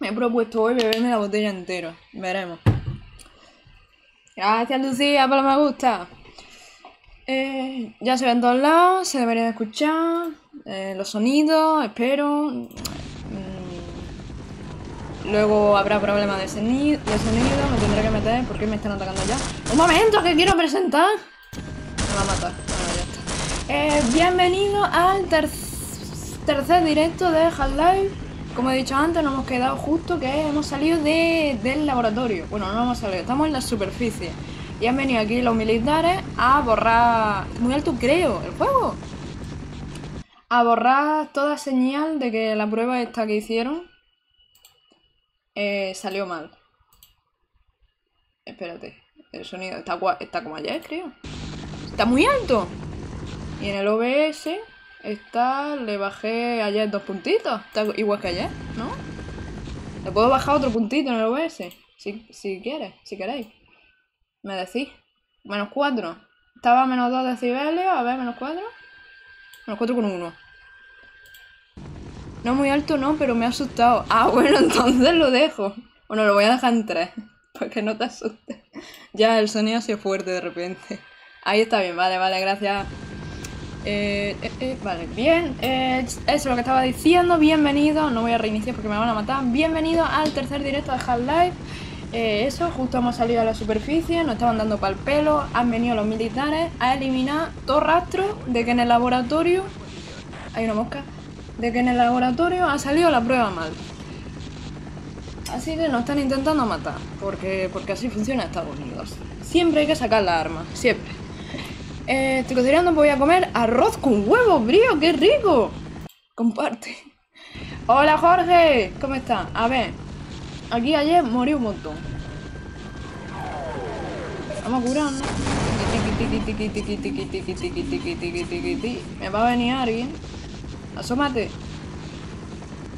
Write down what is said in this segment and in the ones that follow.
Me he propuesto hoy beberme la botella entera. Veremos. Gracias, Lucía, por lo me gusta. Eh, ya se ve en todos lados, se deberían escuchar eh, los sonidos, espero. Mm, luego habrá problemas de, sonido, de sonido, me tendré que meter porque me están atacando ya. ¡Un momento, que quiero presentar! Me va a matar. Bueno, ya está. Eh, bienvenido al tercer directo de Half-Life como he dicho antes, nos hemos quedado justo que hemos salido del laboratorio. Bueno, no hemos salido, estamos en la superficie. Y han venido aquí los militares a borrar... Muy alto creo, el juego. A borrar toda señal de que la prueba esta que hicieron eh, salió mal. Espérate, el sonido está, como ayer, creo. Está muy alto. Y en el OBS esta le bajé ayer dos puntitos. Está igual que ayer, ¿no? Le puedo bajar otro puntito en el OBS. Si, si quieres, si queréis. Me decís. Menos 4. Estaba a menos 2 decibelios. A ver, menos 4. Menos 4 con 1. No muy alto, no, pero me ha asustado. Ah, bueno, entonces lo dejo. Bueno, lo voy a dejar en 3. Para que no te asustes. Ya, el sonido ha sido fuerte de repente. Ahí está bien, vale, vale, gracias. Eh, eh, eh, vale, bien, eso es lo que estaba diciendo, bienvenido, no voy a reiniciar porque me van a matar, bienvenido al tercer directo de Half-Life, eso, justo hemos salido a la superficie, nos estaban dando pal pelo, han venido los militares a eliminar todo rastro de que en el laboratorio, hay una mosca, de que en el laboratorio ha salido la prueba mal. Así que nos están intentando matar, porque, porque así funciona Estados Unidos. Siempre hay que sacar la arma, siempre. Eh, estoy cocinando, voy a comer arroz con huevo, brío, qué rico. Comparte. Hola Jorge, ¿cómo estás? A ver, aquí ayer morí un montón. Vamos a curarnos. Me va a venir alguien. Asómate.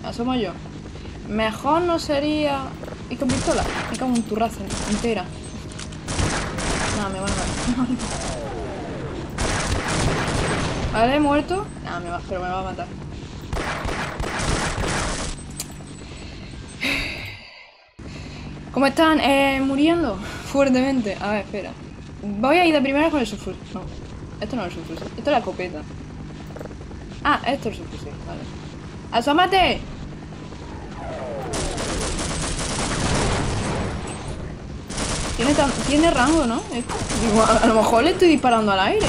Asomo yo. Mejor no sería... ¿Y con pistola? Me cago en tu entera. No, me van a... Vale, muerto. No, me va, pero me va a matar. ¿Cómo están? Eh, muriendo fuertemente. A ver, espera. Voy a ir de primera con el sulfur. No, esto no es el sulfur. Esto es la copeta. Ah, esto es el sulfur, sí, vale. ¡Asómate! Tiene, tiene rango, ¿no? Digo, a lo mejor le estoy disparando al aire.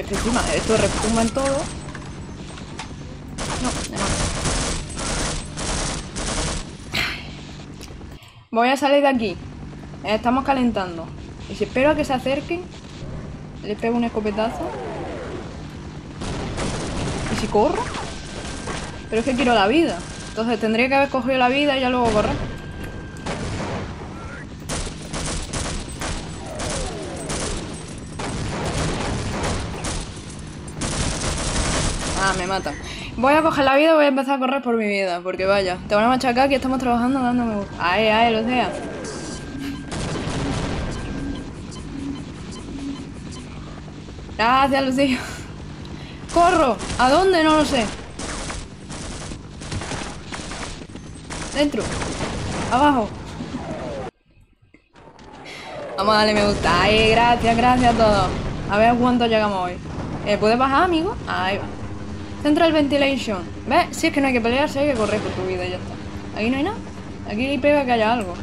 Encima esto repumba en todo. No, no. Voy a salir de aquí. Estamos calentando. Y si espero a que se acerquen, le pego un escopetazo. ¿Y si corro? Pero es que quiero la vida. Entonces tendría que haber cogido la vida y ya luego correr. Me matan. Voy a coger la vida y voy a empezar a correr por mi vida, porque vaya, te van a machacar que estamos trabajando dándome... Ay, ay, lo sea. Gracias, Lucía. ¡Corro! ¿A dónde? No lo sé. Dentro. Abajo. Vamos a darle me gusta. Ay, gracias, gracias a todos. A ver cuánto llegamos hoy. Eh, ¿Puedes bajar, amigo? Ahí va. Central Ventilation. ¿Ves? Si es que no hay que pelearse, hay que correr por tu vida y ya está. Aquí no hay nada. Aquí pega que haya algo.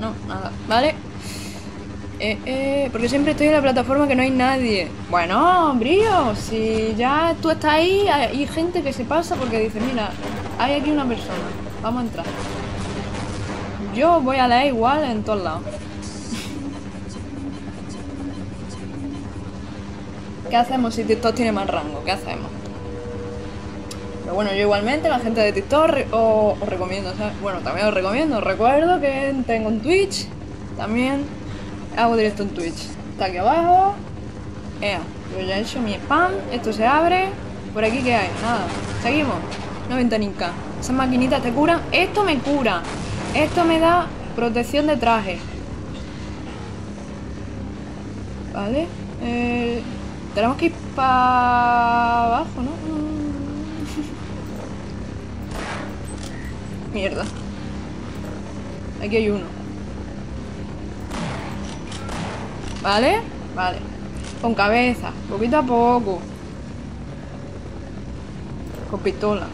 No, nada. ¿Vale? Eh, eh, porque siempre estoy en la plataforma que no hay nadie. Bueno, brío, si ya tú estás ahí, hay gente que se pasa porque dice, mira, hay aquí una persona, vamos a entrar. Yo voy a leer igual en todos lados. ¿Qué hacemos si TikTok tiene más rango? ¿Qué hacemos? Bueno, yo igualmente, la gente de TikTok os, recomiendo, Bueno, también os recomiendo. Recuerdo que tengo un Twitch. También hago directo en Twitch. Está aquí abajo. yo ya he hecho mi spam. Esto se abre. Por aquí, ¿qué hay? Nada. Seguimos. No ventanica. Esas maquinitas te curan. Esto me cura. Esto me da protección de traje. Vale. Eh, tenemos que ir para abajo, ¿no? Mierda. Aquí hay uno. ¿Vale? Vale. Con cabeza. Poquito a poco. Con pistola.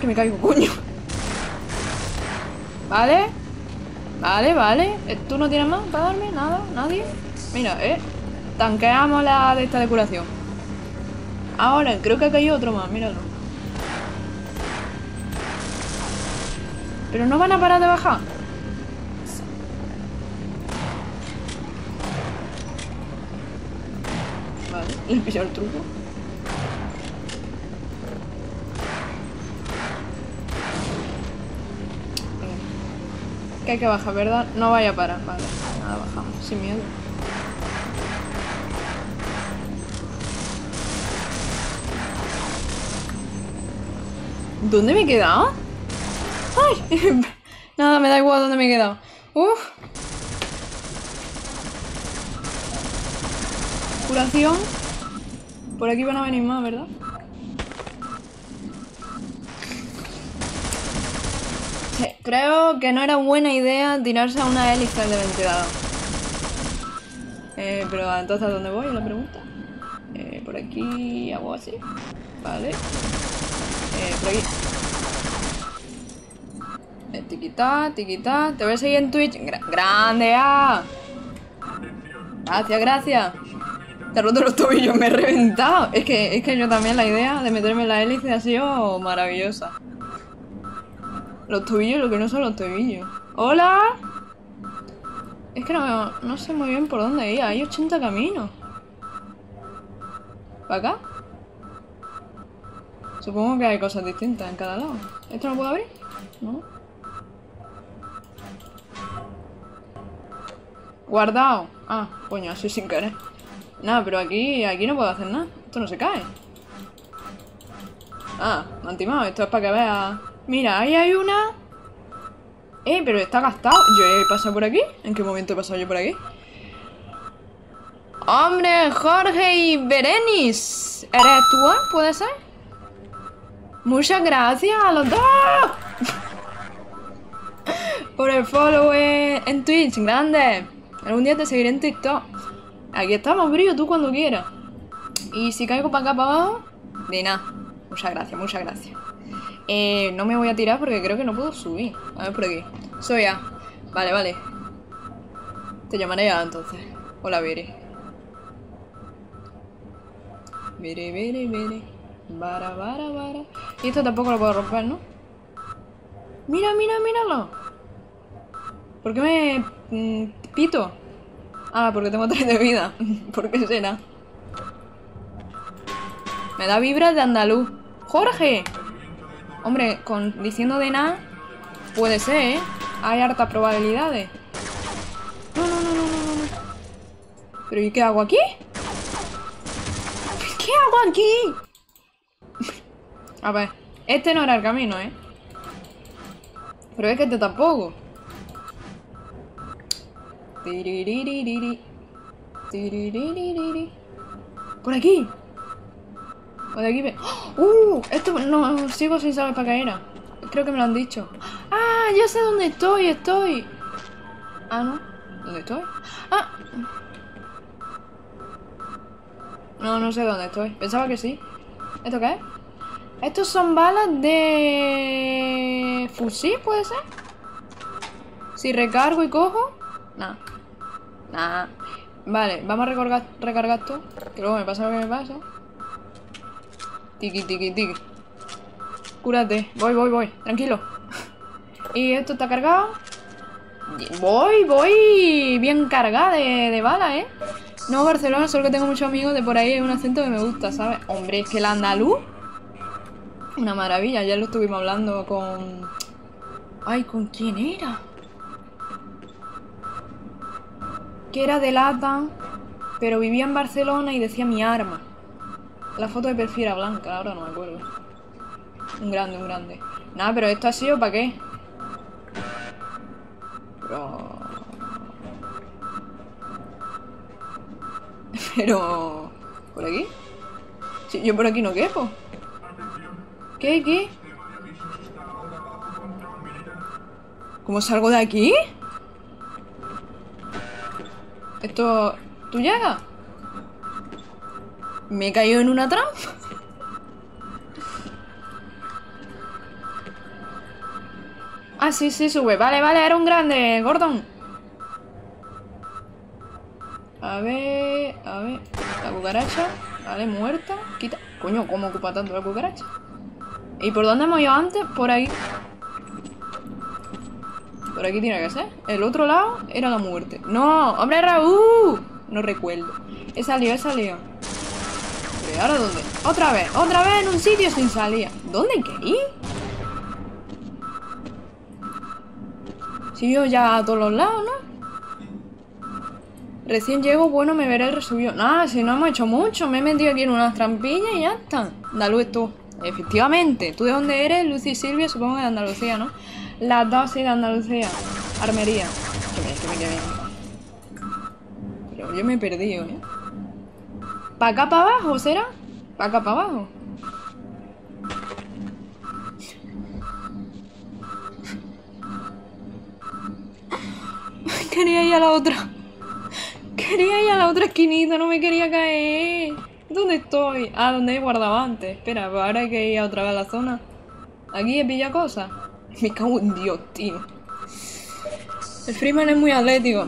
que me caigo, coño. ¿Vale? Vale, vale. Eh, ¿Tú no tienes más para darme? ¿Nada? ¿Nadie? Mira, eh. Tanqueamos la de esta decoración. Ahora, creo que acá hay otro más, míralo. Pero no van a parar de bajar. Vale, le he pillado el truco. Que hay que bajar, ¿verdad? No vaya a parar, vale. Nada, bajamos, sin miedo. ¿Dónde me he quedado? Nada, me da igual dónde me he quedado. Uf. Curación. Por aquí van a venir más, ¿verdad? creo que no era buena idea tirarse a una hélice de ventilador. Eh, pero entonces, ¿a dónde voy? La pregunta. Eh, por aquí, hago así. Vale. Eh, por aquí. Tiquita, tiquita. Te voy a seguir en Twitch. grande, ah. Gracias, gracias. Te he roto los tobillos, me he reventado. Es que, es que yo también la idea de meterme en la hélice ha sido maravillosa. Los tobillos, lo que no son los tobillos. ¡Hola! Es que no, no sé muy bien por dónde ir. Hay 80 caminos. ¿Para acá? Supongo que hay cosas distintas en cada lado. ¿Esto no puedo abrir? No. Guardado. Ah, coño, así sin querer. Nada, pero aquí, aquí no puedo hacer nada. Esto no se cae. Ah, mantimado. Esto es para que veas. Mira, ahí hay una. Eh, pero está gastado. ¿Yo he pasado por aquí? ¿En qué momento he pasado yo por aquí? ¡Hombre, Jorge y Berenis! ¿Eres tú? ¿Puede ser? Muchas gracias a los dos. Por el follow en Twitch, grande. Algún día te seguiré en TikTok. Aquí estamos, brillo, tú cuando quieras. Y si caigo para acá, para abajo, de nada. Muchas gracias, muchas gracias. Eh, no me voy a tirar porque creo que no puedo subir. A ver por aquí. Soy A. Vale, vale. Te llamaré A entonces. Hola, Viri. Viri, Viri, Viri. Vara, vara, vara. Y esto tampoco lo puedo romper, ¿no? Mira, mira, míralo. ¿Por qué me mm, pito? Ah, porque tengo 3 de vida. ¿Por qué será? Me da vibras de andaluz. ¡Jorge! Hombre, con diciendo de nada, puede ser, ¿eh? Hay hartas probabilidades. No, no, no, no, no, no. ¿Pero y qué hago aquí? ¿Qué hago aquí? A ver, este no era el camino, ¿eh? Pero es que este tampoco. Por aquí. Por aquí ve. ¡Uh! Esto no sigo sin saber para qué era. Creo que me lo han dicho. ¡Ah! Ya sé dónde estoy, estoy. Ah, no. ¿Dónde estoy? ¡Ah! No, no sé dónde estoy. Pensaba que sí. ¿Esto qué es? Estos son balas de... Fusil, ¿puede ser? Si recargo y cojo... Nah. Nah. Vale, vamos a recargar, recargar. Que luego me pasa lo que me pasa. Tiki, tiki, tiki. Cúrate. Voy, voy, voy. Tranquilo. y esto está cargado. Voy, voy bien cargada de, de balas, ¿eh? No, Barcelona, solo que tengo muchos amigos de por ahí. Un acento que me gusta, ¿sabes? Hombre, es que el andaluz... Una maravilla, ya lo estuvimos hablando con... Ay, ¿con quién era? Que era de lata, pero vivía en Barcelona y decía mi arma. La foto de perfil era blanca, ahora no me acuerdo. Un grande, un grande. Nada, pero esto ha sido para qué. Pero... ¿Por aquí? Sí, yo por aquí no quepo. ¿Qué? ¿Qué? ¿Cómo salgo de aquí? Esto... ¿Tú llegas? ¿Me he caído en una trampa? Ah, sí, sí, sube. Vale, vale, era un grande, Gordon. A ver, a ver. La cucaracha. Vale, muerta. Quita. Coño, ¿cómo ocupa tanto la cucaracha? ¿Y por dónde hemos ido antes? Por ahí. Por aquí tiene que ser. El otro lado era la muerte. ¡No! ¡Hombre, Raúl! No recuerdo. He salido, he salido. ¿Y ahora dónde? Otra vez, otra vez en un sitio sin salida. ¿Dónde hay que ir? Si ya a todos los lados, ¿no? Recién llego, bueno, me veré el resubido. Nada, si no hemos hecho mucho. Me he metido aquí en unas trampillas y ya está. Da luz tú. Efectivamente. ¿Tú de dónde eres? Lucy y Silvia, supongo que de Andalucía, ¿no? Las dos sí de Andalucía. Armería. Que me, que me quede bien. Pero yo me he perdido, ¿eh? ¿Para acá para abajo será? ¿Para acá para abajo? Quería ir a la otra. Quería ir a la otra esquinita, no me quería caer. ¿Dónde estoy? Ah, donde he guardado antes. Espera, pues ahora hay que ir otra vez a la zona. Aquí he pillado cosas. Me cago en Dios, tío. El Freeman es muy atlético.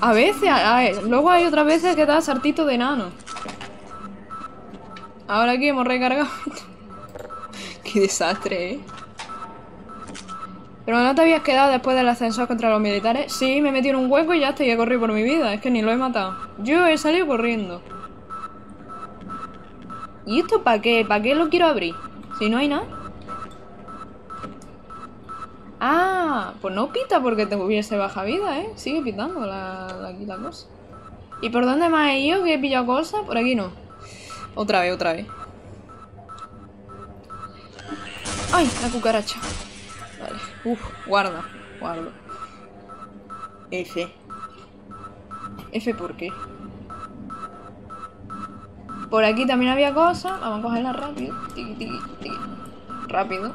A veces, a luego hay otras veces que da sartito de nano. Ahora aquí hemos recargado. Qué desastre, ¿eh? Pero no te habías quedado después del ascensor contra los militares. Sí, me metí en un hueco y ya estoy, he corrido por mi vida. Es que ni lo he matado. Yo he salido corriendo. ¿Y esto para qué? ¿Para qué lo quiero abrir? Si no hay nada. Ah, pues no pita porque te hubiese baja vida, ¿eh? Sigue pitando la, aquí la cosa. ¿Y por dónde más he ido que he pillado cosas? Por aquí no. Otra vez, otra vez. ¡Ay! La cucaracha. Vale. Uf, guarda. Guardo. F. F por qué. Por aquí también había cosas. Vamos a cogerla rápido. Tiki, tiki, tiki. Rápido.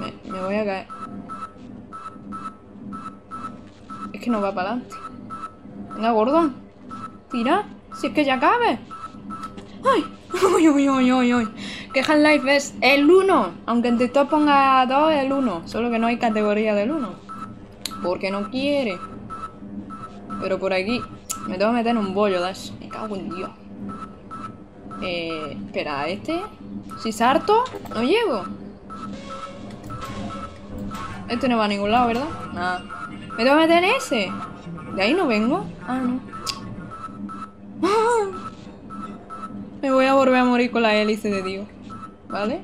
Me, voy a caer. Es que no va para adelante. Venga, gordón. Tira. Si es que ya cabe. ¡Ay! ¡Uy, uy, uy, uy, uy! Que Half-Life es el 1. Aunque en TikTok ponga 2, el 1. Solo que no hay categoría del 1. Porque no quiere. Pero por aquí me tengo que meter en un bollo eso. Me cago en Dios. Eh, espera, ¿este? Si salto, no llego. Este no va a ningún lado, ¿verdad? Nada. ¿Me tengo que meter en ese? ¿De ahí no vengo? Ah, no. Me voy a volver a morir con la hélice de Dios. ¿Vale?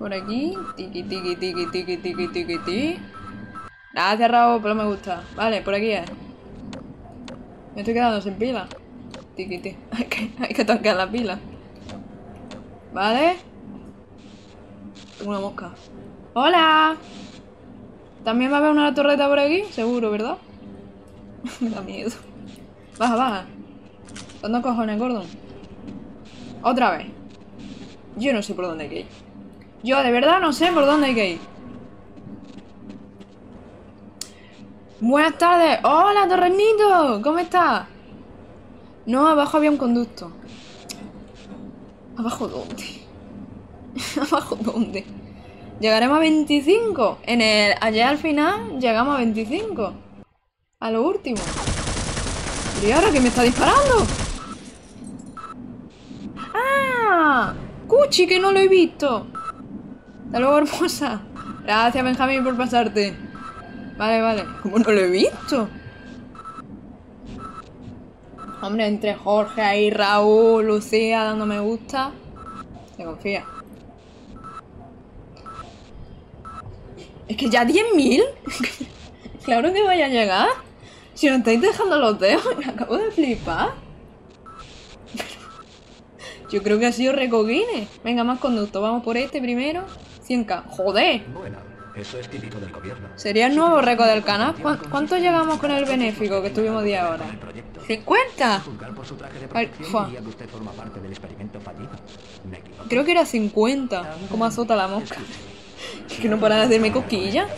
Por aquí. Tiki, tiki, tiki, tiki, tiki, tiki, tiki. Nada, cerrado, pero me gusta. Vale, por aquí es. Me estoy quedando sin pila. Tiki, tiki. Hay que, hay que tocar la pila. ¿Vale? Tengo una mosca. ¡Hola! ¿También va a haber una torreta por aquí? Seguro, ¿verdad? Me da miedo. Baja, baja. ¿Dónde cojones, Gordon? Otra vez. Yo no sé por dónde hay que ir. Yo de verdad no sé por dónde hay que ir. Buenas tardes. Hola, Torrenito. ¿Cómo estás? No, abajo había un conducto. ¿Abajo dónde? ¿Abajo dónde? ¿Llegaremos a 25? En el... Allá al final llegamos a 25. A lo último. ¿Y ahora que me está disparando? ¡Ah! ¡Cuchi, que no lo he visto! Hasta luego, hermosa. Gracias, Benjamín, por pasarte. Vale, vale. ¿Cómo no lo he visto? Hombre, entre Jorge ahí, Raúl, Lucía dando me gusta. Se confía. Es que ya 10.000. claro que vaya a llegar. Si no estáis dejando los dedos, me acabo de flipar. Yo creo que ha sido recoguine. Venga, más conducto. Vamos por este primero. 100k. ¡Joder! Bueno, eso es típico del gobierno. Sería el nuevo récord del canal. ¿Cuán- ¿Cuánto llegamos con el benéfico que estuvimos 10 horas? El proyecto. ¡50! Juzgar por su traje de Ay, protección, fua. diría que usted forma parte del experimento fallido. Me equivoco. Creo que era 50. ¿Cómo azota la mosca? Que no para de hacerme cosquillas.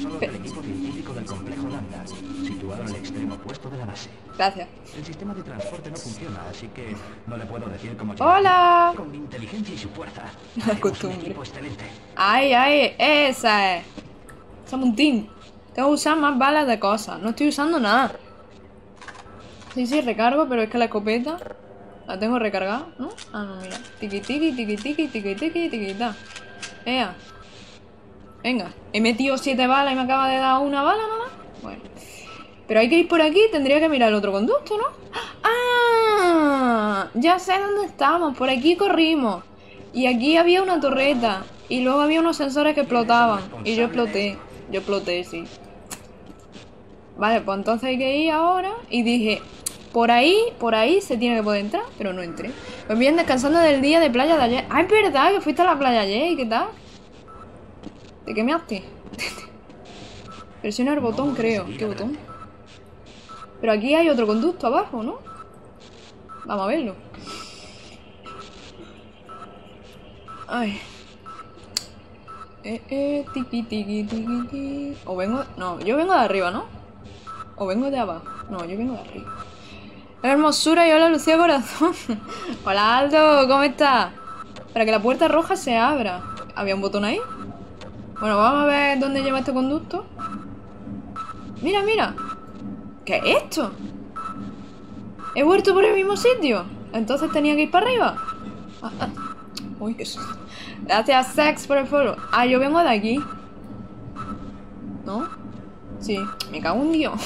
Somos del equipo científico del complejo Lambda, situado en el extremo opuesto de la base. Gracias. El sistema de transporte no funciona, así que no le puedo decir cómo ¡Hola! Con mi inteligencia y su fuerza. La haremos un costumbre. equipo excelente. ¡Ay, ay! ¡Esa es! Somos un team. Tengo que usar más balas de cosas. No estoy usando nada. Sí, sí, recargo, pero es que la escopeta la tengo recargada, ¿no? Ah, no, mira. Tiki tiki, tiki tiki, tiki tiki, tiki ta. Ea. Venga. He metido siete balas y me acaba de dar una bala nada más. Bueno. Pero hay que ir por aquí, tendría que mirar el otro conducto, ¿no? ¡Ah! Ya sé dónde estamos. Por aquí corrimos. Y aquí había una torreta. Y luego había unos sensores que explotaban. Y yo exploté. Yo exploté, sí. Vale, pues entonces hay que ir ahora. Y dije, por ahí, por ahí se tiene que poder entrar. Pero no entré. Pues bien, descansando del día de playa de ayer. Ah, es verdad que fuiste a la playa ayer. ¿Y qué tal? ¿De qué me haste? Presiona el botón, creo. ¿Qué botón? Pero aquí hay otro conducto abajo, ¿no? Vamos a verlo. Ay. Eh, eh, tiki, tiki, tiki, tiki. O vengo... No, yo vengo de arriba, ¿no? O vengo de abajo. No, yo vengo de arriba. Hermosura y hola Lucía Corazón. hola Aldo, ¿cómo estás? Para que la puerta roja se abra. ¿Había un botón ahí? Bueno, vamos a ver dónde lleva este conducto. Mira, mira. ¿Qué es esto? He vuelto por el mismo sitio. Entonces tenía que ir para arriba. Ah, ah. Uy, qué susto. Gracias, Sex, por el follow. Ah, yo vengo de aquí. ¿No? Sí, me cago en Dios.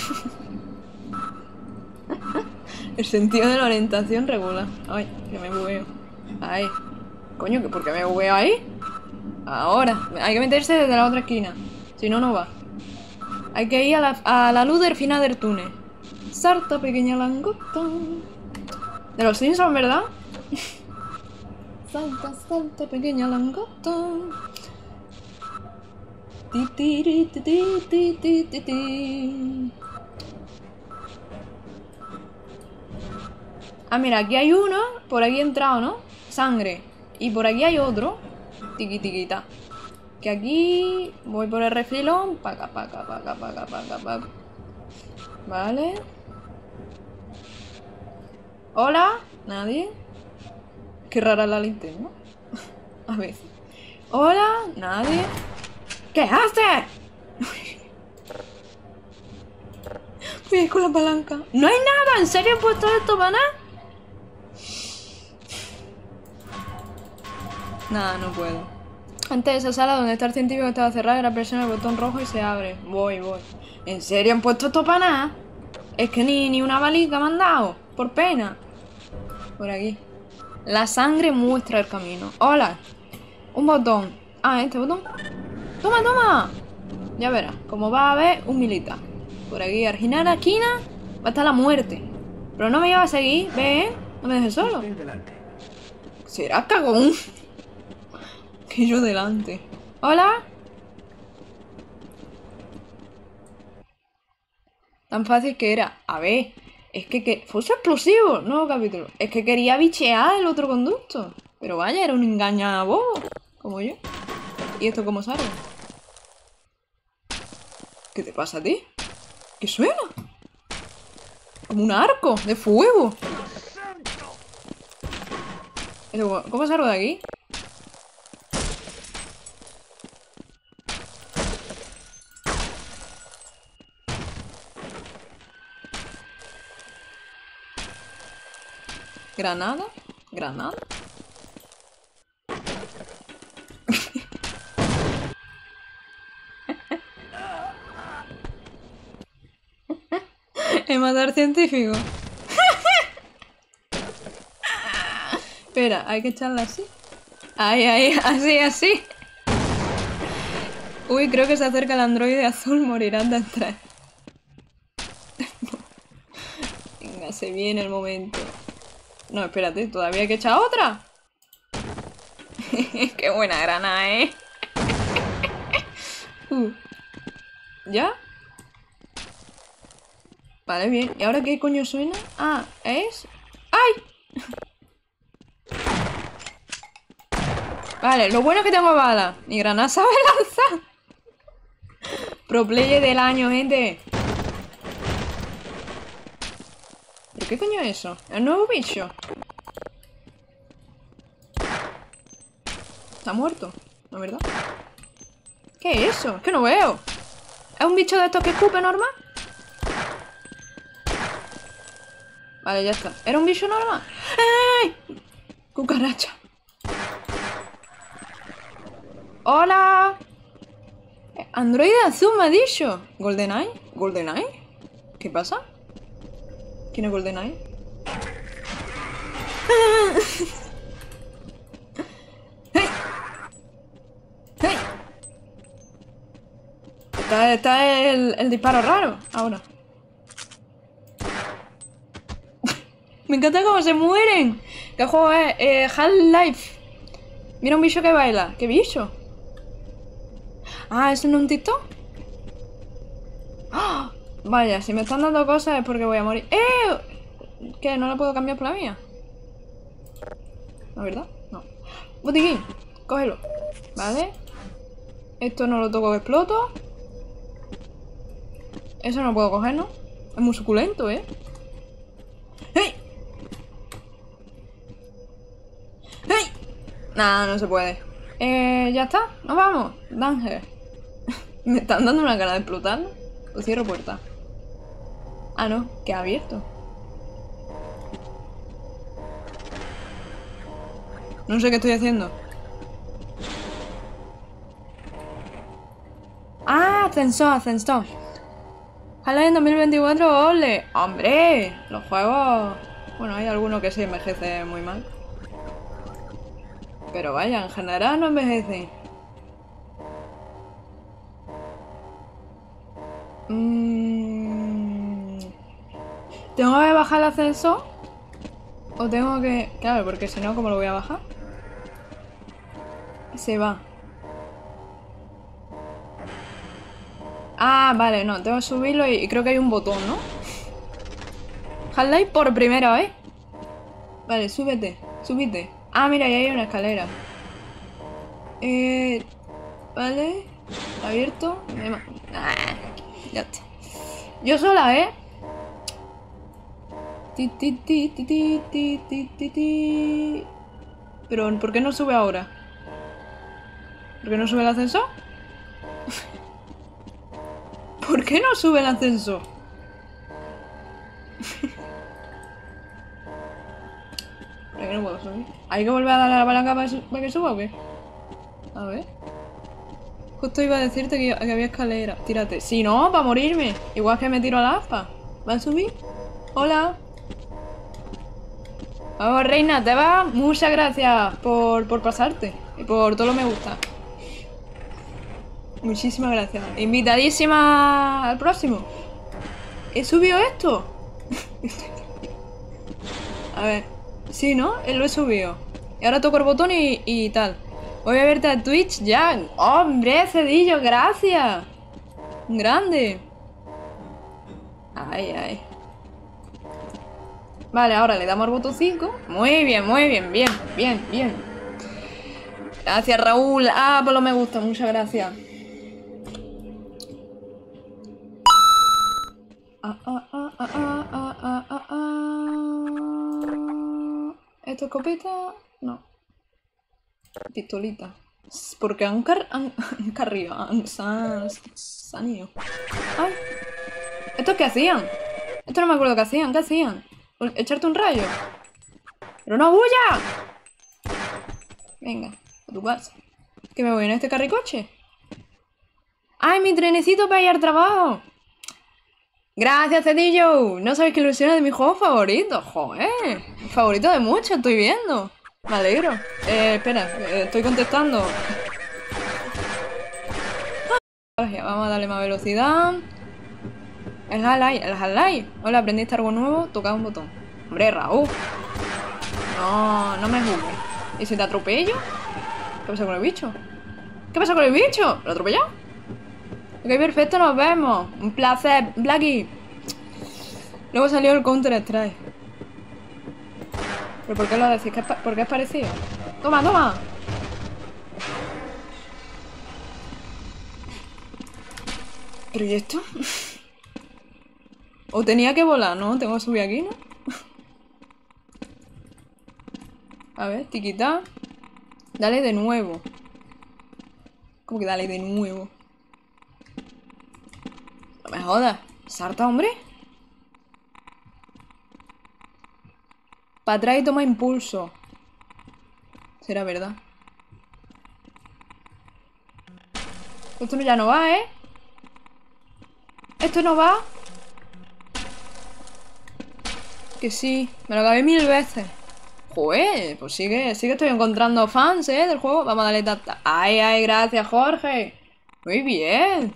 el sentido de la orientación regular. Ay, que me bugueo. Ay. Coño, ¿que ¿por qué me bugueo ahí? Ahora. Hay que meterse desde la otra esquina. Si no, no va. Hay que ir a la, luz del final del túnel. Salta, pequeña langota. De los Simpsons, ¿verdad? Salta, salta, pequeña ti, ti, ti, ti. Ah, mira, aquí hay uno. Por aquí he entrado, ¿no? Sangre. Y por aquí hay otro. Tiqui, tiquita. Que aquí voy por el refilón. Paca, paca, paca, paca, paca, paca. Vale. Hola. ¿Nadie? Qué rara la linterna. A ver. Hola. ¿Nadie? ¿Qué haces? Voy con la palanca. No hay nada. ¿En serio he puesto esto para nada? Nada, no puedo. Antes de esa sala donde está el científico que estaba cerrada, era presiona el botón rojo y se abre. Voy, voy. ¿En serio han puesto esto para nada? Es que ni, ni una balica me han dado. Por pena. Por aquí. La sangre muestra el camino. Hola. Un botón. Ah, este botón. Toma, toma. Ya verás. Como va a haber un militar. Por aquí, la esquina, va a estar la muerte. Pero no me lleva a seguir. Ven. No me dejes solo. ¿Será cagón? Yo delante. ¿Hola? Tan fácil que era. A ver, es que, que... Fuese explosivo, nuevo capítulo. Es que quería bichear el otro conducto. Pero vaya, era un engaña bobo. Como yo. ¿Y esto cómo sale? ¿Qué te pasa a ti? ¿Qué suena? Como un arco de fuego. ¿Cómo salgo de aquí? Granada, granada. Matado al científico. Espera, hay que echarla así. Ahí, ahí, así, así. Uy, creo que se acerca el androide azul, morirán de tres. Venga, se viene el momento. No, espérate, todavía hay que echar otra. Qué buena grana, ¿eh? Uh. ¿Ya? Vale, bien. ¿Y ahora qué coño suena? Ah, es... ¡Ay! Vale, lo bueno es que tengo balas. Mi granada sabe lanzar. Pro del año, gente. ¿Pero qué coño es eso? ¿El nuevo bicho? Está muerto, ¿no verdad? ¿Qué es eso? Es que no veo. ¿Es un bicho de estos que escupe normal? Vale, ya está. ¿Era un bicho normal? ¡Ey! Cucaracha. ¡Hola! Android azul me ha dicho. ¿GoldenEye? ¿GoldenEye? ¿Qué pasa? ¿Quién es GoldenEye? Está, el, disparo raro ahora. Me encanta cómo se mueren. ¿Qué juego es? Eh, Half-Life. Mira un bicho que baila. ¿Qué bicho? Ah, ¿eso no es un TikTok? ¡Ah! Vaya, si me están dando cosas es porque voy a morir. ¡Eh! ¿Qué? ¿No la puedo cambiar por la mía? ¿La verdad? No. Botiquín, cógelo. Vale. Esto no lo toco que exploto. Eso no puedo coger, ¿no? Es muy suculento, ¿eh? ¡Hey! ¡Hey! Nah, no se puede. Eh, ya está, nos vamos. Danger. Me están dando una cara de explotar. Pues cierro puerta. Ah, no, que ha abierto. No sé qué estoy haciendo. Ah, ascensor, ascensor. Ojalá en 2024, ole. ¡Hombre! Los juegos... Bueno, hay algunos que se envejece muy mal. Pero vaya, en general no envejece. Mm. ¿Tengo que bajar el ascensor? ¿O tengo que...? Claro, porque si no, ¿cómo lo voy a bajar? Se va. Ah, vale, no, tengo que subirlo y, creo que hay un botón, ¿no? Half-Life por primera vez. Vale, súbete, súbete. Ah, mira, ahí hay una escalera. Eh... Vale. Abierto. Ah, ya está. Yo sola, ¿eh? Ti. Pero, ¿por qué no sube ahora? ¿Por qué no sube el ascensor? ¿Por qué no sube el ascensor? ¿Por qué no puedo subir? ¿Hay que volver a darle a la palanca para, para que suba o qué? A ver. Justo iba a decirte que, que había escalera. Tírate. Si no, para morirme. Igual que me tiro a la aspa. ¿Va a subir? Hola. Vamos, reina, te va. Muchas gracias por, por pasarte. Y por todo lo me gusta. Muchísimas gracias. Invitadísima al próximo. ¿He subido esto? a ver. Sí, ¿no? Lo he subido. Y ahora toco el botón y, y tal. Voy a verte a Twitch ya. ¡Hombre, Cedillo! ¡Gracias! ¡Grande! Ay, ay. Vale, ahora le damos al botón 5. Muy bien, muy bien, bien, bien, bien. Gracias, Raúl. Ah, por lo me gusta, muchas gracias. ¿Esto es copeta? No. Pistolita. Porque han, car han, han carrido, han san, ¿Esto qué hacían? Esto no me acuerdo qué hacían, ¿qué hacían? ¿Echarte un rayo? ¡Pero no bulla! Venga, a tu casa. ¿Que me voy en este carricoche? ¡Ay, mi trenecito para ir al trabajo! Gracias, Cedillo. No sabéis qué ilusión es de mi juego favorito. Joder. Favorito de mucho, estoy viendo. Me alegro. Eh, espera, eh, estoy contestando. Vamos a darle más velocidad. El highlight, el highlight. Hola, aprendiste algo nuevo, toca un botón. Hombre, Raúl. No, no me juzgues. ¿Y si te atropello? ¿Qué pasa con el bicho? ¿Qué pasa con el bicho? ¿Lo atropellado? Ok, perfecto, nos vemos. Un placer, Blacky. Luego salió el Counter Strike. ¿Pero por qué lo decís? ¿Qué ¿Por qué es parecido? Toma, toma. ¿Pero y esto? O tenía que volar, ¿no? Tengo que subir aquí, ¿no? A ver, tiquita. Dale de nuevo. ¿Cómo que dale de nuevo? No me jodas. Sarta, hombre. Para atrás y toma impulso. Será verdad. Esto ya no va, ¿eh? Esto no va. Que sí, me lo acabé mil veces. Joder, pues sigue, sí que estoy encontrando fans, ¿eh? Del juego. Vamos a darle tata. Ay, ay, gracias, Jorge. Muy bien.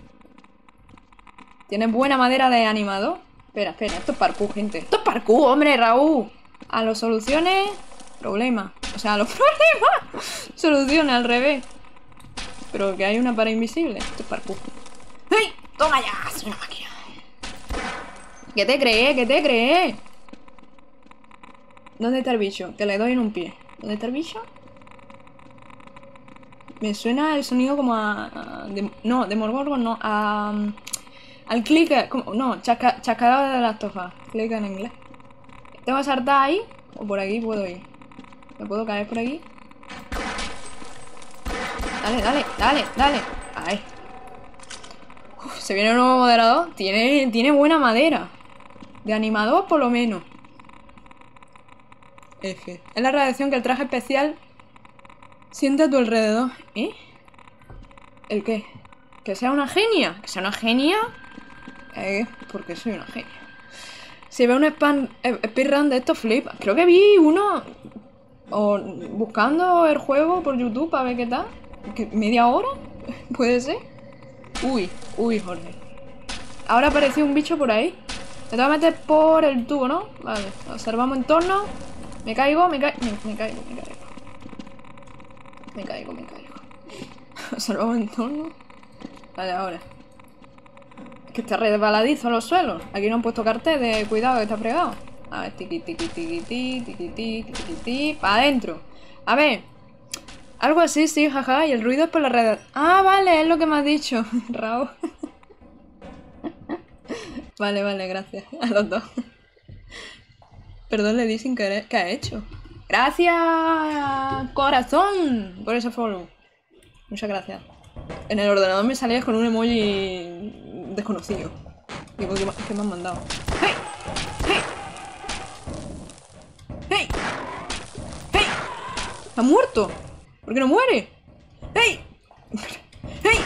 Tienes buena madera de animador. Espera, espera, esto es parkour, gente. Esto es parkour, hombre, Raúl. A los soluciones, problemas. O sea, a los problemas, soluciones al revés. Pero que hay una pared invisible. Esto es parkour. ¡Hey! ¡Toma ya! Soy una. ¿Qué te crees? ¿Qué te crees? ¿Dónde está el bicho? Que le doy en un pie. ¿Dónde está el bicho? Me suena el sonido como a... no, de Morgorgon no. A, al clicker. como- no, chasca, chascador de las tofas. Clicker en inglés. ¿Tengo que saltar ahí? ¿O por aquí puedo ir? ¿Me puedo caer por aquí? Dale, dale, dale, dale. Ahí. Se viene un nuevo moderador. Tiene, tiene buena madera. De animador, por lo menos. Es la radiación que el traje especial siente a tu alrededor. ¿Eh? ¿El qué? ¿Que sea una genia? ¿Que sea una genia? Eh, porque soy una genia. Si ve un eh, speedrun de estos flipas. Creo que vi uno o buscando el juego por YouTube para ver qué tal. ¿Qué, ¿Media hora? ¿Puede ser? Uy, uy, Jorge. Ahora apareció un bicho por ahí. Me tengo que meter por el tubo, ¿no? Vale, observamos entorno. Me caigo, me caigo, me, caigo, me caigo. Me caigo, me caigo. Observamos entorno. Vale, ahora. Que está resbaladizo los suelos. Aquí no han puesto cartel de cuidado que está fregado. A ver, tiqui, tiqui, tiqui, tiqui, tiqui, tiqui, tiqui, tiqui, para adentro. A ver. Algo así, sí, jaja. Y el ruido es por la red. Ah, vale, es lo que me has dicho, Raúl. vale, vale, gracias. A los dos. Perdón, le di sin querer. ¿Qué ha hecho? Gracias, corazón, por ese follow. Muchas gracias. En el ordenador me salías con un emoji desconocido. Digo, ¿qué, qué me han mandado? ¡Hey! ¡Hey! ¡Hey! ¡Hey! ¿Ha muerto? ¿Por qué no muere? ¡Hey! ¡Hey!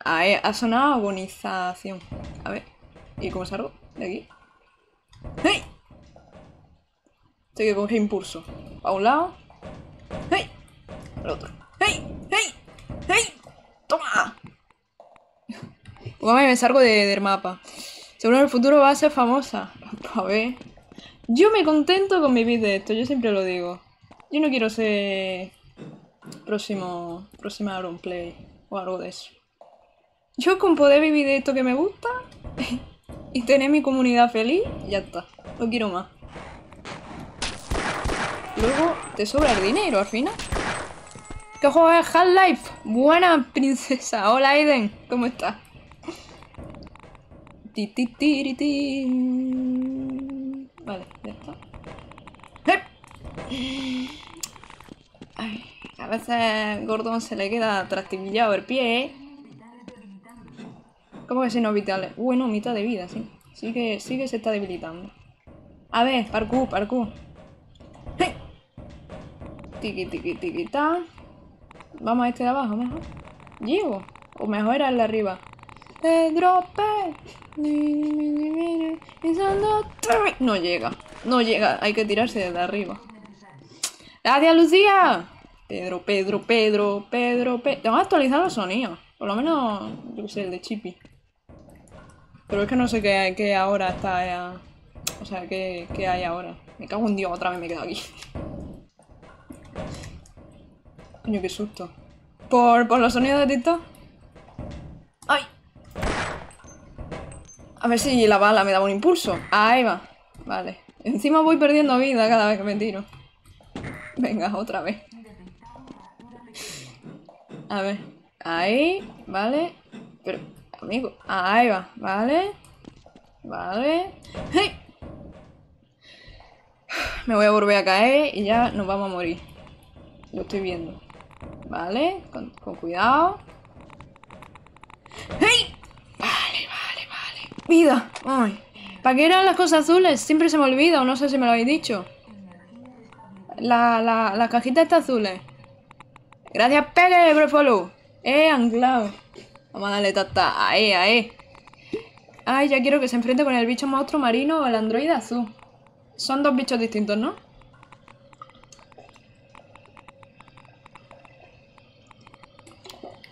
Ahí ha sonado agonización. A ver. ¿Y cómo salgo? De aquí. ¡Hey! Estoy que coge impulso. A un lado. ¡Hey! Al otro. ¡Hey! ¡Hey! ¡Hey! ¡Toma! Bueno, me salgo de- del mapa. Seguro en el futuro va a ser famosa. A ver. Yo me contento con vivir de esto, yo siempre lo digo. Yo no quiero ser próximo, próxima Auronplay o algo de eso. Yo con poder vivir de esto que me gusta y tener mi comunidad feliz, ya está. No quiero más. Luego te sobra el dinero al final. ¿Qué juego es Half-Life? Buena princesa. Hola Aiden, ¿cómo estás? Vale, ya está. ¡Ep! Ay, a veces Gordon se le queda trastillado el pie, ¿eh? ¿Cómo que si no vitales? Bueno, mitad de vida, sí. Sí que, sí que se está debilitando. A ver, parkour, parkour. ¡Hey! Tiki, tiki, tiki, ta. Vamos a este de abajo, mejor. Llego. O mejor era el de arriba. Te drope. No llega. No llega. Hay que tirarse desde arriba. Gracias, Lucía. Pedro, Pedro, Pedro, Pedro, Pedro. Tengo que actualizar los sonidos. Por lo menos, yo sé, el de Chippy. Pero es que no sé qué, qué ahora está. eh, o sea, qué, qué hay ahora. Me cago en Dios, otra vez me quedo aquí. Coño, qué susto. ¿Por, por los sonidos de TikTok? ¡Ay! A ver si la bala me da un impulso. Ahí va. Vale. Encima voy perdiendo vida cada vez que me tiro. Venga, otra vez. A ver. Ahí. Vale. Pero, amigo. Ahí va. Vale. Vale. Me voy a volver a caer y ya nos vamos a morir. Lo estoy viendo. Vale. Con, cuidado. Vale, vale, vale. Vida. Ay. ¿Para qué eran las cosas azules? Siempre se me olvida, o no sé si me lo habéis dicho. La, la, la cajita está azules. Gracias, Pegue, Brefolo. Eh, anclado. Vamos a darle tata. Ahí, ahí. Ay, ya quiero que se enfrente con el bicho monstruo marino o el androide azul. Son dos bichos distintos, ¿no?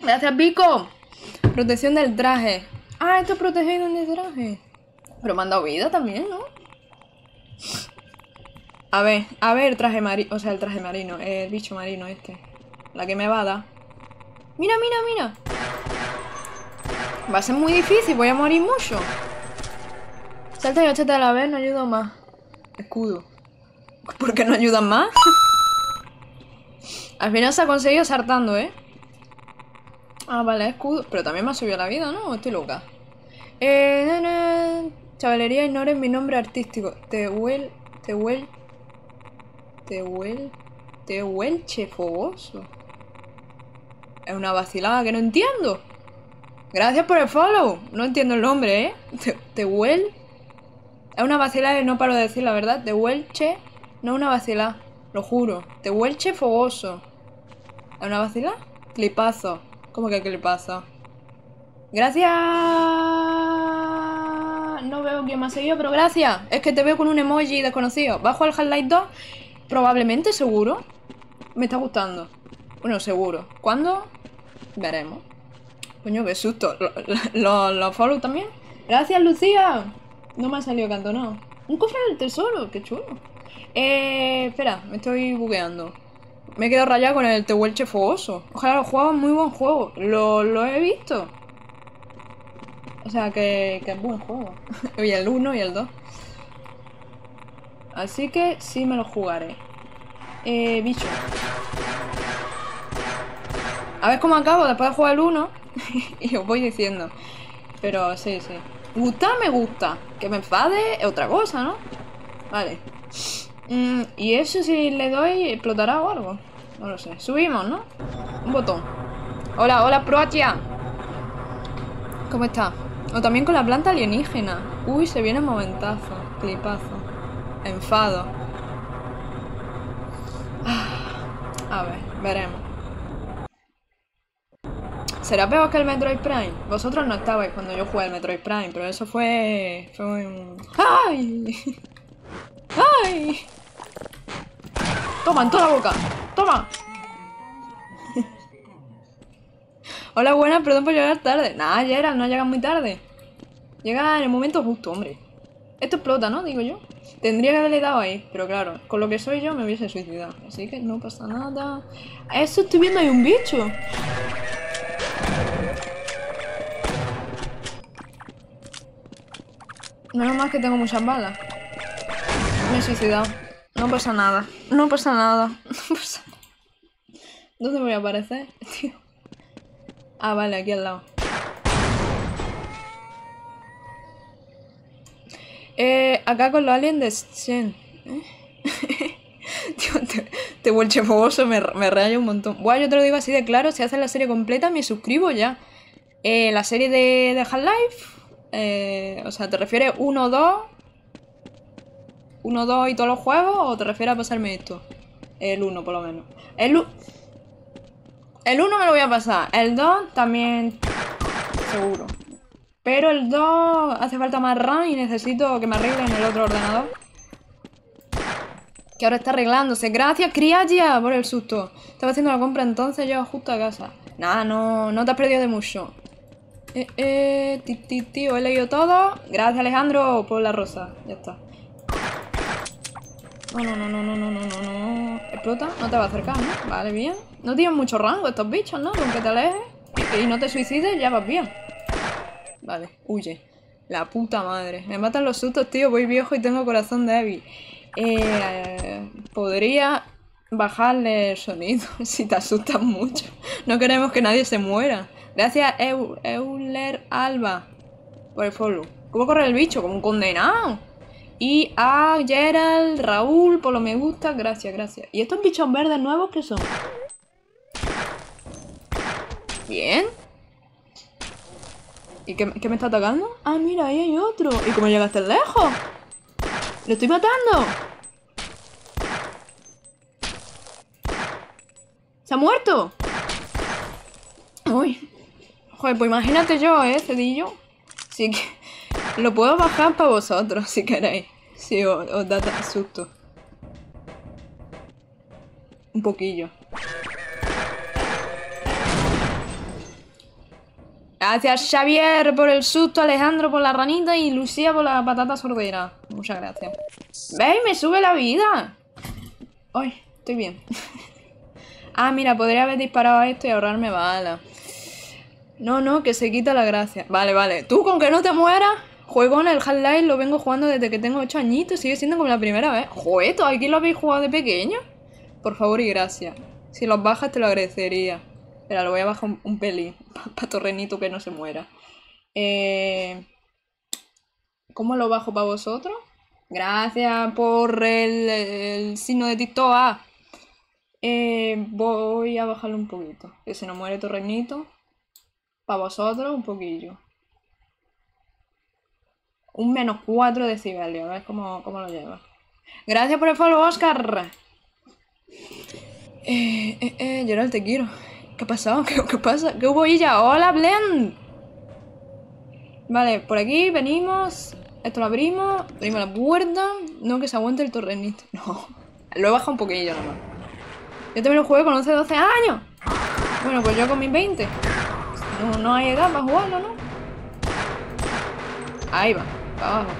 Gracias, Pico. Protección del traje. Ah, esto es protección del traje. Pero me han dado vida también, ¿no? A ver, a ver, traje marino. O sea, el traje marino. El bicho marino este. La que me va a dar. Mira, mira, mira. Va a ser muy difícil, voy a morir mucho. Salta y échate a la vez, no ayudo más. Escudo. ¿Por qué no ayudan más? Al final se ha conseguido saltando, ¿eh? Ah, vale, escudo. Pero también me ha subido la vida, ¿no? Estoy loca. Eh, na, na. Chavalería, ignoren mi nombre artístico. Tehuel. Tehuel. Tehuel. Tehuelche fogoso. Es una vacilada que no entiendo. Gracias por el follow. No entiendo el nombre, ¿eh? Te- Tehuel. Es una vacilada y no paro de decir la verdad. Tehuelche. No es una vacilada. Lo juro. Tehuelche fogoso. ¿Es una vacilada? Clipazo. ¿Cómo que clipazo? Gracias. No veo quién me ha seguido, pero gracias. Es que te veo con un emoji desconocido. Bajo al Half-Life 2. Probablemente, seguro. Me está gustando. Bueno, seguro. ¿Cuándo? Veremos. Coño, qué susto. ¿Lo- lo- ¿Los follow también? Gracias, Lucía. No me ha salido cantonado. Un cofre del tesoro. Qué chulo. Eh, espera, me estoy bugueando. Me he quedado rayado con el Tehuelche Fogoso. Ojalá lo jugaba muy buen juego. Lo, lo he visto. O sea, que, que es buen juego. y el 1 y el 2. Así que sí me lo jugaré. Eh, bicho. A ver cómo acabo después de jugar el 1. y os voy diciendo. Pero sí, sí. Gustar me gusta. Que me enfade es otra cosa, ¿no? Vale. Mm, y eso si le doy explotará o algo. No lo sé. Subimos, ¿no? Un botón. Hola, hola, Proatia. ¿Cómo está? O también con la planta alienígena. Uy, se viene momentazo. Clipazo. Enfado. Ah, A ver, veremos. ¿Será peor que el Metroid Prime? Vosotros no estabais cuando yo jugué el Metroid Prime, pero eso fue. fue un. ¡Ay! ¡Ay! Toma, en toda la boca. Toma. Hola, buenas, perdón por llegar tarde. Nada, Gerald, no llegas muy tarde. Llega en el momento justo, hombre. Esto explota, ¿no? Digo yo. Tendría que haberle dado ahí, pero claro, con lo que soy yo me hubiese suicidado. Así que no pasa nada. Eso estoy viendo hay un bicho. Menos mal que tengo muchas balas. Me he suicidado. No pasa nada. No pasa nada. No pasa. ¿Dónde voy a aparecer? Ah, vale, aquí al lado. Eh, acá con los aliens de Shen. ¿Eh? Tío, te, te fogoso, me, me raya un montón. Buah, yo te lo digo así de claro, si haces la serie completa me suscribo ya. Eh, la serie de, de Half-Life, eh, o sea, ¿te refieres 1, 2? 1, 2 y todos los juegos o te refieres a pasarme esto? El 1 por lo menos. El 1... El 1 me lo voy a pasar. El 2 también. Seguro. Pero el 2 hace falta más RAM y necesito que me arreglen el otro ordenador. Que ahora está arreglándose. Gracias, Criagia, por el susto. Estaba haciendo la compra entonces yo justo a casa. Nada, no, no te has perdido de mucho. Eh, eh, ti, he leído todo. Gracias, Alejandro, por la rosa. Ya está. No, no, no, no, no, no, no, no. Explota, no te va a acercar, ¿no? Vale, bien. No tienen mucho rango estos bichos, ¿no? Con que te alejes y, no te suicides, ya vas bien. Vale, huye. La puta madre. Me matan los sustos, tío. Voy viejo y tengo corazón débil. Eh, podría bajarle el sonido si te asustas mucho. No queremos que nadie se muera. Gracias, Eu- Euler Alba, por el follow. ¿Cómo corre el bicho? Como un condenado. Y a Gerald, Raúl, por lo me gusta. Gracias, gracias. ¿Y estos bichos verdes nuevos qué son? Bien. ¿Y qué, qué me está atacando? Ah, mira, ahí hay otro. ¿Y cómo llegaste lejos? ¡Lo estoy matando! ¿Se ha muerto? Uy. Joder, pues imagínate yo, ¿eh, Cedillo? Sí que... Lo puedo bajar para vosotros, si queréis. Si os, os da susto. Un poquillo. Gracias Xavier por el susto, Alejandro por la ranita y Lucía por la patata sordera. Muchas gracias. ¿Veis? Me sube la vida. Ay, estoy bien. ah, mira, podría haber disparado a esto y ahorrarme balas. No, no, que se quita la gracia. Vale, vale. Tú con que no te mueras, juego en el Half-Life, lo vengo jugando desde que tengo 8 añitos, sigue siendo como la primera vez. Joder, ¿todos aquí lo habéis jugado de pequeño? Por favor y gracias. Si los bajas te lo agradecería. Espera, lo voy a bajar un, un pelín. Para Torrenito que no se muera. Eh, ¿Cómo lo bajo para vosotros? Gracias por el, signo de TikTok. Eh, voy a bajarlo un poquito. Que se nos muere Torrenito. Para vosotros, un poquillo. Un menos 4 decibelios. A ver cómo, cómo lo lleva. Gracias por el follow, Oscar. Eh, eh, eh, Gerald, te quiero. ¿Qué ha pasado? ¿Qué, qué pasa? ¿Qué hubo ella? ¡Hola, Blend! Vale, por aquí venimos. Esto lo abrimos. Abrimos la puerta. No, que se aguante el torrenito. No. Lo he bajado un poquillo nomás. Yo también lo jugué con 11, 12 años. Bueno, pues yo con mis 20. No, no hay edad para jugarlo, ¿no? Ahí va, para abajo.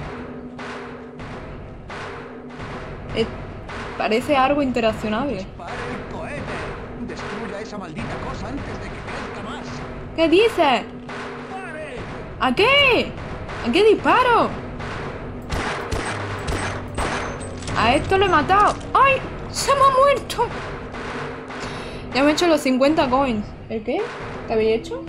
Parece algo interaccionable. ¿Qué? ¡Pare! ¿A qué? ¿A qué disparo? A esto lo he matado. ¡Ay! ¡Se me ha muerto! Ya me he hecho los 50 coins. ¿El qué? ¿Qué habéis hecho?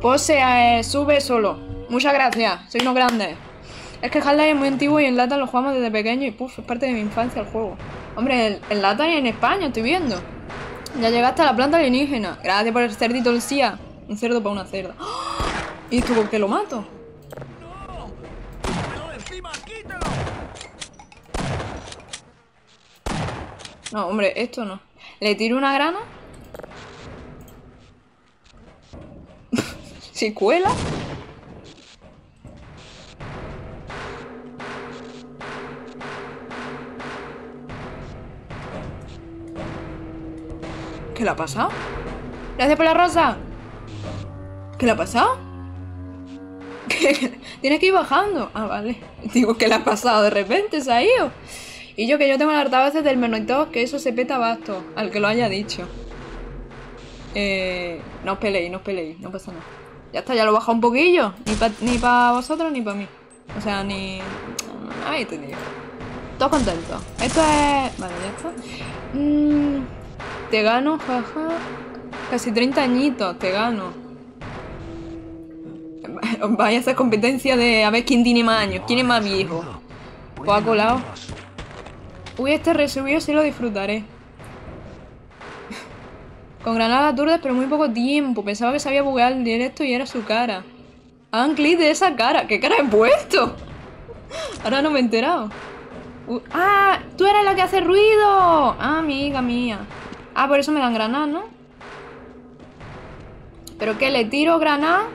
Pose, eh, sube solo. Muchas gracias. Soy unos grandes. Es que Half-Life es muy antiguo y en lata lo jugamos desde pequeño y puf, es parte de mi infancia el juego. Hombre, en, lata y en España, estoy viendo. Ya llegaste a la planta alienígena. Gracias por el cerdito Lucía. Un cerdo para una cerda. ¡Ah! ¿Y esto por qué lo mato? No, hombre, esto no. ¿Le tiro una grana? Si cuela. ¿Qué le ha pasado? Gracias por la rosa. ¿Qué le ha pasado? Tienes que ir bajando. Ah, vale. Digo, ¿qué le ha pasado? De repente se ha ido. Y yo que yo tengo el altavoces del Menor que eso se peta basto, al que lo haya dicho. Eh, no os peleéis, no os peleéis, no pasa nada. Ya está, ya lo he bajado un poquillo. Ni para ni pa vosotros ni para mí. O sea, ni... Ahí te digo. Todos contentos. Esto es... Vale, ya está. Mm, te gano, jaja. Casi 30 añitos, te gano. Os vais a hacer competencia de a ver quién tiene más años, quién es más viejo. Pues ha colado. Uy, este resubido sí lo disfrutaré. Con granadas turdas pero muy poco tiempo. Pensaba que sabía buguear el directo y era su cara. Hagan clic de esa cara. ¿Qué cara he puesto? Ahora no me he enterado. ¡Ah! ¡Tú eres la que hace ruido! Ah, amiga mía! Ah, por eso me dan granadas, ¿no? ¿Pero qué? ¿Le tiro granada?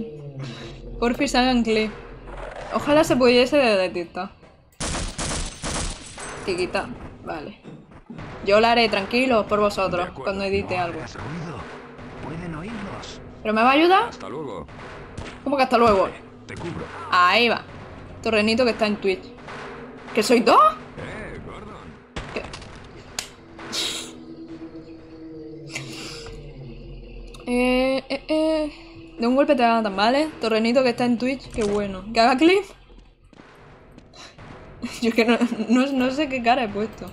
Porfis hagan clip. Ojalá se pudiese detectar. Tiquita. Vale. Yo lo haré tranquilo por vosotros cuando edite No algo. Pueden oírnos. ¿Pero me va a ayudar? Hasta luego. ¿Cómo que hasta luego? Te cubro. Ahí va. Torrenito que está en Twitch. ¿Que soy dos? Eh, Gordon. Eh, eh, eh. De un golpe te matan, ¿vale? Torrenito que está en Twitch, qué bueno. ¿Que haga clip? Yo es que no, no, no sé qué cara he puesto.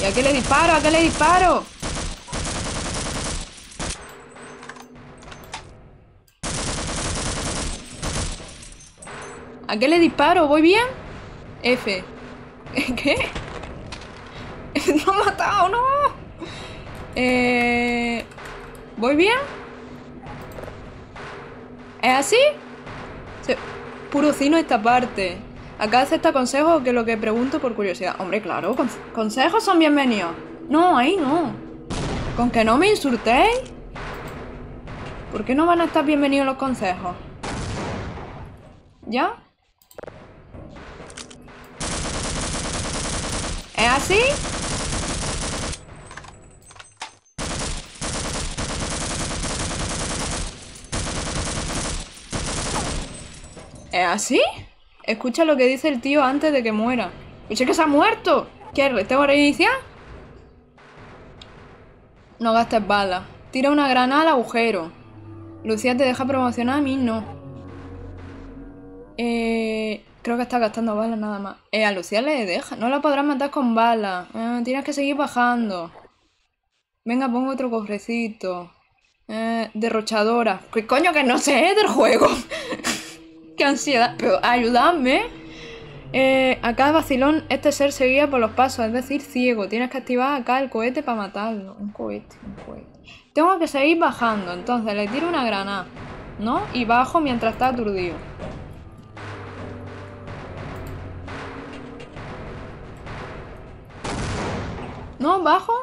¿Y a qué le disparo? ¿A qué le disparo? ¿A qué le disparo? ¿Voy bien? F. ¿Qué? ¡No ha matado, no! Eh... ¿Voy bien? ¿Es así? Puro cino esta parte. Acá acepta consejos que lo que pregunto por curiosidad. Hombre, claro, con- consejos son bienvenidos. No, ahí no. Con que no me insultéis. ¿Por qué no van a estar bienvenidos los consejos? ¿Ya? ¿Es así? ¿Es así? Escucha lo que dice el tío antes de que muera. ¡Escucha que se ha muerto! ¿Qué? ¿Tengo que reiniciar? No gastes balas. Tira una granada al agujero. Lucía te deja promocionar, a mí no. Eh, creo que está gastando balas nada más. Eh, a Lucía le deja. No la podrás matar con balas. Eh, tienes que seguir bajando. Venga, pongo otro cofrecito. Eh, derrochadora. ¿Qué coño que no sé del juego? Qué ansiedad. Pero ayudadme. Eh, acá vacilón, este ser se guía por los pasos, es decir, ciego. Tienes que activar acá el cohete para matarlo. Un cohete, un cohete. Tengo que seguir bajando, entonces le tiro una granada, ¿no? Y bajo mientras está aturdido. ¿No? ¿Bajo?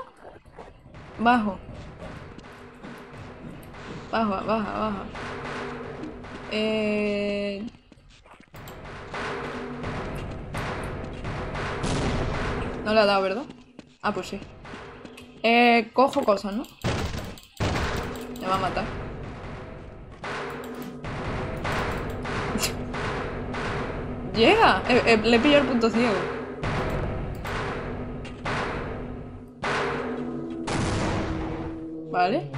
Bajo. Baja, baja, baja. Eh... No le ha dado, ¿verdad? Ah, pues sí. Eh, cojo cosas, ¿no? Me va a matar. Llega. Eh, eh, le pillo el punto ciego. Vale.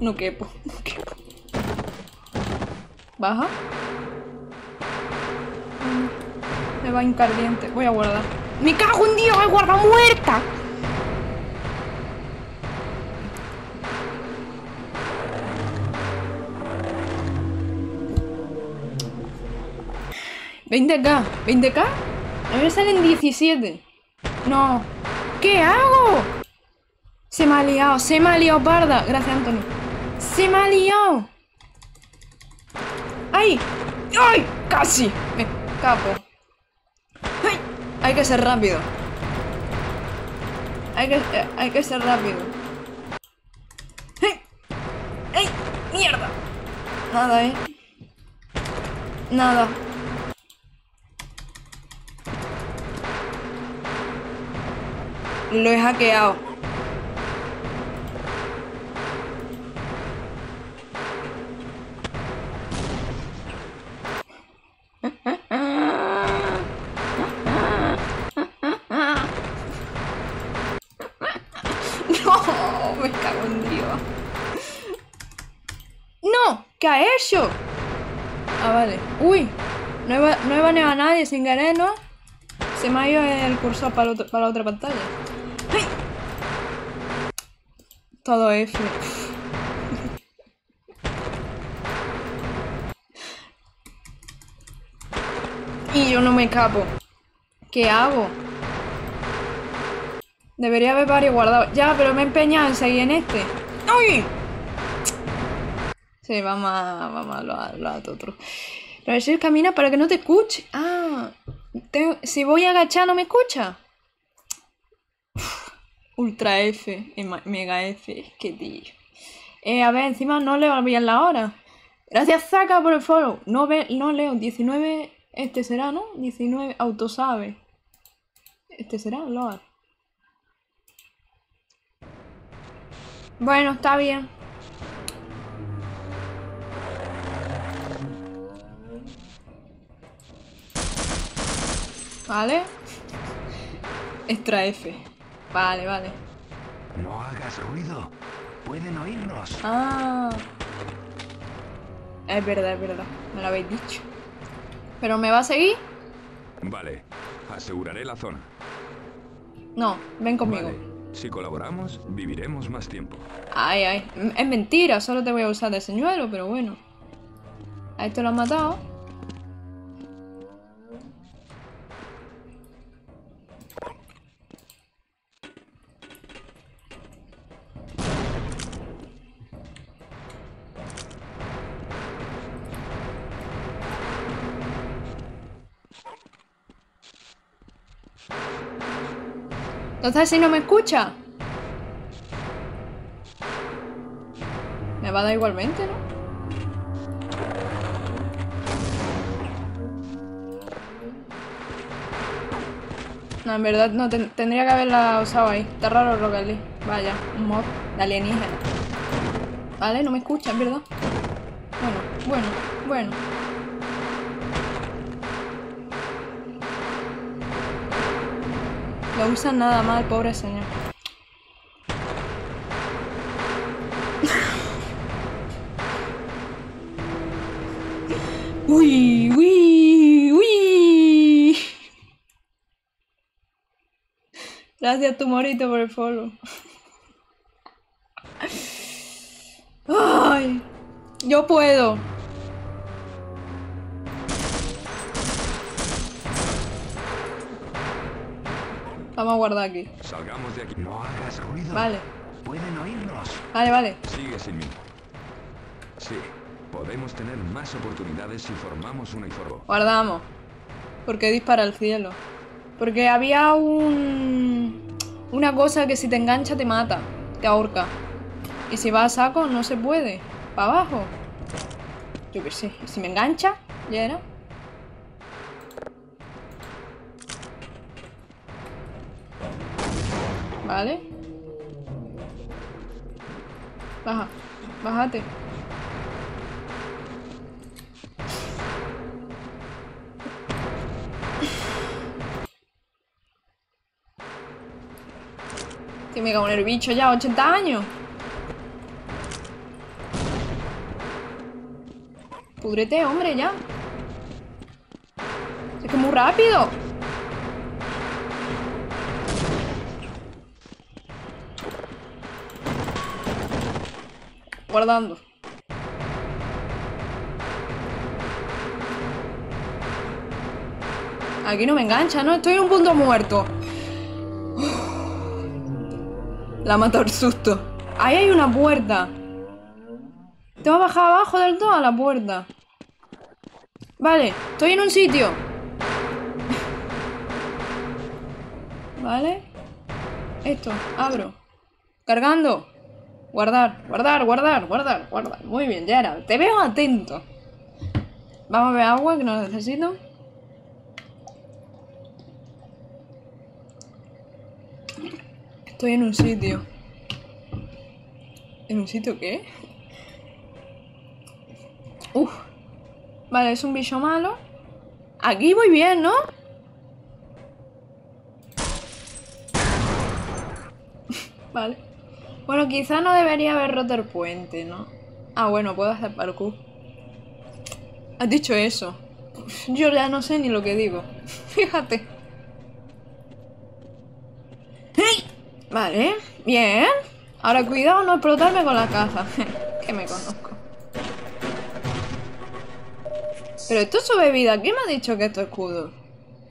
No quepo, no quepo. Baja. Me va incardiente. Voy a guardar. ¡Me cago en Dios! ¡He guardado muerta! ¿20k? ¿20k? A mí me salen 17. No. ¿Qué hago? Se me ha liado, se me ha liado, parda. Gracias, Anthony. Se me ha liado. ¡Ay! ¡Ay! ¡Casi! Me capo. ¡Ay! Hay que ser rápido. Hay que, hay que ser rápido. ¡Ay! ¡Ay! ¡Mierda! Nada, eh. Nada. Lo he hackeado. No, me cago en Dios. ¡No! ¿Qué ha hecho? Ah, vale. Uy, no he, baneado a nadie sin querer, ¿no? Se me ha ido el cursor para, la otra pantalla. Todo F. Y yo no me escapo. ¿Qué hago? Debería haber varios guardados. Ya, pero me he empeñado en seguir en este. ¡Ay! Sí, vamos a, vamos a lo, lo a otro. Pero camina para que no te escuche. Ah, si voy a agachar no me escucha. Ultra F, Mega F, que tío. Eh, a ver, encima no leo bien la hora. Gracias, Zaka, por el follow. No, ve, no leo, 19, este será, ¿no? 19, autosabe. Este será, Loar. Bueno, está bien. Vale. Extra F. Vale, vale. No hagas ruido. Pueden oírnos. Ah. Es verdad, es verdad. Me lo habéis dicho. ¿Pero me va a seguir? Vale, aseguraré la zona. No, ven conmigo. Vale, si colaboramos, viviremos más tiempo. Ay, ay. Es mentira, solo te voy a usar de señuelo, pero bueno. A esto lo han matado. Entonces, si no me escucha. Me va a dar igualmente, ¿no? No, en verdad no, ten- tendría que haberla usado ahí. Está raro League. Vaya, un mod de alienígena. Vale, no me escucha, es verdad. Bueno, bueno, bueno. Lo usan nada mal, pobre señor. Uy, uy, uy. Gracias, tu morito, por el follow. Ay, yo puedo. Vamos a guardar aquí. Salgamos de aquí. No hagas ruido. Vale, Pueden oírnos. vale, vale. Sigue sin mí. Sí, podemos tener más oportunidades si formamos un equipo. Guardamos. Porque dispara al cielo. Porque había un... Una cosa que si te engancha te mata. Te ahorca. Y si vas a saco no se puede. Para abajo. Yo qué sé. Si me engancha, ya era. Vale. Baja. Bájate. Que me cago en el bicho ya, 80 años. Pudrete, hombre, ya. Es que muy rápido. Guardando. Aquí no me engancha, ¿no? Estoy en un punto muerto. La ha matado el susto. Ahí hay una puerta. Te va a bajar abajo del todo a la puerta. Vale, estoy en un sitio. Vale. Esto, abro. Cargando. Guardar, guardar, guardar, guardar, guardar. Muy bien, ya era. Te veo atento. Vamos a ver agua que no necesito. Estoy en un sitio. ¿En un sitio qué? Uf. Vale, es un bicho malo. Aquí voy bien, ¿no? vale. Bueno, quizá no debería haber roto el puente, ¿no? Ah, bueno, puedo hacer parkour. Has dicho eso. Yo ya no sé ni lo que digo. Fíjate. ¡Hey! Vale, bien. Ahora cuidado no explotarme con la caja. que me conozco. Pero esto es su bebida. ¿Quién me ha dicho que esto es escudo?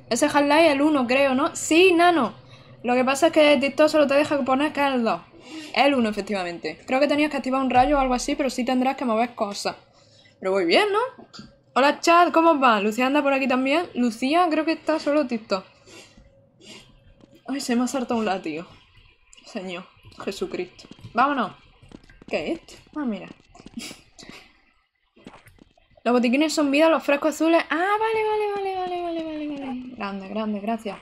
Ese es el 1, creo, ¿no? Sí, nano. Lo que pasa es que TikTok solo te deja poner que es el 2. Es el 1, efectivamente. Creo que tenías que activar un rayo o algo así, pero sí tendrás que mover cosas. Pero muy bien, ¿no? Hola, chat, ¿cómo va? Lucía anda por aquí también. Lucía creo que está solo TikTok. Ay, se me ha saltado un latido. Señor Jesucristo. Vámonos. ¿Qué es esto? Ah, mira. Los botiquines son vida, los frescos azules. Ah, vale, vale, vale, vale, vale, vale, vale. Grande, grande, gracias.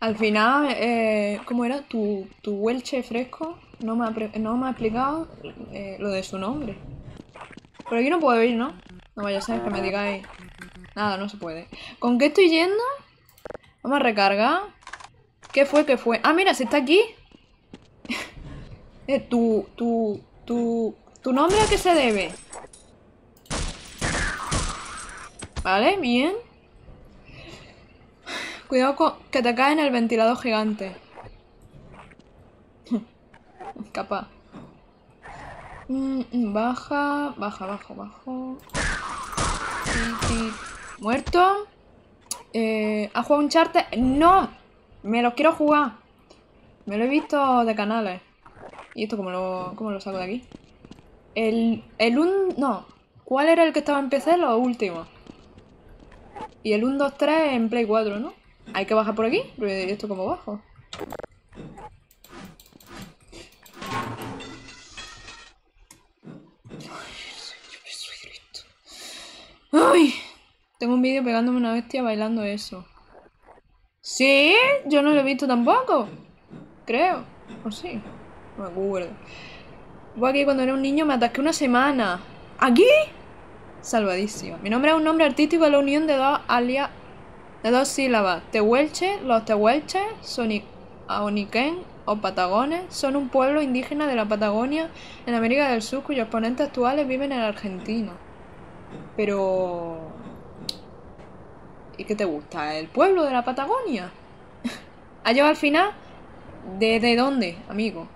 Al final, eh, ¿cómo era? Tu, tu fresco no me ha, no me ha explicado eh, lo de su nombre. Por aquí no puedo ir, ¿no? No vaya a ser que me digáis. Nada, no se puede. ¿Con qué estoy yendo? Vamos a recargar. ¿Qué fue? ¿Qué fue? Ah, mira, si está aquí. Eh, tu, tu, tu, tu nombre a qué se debe. Vale, bien. Cuidado con que te cae en el ventilador gigante. Capaz. Mm, mm, baja, baja, bajo, bajo. Muerto. Eh, ¿Ha jugado un charter? ¡No! Me lo quiero jugar. Me lo he visto de canales. ¿Y esto cómo lo, cómo lo saco de aquí? El, el un... No. ¿Cuál era el que estaba en PC? Los últimos. Y el 1, 2, 3 en Play 4, ¿no? Hay que bajar por aquí. Pero ¿y esto cómo bajo? ¡Ay! Tengo un vídeo pegándome una bestia bailando eso. ¿Sí? Yo no lo he visto tampoco. Creo. ¿O sí? No me acuerdo. Fue aquí cuando era un niño me atasqué una semana. ¿Aquí? Salvadísimo. Mi nombre es un nombre artístico de la unión de dos alias de dos sílabas. Tehuelche, los tehuelches, aoniquén o patagones son un pueblo indígena de la Patagonia en América del Sur cuyos exponentes actuales viven en Argentina. Pero... ¿Y qué te gusta? ¿El pueblo de la Patagonia? ¿Ha llegado al final? ¿De, de dónde, amigo?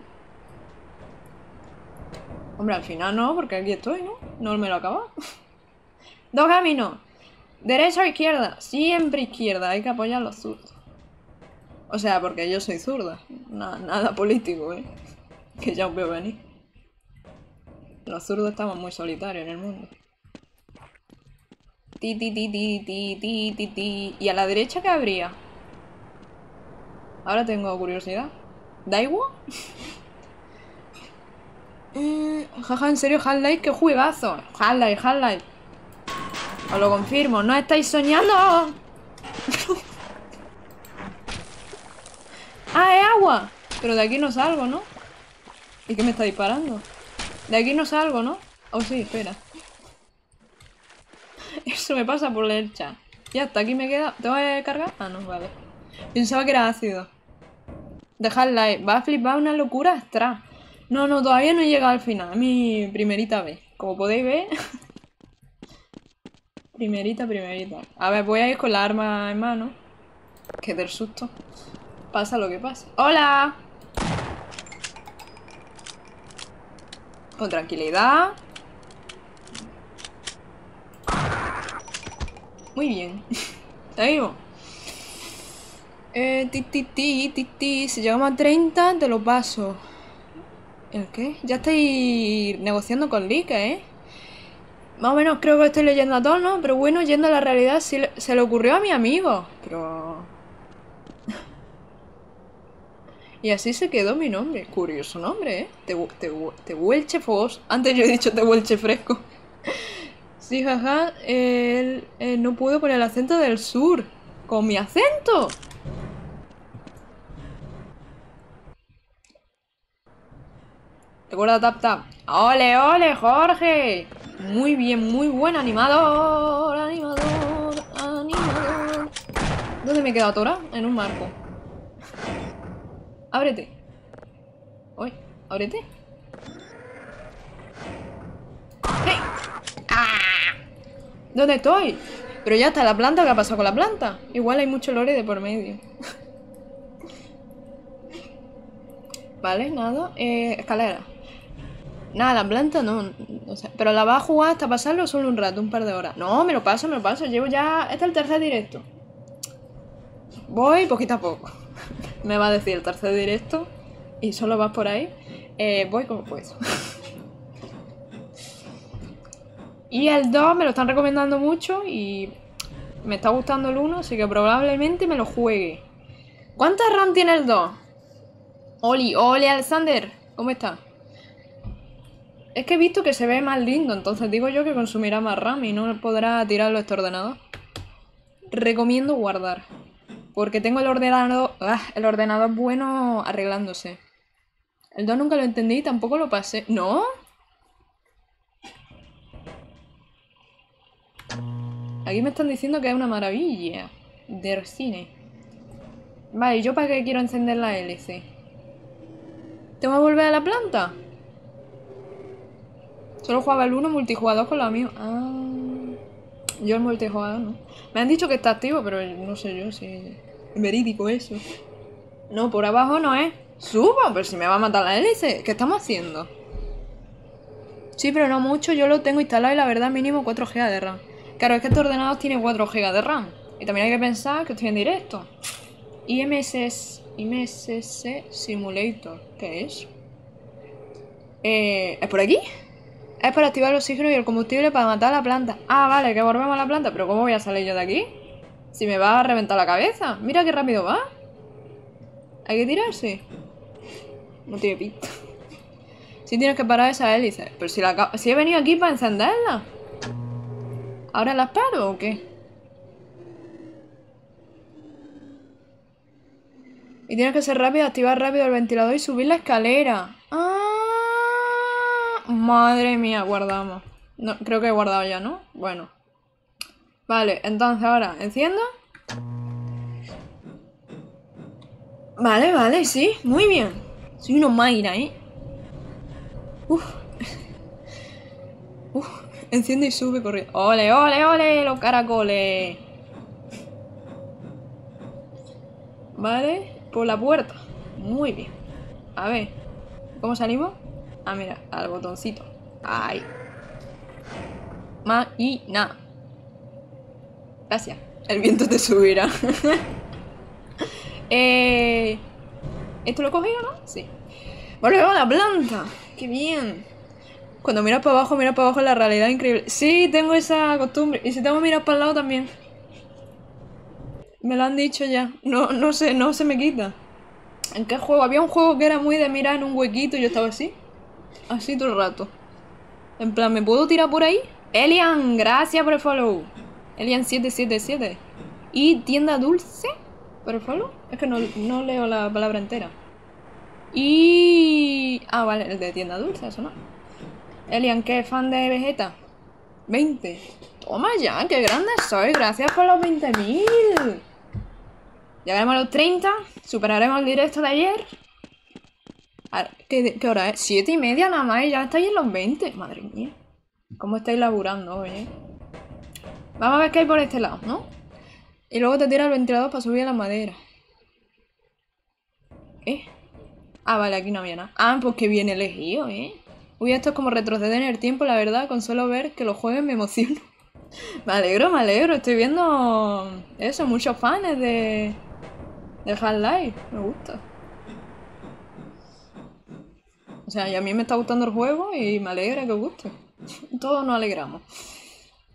Hombre, al final no, porque aquí estoy, ¿no? No me lo he acabado. Dos caminos. Derecha o izquierda. Siempre izquierda. Hay que apoyar a los zurdos. O sea, porque yo soy zurda. Na- nada político, ¿eh? Que ya os veo venir. Los zurdos estamos muy solitarios en el mundo. Ti, ti, ti, ti, ti, ti, ti, ti. ¿Y a la derecha qué habría? Ahora tengo curiosidad. ¿Daiwa? Eh, jaja, en serio, Half-Life, qué juegazo. Half-Life, Half-Life. Os lo confirmo, no estáis soñando. ah, es agua. Pero de aquí no salgo, ¿no? ¿Y qué me está disparando? De aquí no salgo, ¿no? Oh, sí, espera. Eso me pasa por leer chat. Y hasta aquí me queda. ¿Tengo que cargar? Ah, no, vale. Pensaba que era ácido. Dejadla Va a flipar una locura extra. No, no, todavía no he llegado al final. Mi primerita vez. Como podéis ver. Primerita, primerita. A ver, voy a ir con la arma en mano. Que del susto. Pasa lo que pasa. ¡Hola! Con tranquilidad. Muy bien. Seguimos. Eh, ti, ti, ti, ti. Si llegamos a 30, te lo paso. ¿El qué? Ya estáis negociando con Lika, ¿eh? Más o menos creo que estoy leyendo a todos, ¿no? Pero bueno, yendo a la realidad, sí se le ocurrió a mi amigo. Pero... Y así se quedó mi nombre. Curioso nombre, ¿eh? Te, te, Fos. Antes yo he dicho Tehuelche Fresco. Sí, jaja. Él, él no pudo poner el acento del sur. ¡Con mi acento! Recuerda tap tap. ¡Ole, ole, Jorge! Muy bien, muy buen animador, animador, animador. ¿Dónde me he quedado atorado? En un marco. Ábrete. Uy, ábrete. ¡Hey! ¡Ah! ¿Dónde estoy? Pero ya está la planta, ¿qué ha pasado con la planta? Igual hay mucho lore de por medio. vale, nada. Eh, escalera. Nada, la planta no. pero la va a jugar hasta pasarlo solo un rato, un par de horas. No, me lo paso, me lo paso. Llevo ya. Este es el tercer directo. Voy poquito a poco. me va a decir el tercer directo. Y solo vas por ahí. Eh, voy como puedo. y el 2 me lo están recomendando mucho y. Me está gustando el 1, así que probablemente me lo juegue. ¿Cuántas RAM tiene el 2? Oli, Oli, Alexander. ¿Cómo está? Es que he visto que se ve más lindo, entonces digo yo que consumirá más RAM y no podrá tirarlo este ordenador. Recomiendo guardar. Porque tengo el ordenador, ah, el ordenador bueno arreglándose. El 2 nunca lo entendí y tampoco lo pasé. ¿No? Aquí me están diciendo que es una maravilla del cine. Vale, ¿yo para qué quiero encender la hélice? ¿Tengo que volver a la planta? Solo jugaba el 1 multijugador con los amigos. Ah. Yo el multijugador no. Me han dicho que está activo, pero no sé yo si es verídico eso. No, por abajo no es. Subo, pero si me va a matar la hélice. ¿Qué estamos haciendo? Sí, pero no mucho. Yo lo tengo instalado y la verdad mínimo 4 GB de RAM. Claro, es que este ordenador tiene 4 GB de RAM. Y también hay que pensar que estoy en directo. IMSS, IMSS Simulator. ¿Qué es? Eh, ¿Es por aquí? Es para activar el oxígeno y el combustible para matar a la planta. Ah, vale, que volvemos a la planta. Pero ¿cómo voy a salir yo de aquí? Si me va a reventar la cabeza. Mira qué rápido va. Hay que tirarse. No tiene pinta. Si tienes que parar esa hélice. Pero si, la, si he venido aquí para encenderla. ¿Ahora las paro o qué? Y tienes que ser rápido, activar rápido el ventilador y subir la escalera. ¡Ah! Madre mía, guardamos. No, creo que he guardado ya, ¿no? Bueno. Vale, entonces ahora, ¿enciendo? Vale, vale, sí, muy bien. Soy una máquina, ¿eh? Uf. Uf. Enciende y sube corriendo. ¡Ole, ole, ole! Los caracoles. Vale, por la puerta. Muy bien. A ver, ¿cómo salimos? Ah, mira, al botoncito. ¡Ay! nada. Gracias. El viento te subirá. eh... ¿Esto lo he cogido, no? Sí. Volvemos a la planta. ¡Qué bien! Cuando miras para abajo, miras para abajo la realidad increíble. Sí, tengo esa costumbre. Y si tengo que mirar para el lado también. Me lo han dicho ya. No, no sé, no se me quita. ¿En qué juego? Había un juego que era muy de mirar en un huequito y yo estaba así. Así todo el rato. En plan, ¿me puedo tirar por ahí? Elian, gracias por el follow. Elian777. ¿Y tienda dulce? ¿Por el follow? Es que no, no leo la palabra entera. Y... Ah, vale, el de tienda dulce, eso no. Elian, ¿qué fan de Vegeta? 20. Toma ya, qué grande soy. Gracias por los 20.000. Ya veremos los 30. Superaremos el directo de ayer. A ver, ¿qué, ¿qué, hora es? 7 y media nada más y ya estáis en los 20. Madre mía. ¿Cómo estáis laburando hoy, eh? Vamos a ver qué hay por este lado, ¿no? Y luego te tira el ventilador para subir a la madera. ¿Eh? Ah, vale, aquí no había nada. Ah, pues que bien elegido, ¿eh? Uy, esto es como retroceder en el tiempo, la verdad, con solo ver que lo jueguen me emociono. me alegro, me alegro. Estoy viendo eso, muchos fans de, de Half-Life. Me gusta. O sea, y a mí me está gustando el juego y me alegra que os guste. Todos nos alegramos.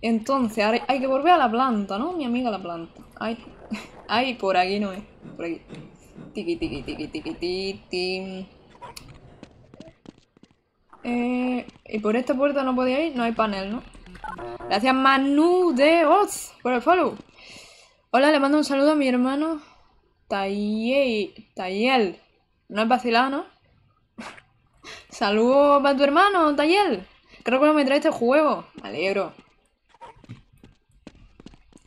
Entonces, ahora hay que volver a la planta, ¿no? Mi amiga la planta. Ay, ay, por aquí no es. Por aquí. Tiki, tiki, tiki, tiki, tiki. Eh, y por esta puerta no podía ir, no hay panel, ¿no? Gracias Manu de Oz por el follow. Hola, le mando un saludo a mi hermano Tayel. No es vacilado, ¿no? Saludos para tu hermano, Tayel. Creo que no me trae este juego. Me alegro.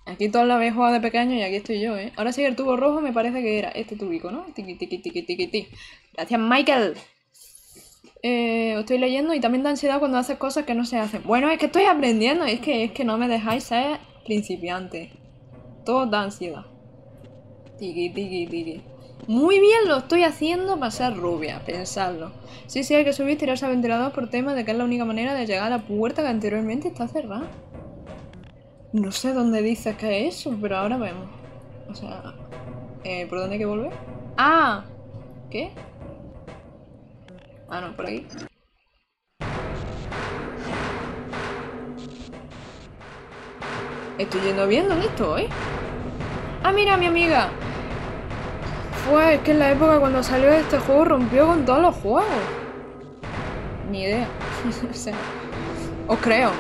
Aquí todos la habéis jugado de pequeño y aquí estoy yo, ¿eh? Ahora sí el tubo rojo me parece que era este tubico, ¿no? Tiki, tiki, tiki, tiki, tiki. Gracias, Michael. Eh, estoy leyendo y también da ansiedad cuando haces cosas que no se hacen. Bueno, es que estoy aprendiendo, es que, es que no me dejáis ser principiante. Todo da ansiedad. Tiki, tiki, tiki. Muy bien lo estoy haciendo para ser rubia, pensadlo. Sí, sí, hay que subir y tirarse al ventilador por tema de que es la única manera de llegar a la puerta que anteriormente está cerrada. No sé dónde dices que es eso, pero ahora vemos. O sea, eh, ¿por dónde hay que volver? ¡Ah! ¿Qué? Ah, no, por ahí. Estoy yendo bien, ¿dónde estoy? Ah, mira, mi amiga. Fue es que en la época cuando salió este juego rompió con todos los juegos. Ni idea. O sea, Os creo.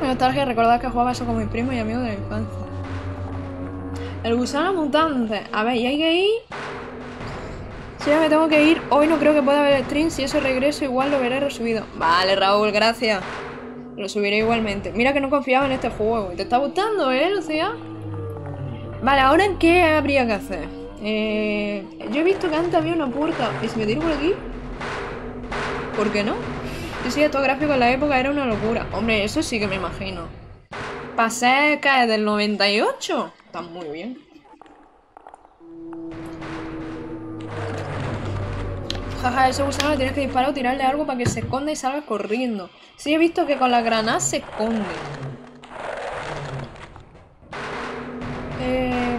Me nostalgia recordar que jugaba eso con mi primo y amigo de la infancia. El gusano mutante. A ver, y hay que ir. Si ya me tengo que ir, hoy no creo que pueda ver el stream. Si eso regreso, igual lo veré resubido. Vale, Raúl, gracias. Lo subiré igualmente. Mira que no confiaba en este juego. ¿Te está gustando, eh, Lucía? Vale, ahora en qué habría que hacer. Eh, yo he visto que antes había una puerta. ¿Y si me tiro por aquí? ¿Por qué no? Sí, sí, estos gráficos en la época era una locura. Hombre, eso sí que me imagino. Pasé que del 98. Está muy bien. Jaja, ese gusano tienes que disparar o tirarle algo para que se esconda y salga corriendo. Sí, he visto que con la granada se esconde. Eh...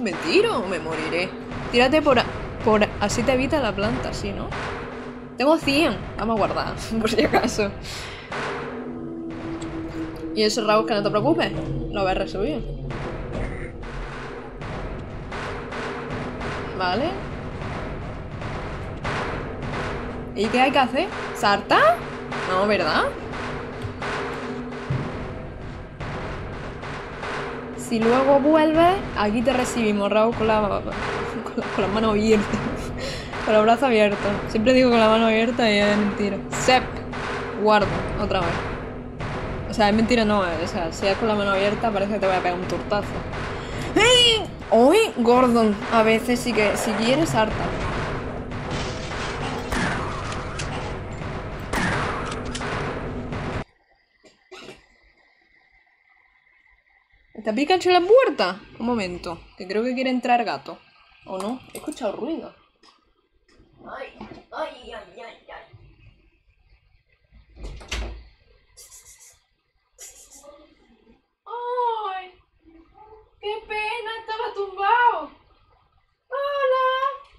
¿Me tiro o me moriré? Tírate por, por... Así te evita la planta, ¿sí, no? Tengo 100. Vamos a guardar, por si acaso. Y eso, Raúl, que no te preocupes. Lo voy a resubir. Vale. ¿Y qué hay que hacer? ¿Sarta? No, ¿verdad? Si luego vuelves, aquí te recibimos, Raúl, con la, con la, con la mano abierta. Con los brazos abiertos. Siempre digo con la mano abierta y es mentira. Sep. Guardo, otra vez. O sea, es mentira, no. O sea, si es con la mano abierta, parece que te voy a pegar un tortazo. ¡Ey! Hoy, Gordon. A veces sí que, si quieres, harta. ¿Está Pikachu en la puerta? Un momento, que creo que quiere entrar gato. ¿O no? He escuchado ruido. Ay, ay, ay, ay, ay. ¡Ay! ¡Qué pena! Estaba tumbado. ¡Hola!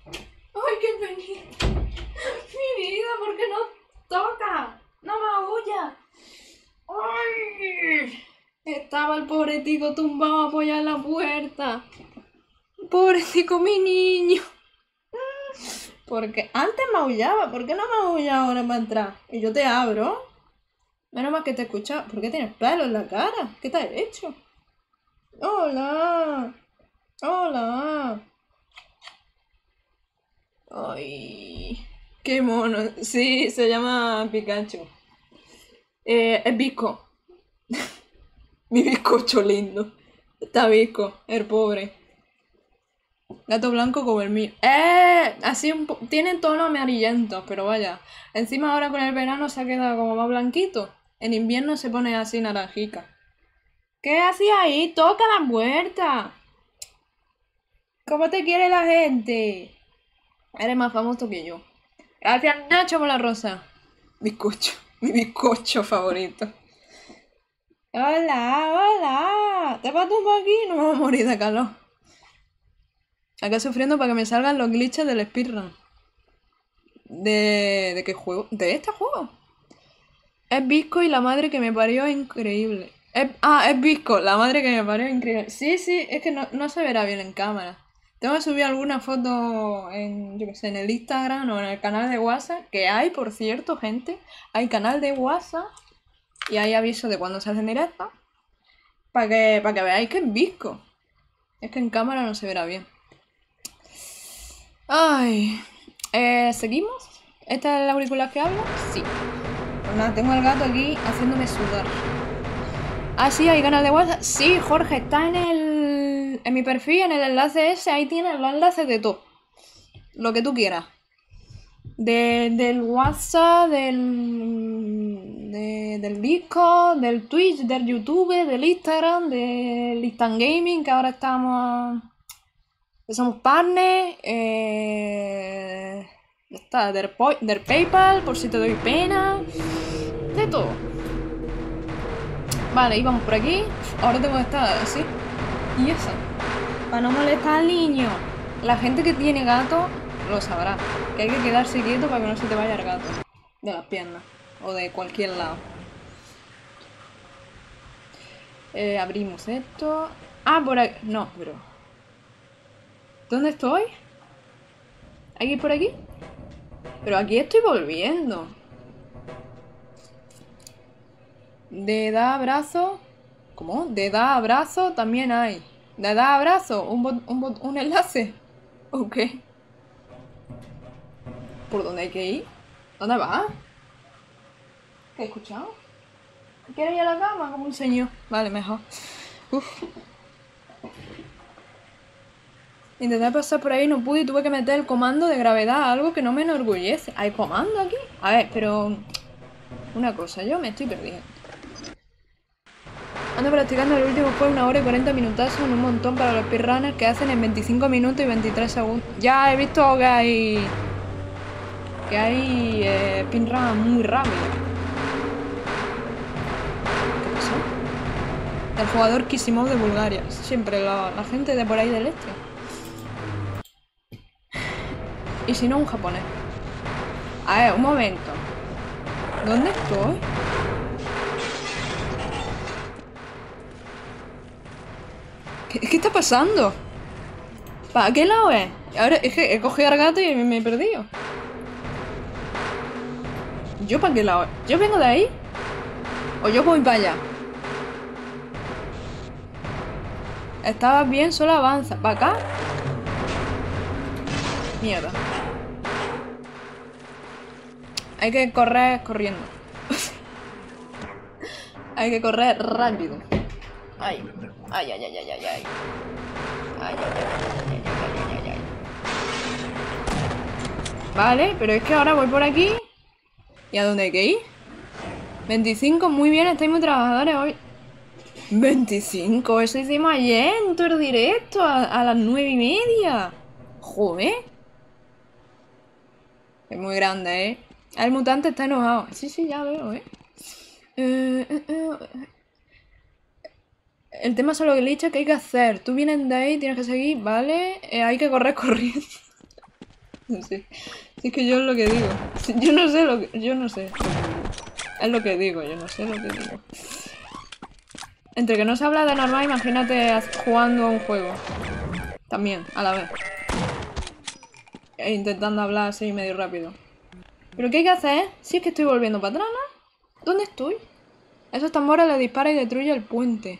¡Ay, qué penita! Mi vida, ¿por qué no toca? ¡No me aúlla! ¡Ay! Estaba el pobre tico tumbado apoyado en la puerta. Pobre tico, mi niño. Porque antes maullaba, ¿por qué no maulla ahora para entrar? Y yo te abro. Menos mal que te escucha. ¿Por qué tienes pelo en la cara? ¿Qué te has hecho? Hola. Hola. Ay. Qué mono. Sí, se llama Pikachu. Eh, es Visco. Mi bizcocho lindo. Está Visco, el pobre. Gato blanco como el mío. ¡Eh! Así un Tiene tonos amarillentos, pero vaya. Encima ahora con el verano se ha quedado como más blanquito. En invierno se pone así naranjica. ¿Qué hacía ahí? ¡Toca la puerta! ¿Cómo te quiere la gente? Eres más famoso que yo. Gracias, Nacho, por la rosa. Bizcocho. Mi bizcocho favorito. Hola, hola. ¿Te vas un aquí? No me voy a morir de calor. Acá sufriendo para que me salgan los glitches del speedrun. ¿De, ¿De qué juego? ¿De este juego? Es Visco y la madre que me parió increíble. Ah, es Visco, la madre que me parió increíble. Sí, sí, es que no, no se verá bien en cámara. Tengo que subir alguna foto en, yo qué sé, en el Instagram o en el canal de WhatsApp, que hay, por cierto, gente. Hay canal de WhatsApp y hay aviso de cuando se hacen directos. Para que, para que veáis que es Visco. Es que en cámara no se verá bien. Ay. Eh, ¿Seguimos? ¿Esta es la auricular que habla? Sí. Pues nada, tengo al gato aquí haciéndome sudar. Ah, sí, hay canal de WhatsApp. Sí, Jorge, está en el. En mi perfil, en el enlace ese, ahí tienes los enlaces de todo. Lo que tú quieras. De- del WhatsApp, del. De- del Discord, del Twitch, del YouTube, del Instagram, del Instant Gaming, que ahora estamos. que somos partners. Eh, está, del, PayPal, por si te doy pena. De todo. Vale, íbamos por aquí. Ahora tengo que estar así. Y eso. Para no molestar al niño. La gente que tiene gato lo sabrá. Que hay que quedarse quieto para que no se te vaya el gato. De las piernas. O de cualquier lado. Eh, abrimos esto. Ah, por aquí. No, pero. ¿Dónde estoy? ¿Aquí por aquí? Pero aquí estoy volviendo. De da abrazo. ¿Cómo? De da abrazo también hay. De da abrazo. Un, un, un enlace. Ok. ¿Por dónde hay que ir? ¿Dónde va? ¿Qué he escuchado? ¿Quieres ir a la cama como un señor? Vale, mejor. Uf. Intenté pasar por ahí, no pude y tuve que meter el comando de gravedad, algo que no me enorgullece. ¿Hay comando aquí? A ver, pero... Una cosa, yo me estoy perdiendo. Ando practicando el último fue una hora y 40 minutos, son un montón para los speedrunners que hacen en 25 minutos y 23 segundos. Ya he visto que hay... Que hay eh, muy rápidos. El jugador Kisimov de Bulgaria. Siempre la, gente de por ahí del este. Y si no, un japonés. A ver, un momento. ¿Dónde estoy? ¿Qué, está pasando? ¿Para qué lado es? Ahora es que he cogido al gato y me, he perdido. ¿Yo para qué lado? ¿Yo vengo de ahí? ¿O yo voy para allá? Estabas bien, solo avanza. ¿Para acá? Mierda. Hay que correr corriendo. Hay que correr rápido. Ay. Ay, ay, ay, ay, ay, ay. Ay, ay, ay, ay, ay, Vale, pero es que ahora voy por aquí. ¿Y a dónde hay que ir? 25, muy bien, estáis muy trabajadores hoy. 25, eso hicimos ayer en todo directo, a, a las 9 y media. Joder. Es muy grande, ¿eh? El mutante está enojado. Sí, sí, ya veo, ¿eh? Eh, eh, eh. El tema son los glitches que hay que hacer. Tú vienes de ahí, tienes que seguir, ¿vale? Eh, hay que correr corriendo. No sé. Si es que yo es lo que digo. Yo no sé lo que... Yo no sé. Es lo que digo, yo no sé lo que digo. Entre que no se habla de normal, imagínate jugando a un juego. También, a la vez. E intentando hablar así medio rápido. ¿Pero qué hay que hacer? Si es que estoy volviendo para atrás. ¿Dónde estoy? Esos tambores le dispara y destruye el puente.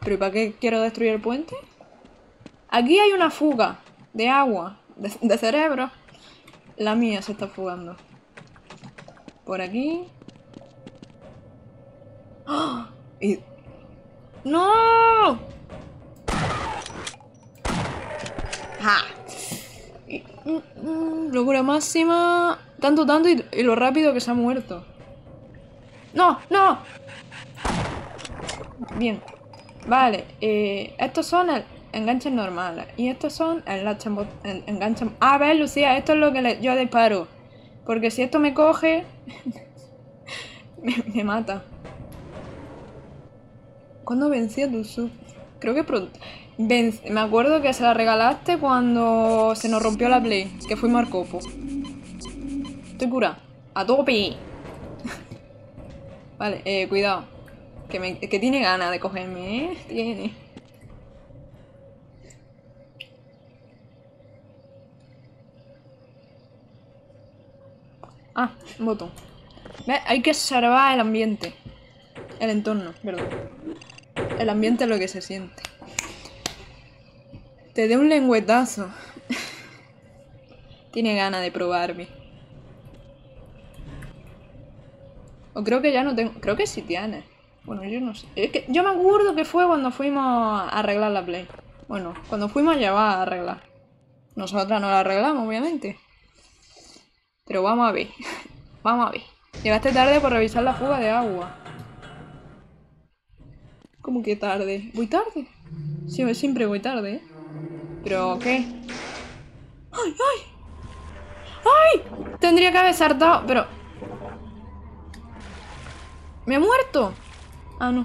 ¿Pero y para qué quiero destruir el puente? Aquí hay una fuga de agua, de, de cerebro. La mía se está fugando. Por aquí. ¡Ah! Y... ¡No! ¡Ja! Mm, mm, locura máxima. Tanto, tanto y, lo rápido que se ha muerto. ¡No! ¡No! Bien. Vale. eh, estos son el- enganches normales. Y estos son enganches... enganches... A ver, Lucía, esto es lo que yo disparo. Porque si esto me coge... me mata. ¿Cuándo vencí a tu sub? Creo que pronto. Me acuerdo que se la regalaste cuando se nos rompió la Play, que fuimos al copo. Estoy curada. A tope. vale, eh, cuidado. Que, me- que tiene ganas de cogerme, ¿eh? Tiene. Ah, un botón. ¿Ves? Hay que observar el ambiente. El entorno, perdón. El ambiente es lo que se siente. Te dé un lengüetazo. Tiene ganas de probarme. O creo que ya no tengo. Creo que sí tiene. Bueno, yo no sé. Es que yo me acuerdo que fue cuando fuimos a arreglar la Play. Bueno, cuando fuimos a llevar a arreglar. Nosotras no la arreglamos, obviamente. Pero vamos a ver. vamos a ver. Llegaste tarde por revisar la fuga de agua. ¿Cómo que tarde? ¿Voy tarde? Sí, siempre voy tarde, ¿eh? ¿Pero qué? ¡Ay, ay! ¡Ay! Tendría que haber saltado, pero... ¿Me he muerto? Ah, no.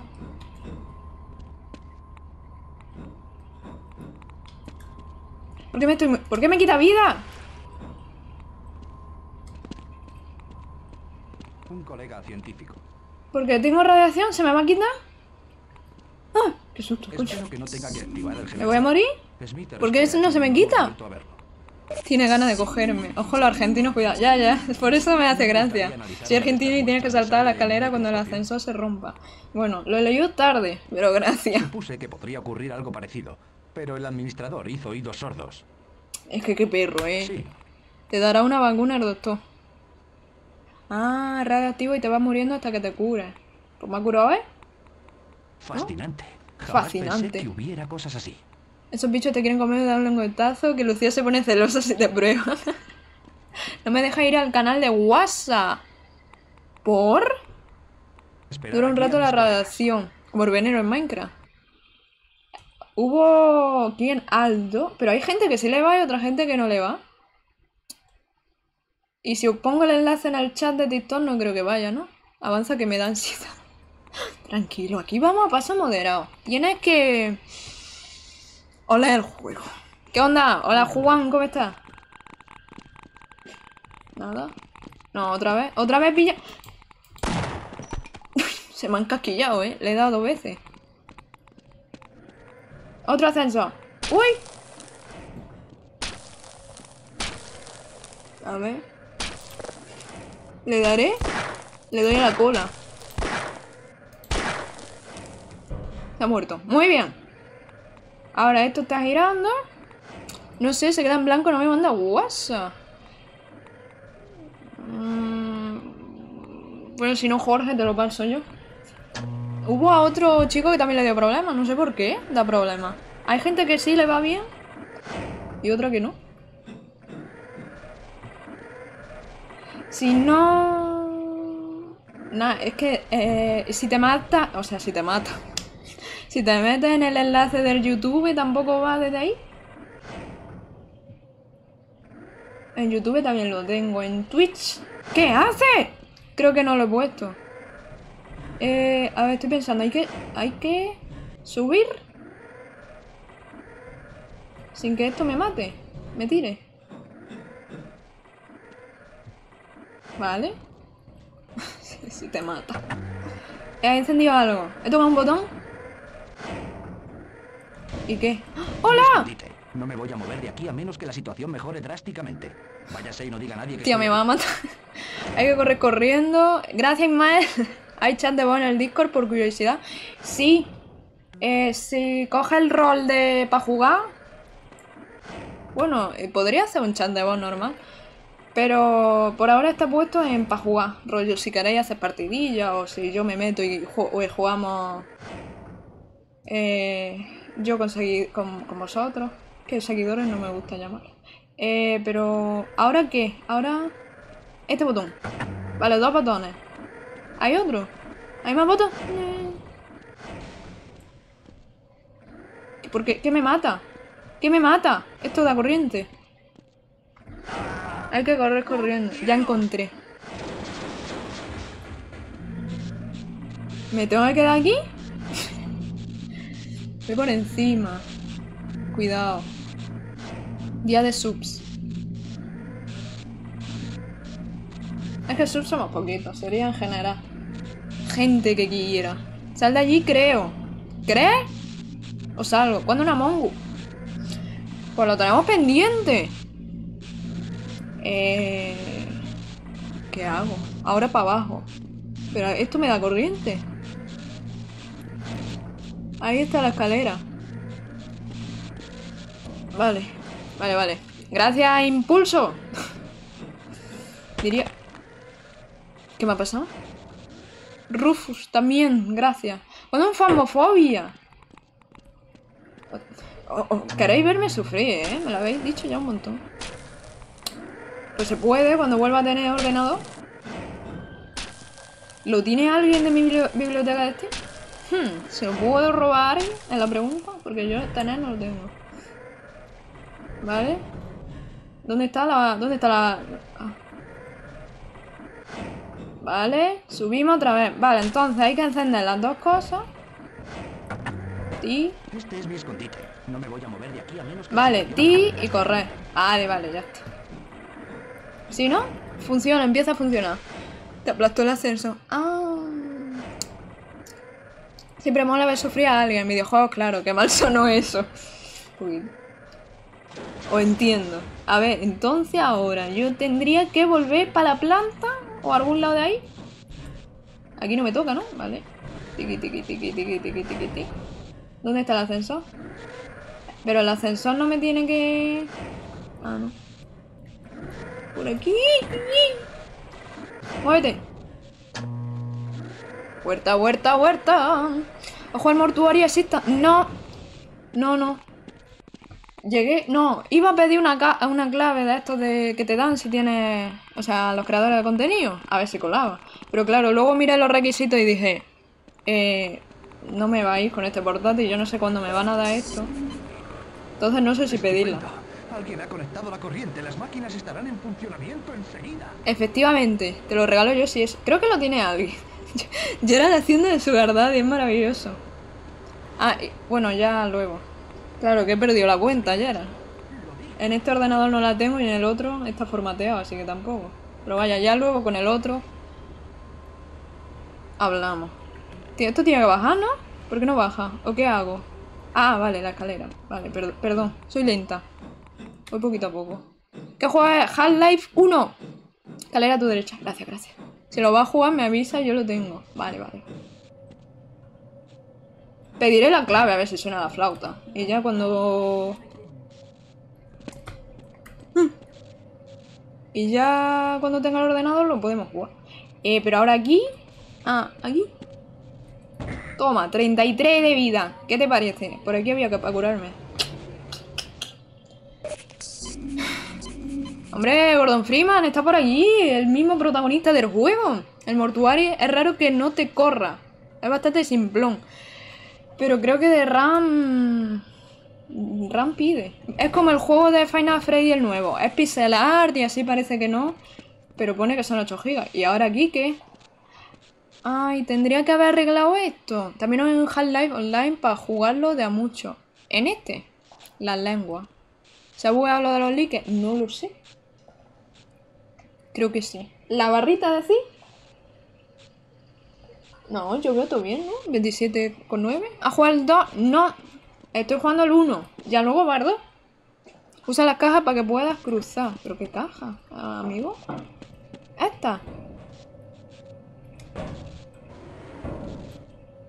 ¿Por qué me estoy... ¿Por qué me quita vida? Un colega científico. Porque tengo radiación, ¿se me va a quitar? ¡Ah! Qué susto, coño. Que no tenga que activar el ¿Me voy a morir? ¿Por qué eso no se me quita? Tiene ganas de cogerme. Ojo los argentinos, cuidado. Ya, ya. Por eso me hace gracia. Soy argentino y tienes que saltar a la escalera cuando el ascensor se rompa. Bueno, lo he leído tarde, pero gracias. Supuse que podría ocurrir algo parecido, pero el administrador hizo oídos sordos. Es que qué perro, eh. Sí, Te dará una vacuna el doctor. Ah, radioactivo y te vas muriendo hasta que te cures. Pues me ha curado, ¿eh? Fascinante. Jamás Fascinante. pensé que hubiera cosas así. Esos bichos te quieren comer y dar un lengüetazo que Lucía se pone celosa si te prueba. no me deja ir al canal de WhatsApp. ¿Por? Esperar Dura un rato la radiación. Como el veneno en Minecraft. Hubo quien Aldo, pero hay gente que sí le va y otra gente que no le va. Y si os pongo el enlace en el chat de TikTok, no creo que vaya, ¿no? Avanza que me da ansiedad. Tranquilo, aquí vamos a paso moderado. Tienes que oler el juego. ¿Qué onda? Hola Juan, ¿cómo estás? Nada. No, otra vez. Otra vez pilla. Se me han casquillado, ¿eh? Le he dado dos veces. Otro ascenso. ¡Uy! A ver. ¿Le daré? Le doy a la cola. Ha muerto. Muy bien. Ahora esto está girando. No sé, se queda en blanco, no me manda WhatsApp. Mm, Bueno, si no, Jorge, te lo paso yo. Hubo a otro chico que también le dio problemas, no sé por qué da problemas. Hay gente que sí le va bien y otra que no. Si no... Nah, es que eh, si te mata... O sea, si te mata. Si te metes en el enlace del YouTube tampoco va desde ahí. En YouTube también lo tengo. En Twitch. ¿Qué hace? Creo que no lo he puesto. Eh, a ver, estoy pensando. Hay que... Hay que... Subir. Sin que esto me mate. Me tire. Vale. si, te mata. He encendido algo. He tocado un botón. ¿Y qué? ¡Hola! No me voy a mover de aquí a menos que la situación mejore drásticamente. Váyase y no diga a nadie que... Tío, me va a matar. Hay que correr corriendo. Gracias, Ismael. Hay chat de voz en el Discord por curiosidad. Sí. Eh, si coge el rol de para jugar. Bueno, eh, podría hacer un chat de voz normal. Pero por ahora está puesto en para jugar. Rollo, si queréis hacer partidilla o si yo me meto y, jugamos. eh, yo con, con, con vosotros. Que seguidores no me gusta llamar. Eh, pero. ¿Ahora qué? Ahora. Este botón. Vale, dos botones. ¿Hay otro? ¿Hay más botones? ¿Por qué? ¿Qué me mata? ¿Qué me mata? Esto da corriente. Hay que correr corriendo. Ya encontré. ¿Me tengo que quedar aquí? Voy por encima. Cuidado. Día de subs. Es que subs somos poquitos, sería en general. Gente que quiera. Sal de allí, creo. ¿Crees? O salgo. ¿Cuándo una mongo? Pues lo tenemos pendiente. Eh... ¿Qué hago? Ahora para abajo. Pero esto me da corriente. Ahí está la escalera. Vale, vale, vale. Gracias, impulso. Diría... ¿Qué me ha pasado? Rufus, también, gracias. Cuando famofobia. O- o- queréis verme sufrir, ¿eh? Me lo habéis dicho ya un montón. Pues se puede cuando vuelva a tener ordenador. ¿Lo tiene alguien de mi bibli- biblioteca de este? Hmm, ¿se lo puedo robar? En la pregunta, porque yo tener no lo tengo. ¿Vale? ¿Dónde está la... ¿Dónde está la... ah. Vale, subimos otra vez. Vale, entonces hay que encender las dos cosas. Ti, Este es mi escondite. No me voy a mover de aquí a menos que... Vale, ti y correr. Vale, vale, ya está. Si no, funciona, empieza a funcionar. Te aplastó el ascenso. Ah. Siempre mola ver sufrir a alguien en videojuegos, claro, que mal sonó eso. Uy. O entiendo. A ver, entonces ahora yo tendría que volver para la planta o algún lado de ahí. Aquí no me toca, ¿no? Vale. Tiki, tiki, tiki, tiki, tiki, tiki, tiki. ¿Dónde está el ascensor? Pero el ascensor no me tiene que... Ah, no. Por aquí. Muévete. Huerta, huerta, huerta. Ojo al mortuario exista. No. No, no. Llegué. No, iba a pedir una, una clave de estos de que te dan si tienes. O sea, los creadores de contenido. A ver si colaba. Pero claro, luego miré los requisitos y dije. Eh, no me vais con este portátil. Yo no sé cuándo me van a dar esto. Entonces no sé si pedirla. Alguien ha conectado la corriente. Las máquinas estarán en funcionamiento enseguida. Efectivamente, te lo regalo yo si es. Creo que lo tiene alguien. Yo era la hacienda de su verdad y es maravilloso. Ah, bueno, ya luego. Claro que he perdido la cuenta, era. En este ordenador no la tengo y en el otro está formateado, así que tampoco. Pero vaya, ya luego con el otro. Hablamos. Esto tiene que bajar, ¿no? ¿Por qué no baja? ¿O qué hago? Ah, vale, la escalera. Vale, per- perdón, soy lenta. Voy poquito a poco. ¿Qué juega? Half-Life 1. Escalera a tu derecha. Gracias, gracias. Si lo va a jugar, me avisa yo lo tengo. Vale, vale. Pediré la clave a ver si suena la flauta. Y ya cuando... Hmm. Y ya cuando tenga el ordenador lo podemos jugar. Eh, pero ahora aquí... Ah, aquí. Toma, 33 de vida. ¿Qué te parece? Por aquí había que curarme. Hombre, Gordon Freeman está por allí, el mismo protagonista del juego. El mortuario es raro que no te corra. Es bastante simplón. Pero creo que de RAM... RAM pide. Es como el juego de Final Freddy el nuevo. Es pixel art y así parece que no. Pero pone que son 8 GB. ¿Y ahora aquí qué? Ay, tendría que haber arreglado esto. También en Half-Life Online para jugarlo de a mucho. En este, las lenguas. ¿Se ha bugueado lo de los likes? No lo sé. Creo que sí. ¿La barrita de decir? No, yo veo todo bien, ¿no? 27,9. ¿A jugar el 2? No. Estoy jugando el 1. Ya luego bardo. Usa las cajas para que puedas cruzar. ¿Pero qué caja, amigo? Esta.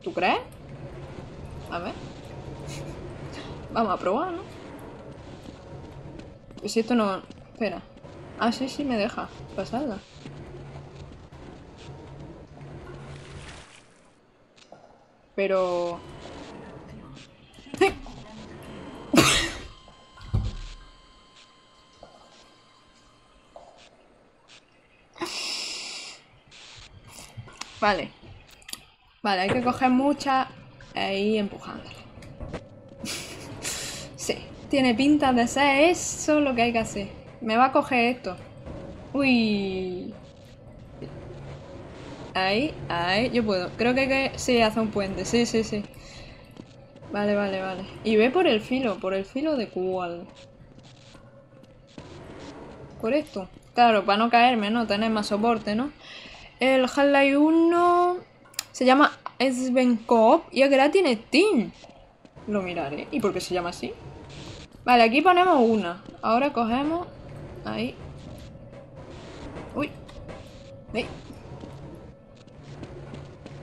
¿Tú crees? A ver. Vamos a probar, ¿no? Pues esto no... Espera. Ah, sí, sí, me deja pasarla. Pero... Vale. Vale, hay que coger mucha e ir sí, tiene pinta de ser eso lo que hay que hacer. Me va a coger esto. Uy. Ahí, ahí, yo puedo. Creo que que... Sí, hace un puente. Sí, sí, sí. Vale, vale, vale. Y ve por el filo. ¿Por el filo de cuál? Por esto. Claro, para no caerme, ¿no? Tener más soporte, ¿no? El Half-Life 1 se llama Sven Coop y es gratis en Steam. Lo miraré. ¿Y por qué se llama así? Vale, aquí ponemos una. Ahora cogemos... Ahí. Uy. Ey.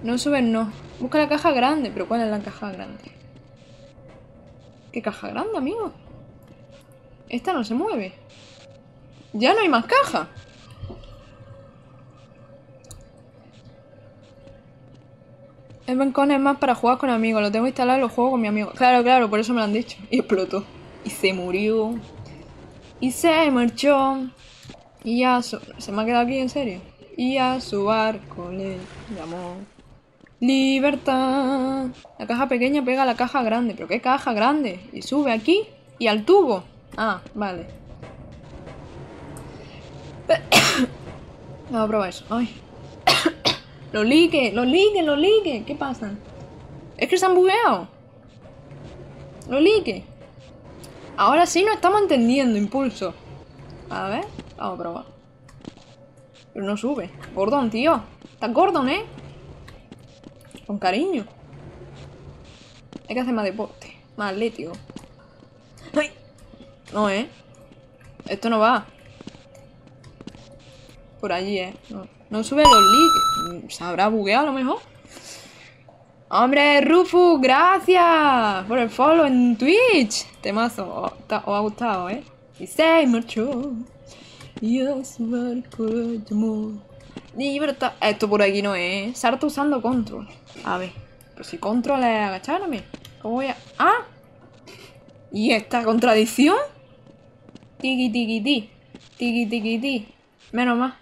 No suben, no. Busca la caja grande. ¿Pero cuál es la caja grande? ¿Qué caja grande, amigo? Esta no se mueve. Ya no hay más caja. El Bencon es más para jugar con amigos. Lo tengo instalado y lo juego con mi amigo. Claro, claro, por eso me lo han dicho. Y explotó. Y se murió. Y se marchó. Y a su... ¿Se me ha quedado aquí en serio? Y a su barco le llamó... Libertad. La caja pequeña pega a la caja grande. ¿Pero qué caja grande? Y sube aquí y al tubo. Ah, vale. Vamos a probar eso. Ay. los liques, los liques, los liques. ¿Qué pasa? Es que se han bugueado. Los liques. Ahora sí no estamos entendiendo, impulso. A ver, vamos a probar. Pero no sube. Gordon, tío. Estás Gordon, ¿eh? Con cariño. Hay que hacer más deporte. Más atlético. ¡Ay! No, ¿eh? Esto no va. Por allí, ¿eh? No, no sube los leaks. ¿Se habrá bugueado a lo mejor? Hombre, Rufus, gracias por el follow en Twitch. Temazo, os ha gustado, ¿eh? Y se marchó. Y llamó. Libertad. Esto por aquí no es. Sarta usando control. A ver. Pero si control es agacharme. ¿Cómo voy a.? ¡Ah! ¿Y esta contradicción? Tiki tiki ti. Tiki tiki ti. Menos más.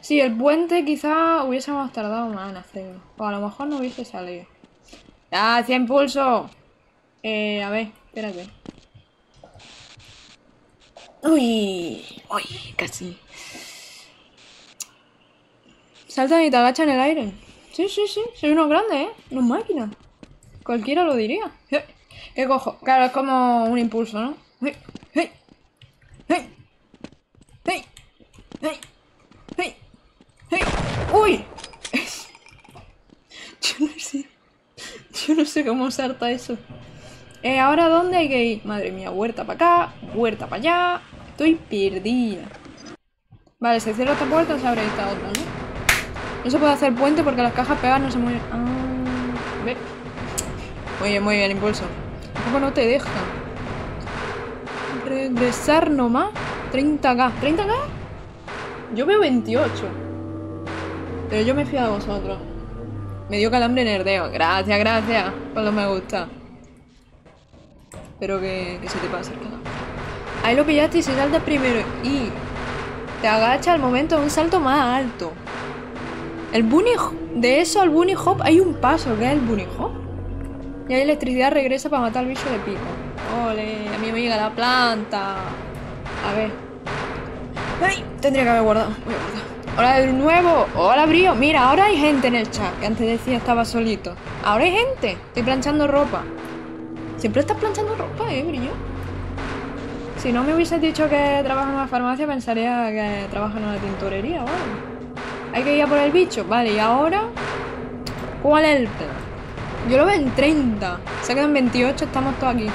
Sí, el puente quizá hubiésemos tardado más en hacerlo. O a lo mejor no hubiese salido. ¡Gracias, impulso! Eh, a ver, espérate. Uy, uy, casi. Salta y te agacha en el aire. Sí, sí, sí, soy uno grande, ¿eh? No es máquina. Cualquiera lo diría. ¿Qué cojo? Claro, es como un impulso, ¿no? Eh, eh, eh, eh, eh, eh, eh. ¡Uy! Yo no sé. Yo no sé cómo salta eso. Eh, ¿ahora dónde hay que ir? Madre mía, huerta para acá, huerta para allá. Estoy perdida. Vale, se cierra esta puerta, se abre esta otra, ¿no? No se puede hacer puente porque las cajas pegadas no se mueven. Ah, ve. Muy bien, muy bien, impulso. Tampoco no te deja. Regresar nomás. 30k. ¿30k? Yo veo 28. Pero yo me fío de vosotros. Me dio calambre nerdeo. Gracias, gracias. Por los me gusta. Espero que, se te pase el calambre. Ahí lo pillaste y se salta primero. Y te agacha al momento de un salto más alto. El bunny de eso al bunny hop hay un paso, que es el bunny hop. Y ahí electricidad regresa para matar al bicho de pico. Ole, a mi amiga la planta. A ver. Ay, tendría que haber guardado. Voy a guardar. Hola de nuevo. Hola, Brío. Mira, ahora hay gente en el chat. Que antes decía estaba solito. Ahora hay gente. Estoy planchando ropa. Siempre estás planchando ropa, eh, Brillo. Si no me hubieses dicho que trabajas en una farmacia, pensaría que trabajas en una tintorería o. Hay que ir a por el bicho. Vale, y ahora. ¿Cuál es el plan? Yo lo veo en 30. Se quedan 28, estamos todos aquí.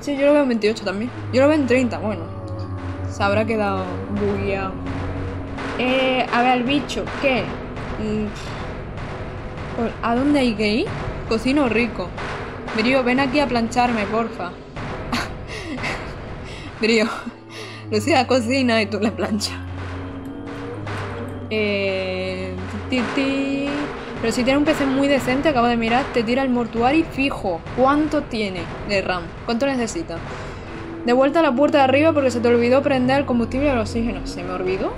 Sí, yo lo veo en 28 también. Yo lo veo en 30, bueno. Se habrá quedado bugueado. Eh, a ver, bicho, ¿qué? Mm, ¿A dónde hay que ir? Cocino rico. Brío, ven aquí a plancharme, porfa. Brío, Lucía cocina y tú le planchas. Eh. Pero si tiene un PC muy decente, acabo de mirar, te tira el mortuario fijo. ¿Cuánto tiene de RAM? ¿Cuánto necesita? De vuelta a la puerta de arriba porque se te olvidó prender el combustible y el oxígeno. ¿Se me olvidó?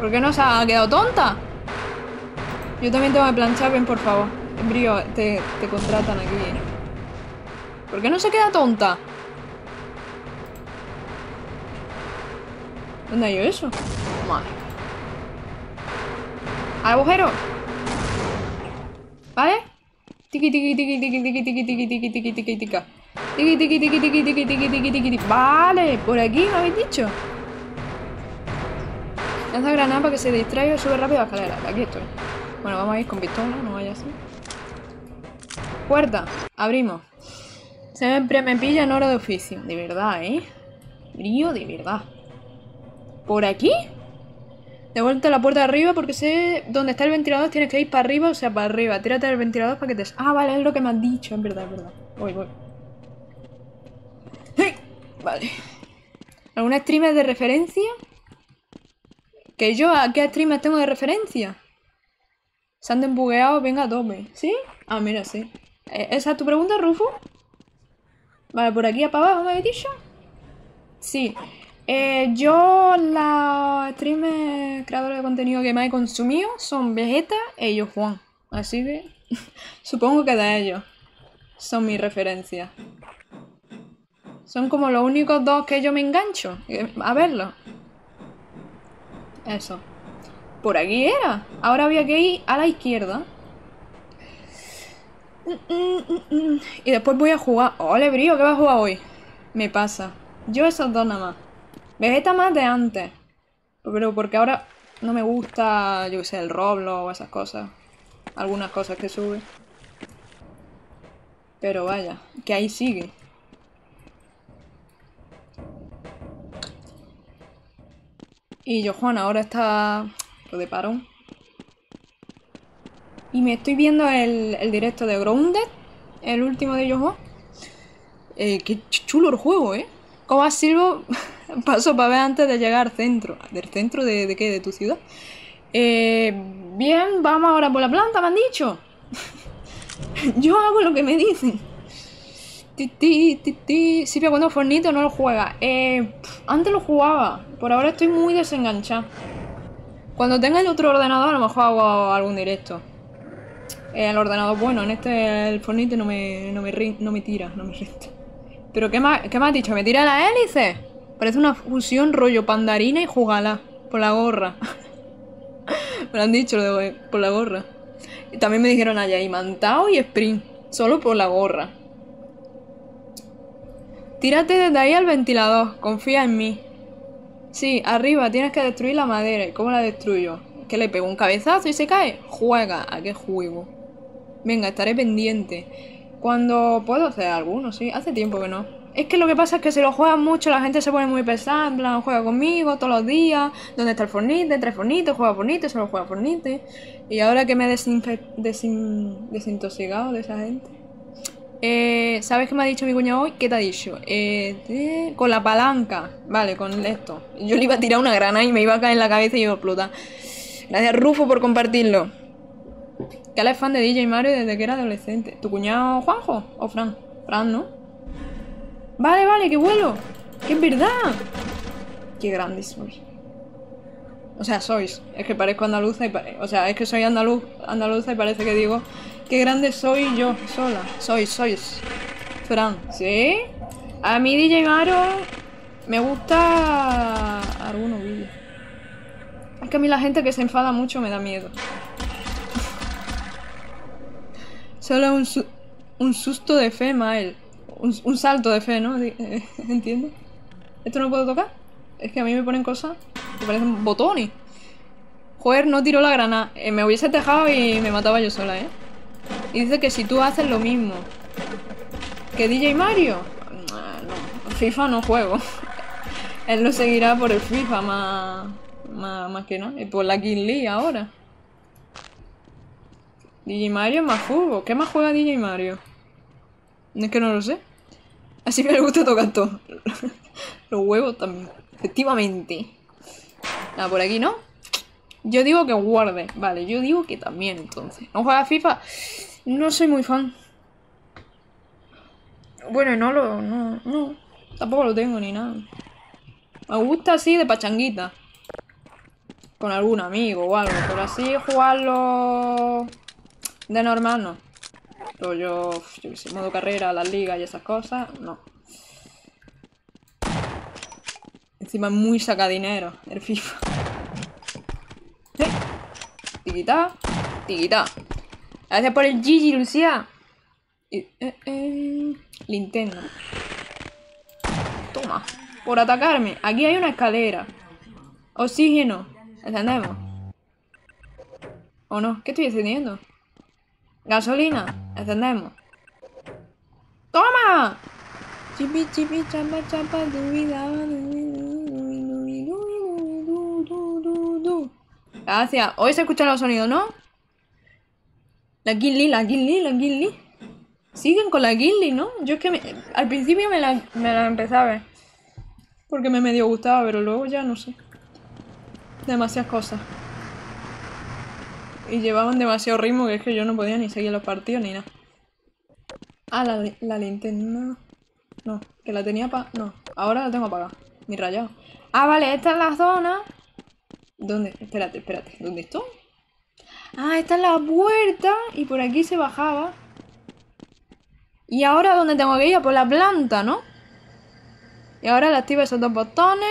¿Por qué no se ha quedado tonta? Yo también tengo que planchar, ven por favor. Brío, te, contratan aquí. ¿Por qué no se queda tonta? ¿Dónde hay eso? Madre. ¿Al agujero? ¿Vale? Tiki tiki tiki tiki tiki tiki tiki tiki tiki tiki tica. Tiki tiki tiki tiki tiki tiki tiki tiki tiki. Vale, por aquí me habéis dicho. Lanza granada para que se distraiga y sube rápido la escalera. Aquí estoy. Bueno, vamos a ir con pistola, no vaya así. Puerta, abrimos. Siempre me pilla en hora de oficio. De verdad, ¿eh? Brío, de verdad. ¿Por aquí? De vuelta a la puerta de arriba porque sé dónde está el ventilador. Tienes que ir para arriba, o sea, para arriba. Tírate del ventilador para que te... Ah, vale, es lo que me has dicho. Es verdad, es verdad. Voy, voy. ¡Hey! Vale. ¿Algún streamer de referencia? ¿Que yo a qué streamer tengo de referencia? Se han desbugueado, venga a tope. ¿Sí? Ah, mira, sí. Eh, ¿Esa es tu pregunta, Rufo? Vale, por aquí para abajo me habéis dicho. Sí. Eh, yo, la streamer creadora de contenido que más he consumido son Vegeta e ellos Juan. Así que supongo que de ellos son mis referencias. Son como los únicos dos que yo me engancho eh, a verlos. Eso. Por aquí era. Ahora había que ir a la izquierda. Y después voy a jugar. Ole, brío, ¿qué vas a jugar hoy? Me pasa. Yo esos dos nada más. Vegeta más de antes. Pero porque ahora no me gusta, yo qué sé, el Roblox o esas cosas. Algunas cosas que sube. Pero vaya, que ahí sigue. Y yo, Juan, ahora está lo de parón. Y me estoy viendo el, el directo de Grounded, el último de dos. Eh, qué ch- chulo el juego, ¿eh? Como a Silvo paso para ver antes de llegar al centro. ¿Del centro de, de qué? ¿De tu ciudad? Eh, bien, vamos ahora por la planta, me han dicho. Yo hago lo que me dicen. Ti, ti, ti, cuando Fornito no lo juega. Eh, antes lo jugaba. Por ahora estoy muy desenganchada. Cuando tenga el otro ordenador, a lo mejor hago algún directo. Eh, el ordenador bueno, en este el Fornite no me, no me, no me tira, no me resta. ¿Pero qué me, qué me has dicho? ¿Me tira la hélice? Parece una fusión rollo pandarina y jugala. Por la gorra. me lo han dicho por la gorra. Y también me dijeron allá, y mantao y sprint. Solo por la gorra. Tírate desde ahí al ventilador. Confía en mí. Sí, arriba tienes que destruir la madera. ¿Y cómo la destruyo? ¿Que le pego un cabezazo y se cae? Juega. ¿A qué juego? Venga, estaré pendiente. Cuando puedo hacer alguno, sí. Hace tiempo que no. Es que lo que pasa es que si lo juegan mucho, la gente se pone muy pesada. En plan, juega conmigo todos los días. ¿Dónde está el Fornite? Tres Fornite, juega Fornite, solo juega Fornite. Y ahora que me he desin- desintoxicado de esa gente. Eh, ¿Sabes qué me ha dicho mi cuñado hoy? ¿Qué te ha dicho? Eh, con la palanca. Vale, con esto. Yo le iba a tirar una granada y me iba a caer en la cabeza y iba a explotar. Gracias, Rufo, por compartirlo. Que es fan de DJ Mario desde que era adolescente. ¿Tu cuñado Juanjo? ¿O Fran? Fran, ¿no? Vale, vale, que vuelo. Que es verdad. Qué grande soy. O sea, sois. Es que parezco andaluza y O sea, es que soy andaluz, andaluza y parece que digo qué grande soy yo sola. Sois, sois. Fran, ¿sí? A mí DJ Mario me gusta algunos vídeos. Es que a mí la gente que se enfada mucho me da miedo. Solo un, su- un susto de fe, Mael. Un, salto de fe, ¿no? Eh, ¿Entiendes? ¿Esto no puedo tocar? Es que a mí me ponen cosas que parecen botones. Joder, no tiró la granada. Eh, me hubiese dejado y me mataba yo sola, ¿eh? Y dice que si tú haces lo mismo que DJ Mario, ah, no, FIFA no juego. Él lo seguirá por el FIFA más, más, que no. Y por la King League ahora. DJ Mario más fútbol. ¿Qué más juega DJ Mario? Es que no lo sé. Así me gusta tocar todo. Los huevos también. Efectivamente. Ah, por aquí no. Yo digo que guarde. Vale, yo digo que también entonces. ¿No juega FIFA? No soy muy fan. Bueno, no lo. No, no. Tampoco lo tengo ni nada. Me gusta así de pachanguita. Con algún amigo o algo. Pero así jugarlo. De normal no. Pero yo, qué sé, modo carrera, las ligas y esas cosas, no. Encima es muy saca dinero el FIFA. ¿Eh? Tiquita, tiquita. Gracias por el Gigi, Lucía. Eh, eh, linterna. Toma. Por atacarme. Aquí hay una escalera. Oxígeno. ¿Encendemos? ¿O no? ¿Qué estoy encendiendo? Gasolina. Encendemos. ¡Toma! Chipi, chipi, chapa, chapa. Gracias. Hoy se escuchan los sonidos, ¿no? La Gilly, la Gilly, la Gilly. Siguen con la Gilly, ¿no? Yo es que me- al principio me la, me la empecé a ver. Porque me medio gustaba, pero luego ya no sé. Demasiadas cosas. Y llevaban demasiado ritmo que es que yo no podía ni seguir los partidos ni nada. Ah, la, li- la linterna. No, que la tenía pa... No, ahora la tengo apagada. Mi rayado. Ah, vale, esta es la zona. ¿Dónde? Espérate, espérate. ¿Dónde estoy? Ah, esta es la puerta. Y por aquí se bajaba. Y ahora, ¿dónde tengo que ir? Por la planta, ¿no? Y ahora le activo esos dos botones.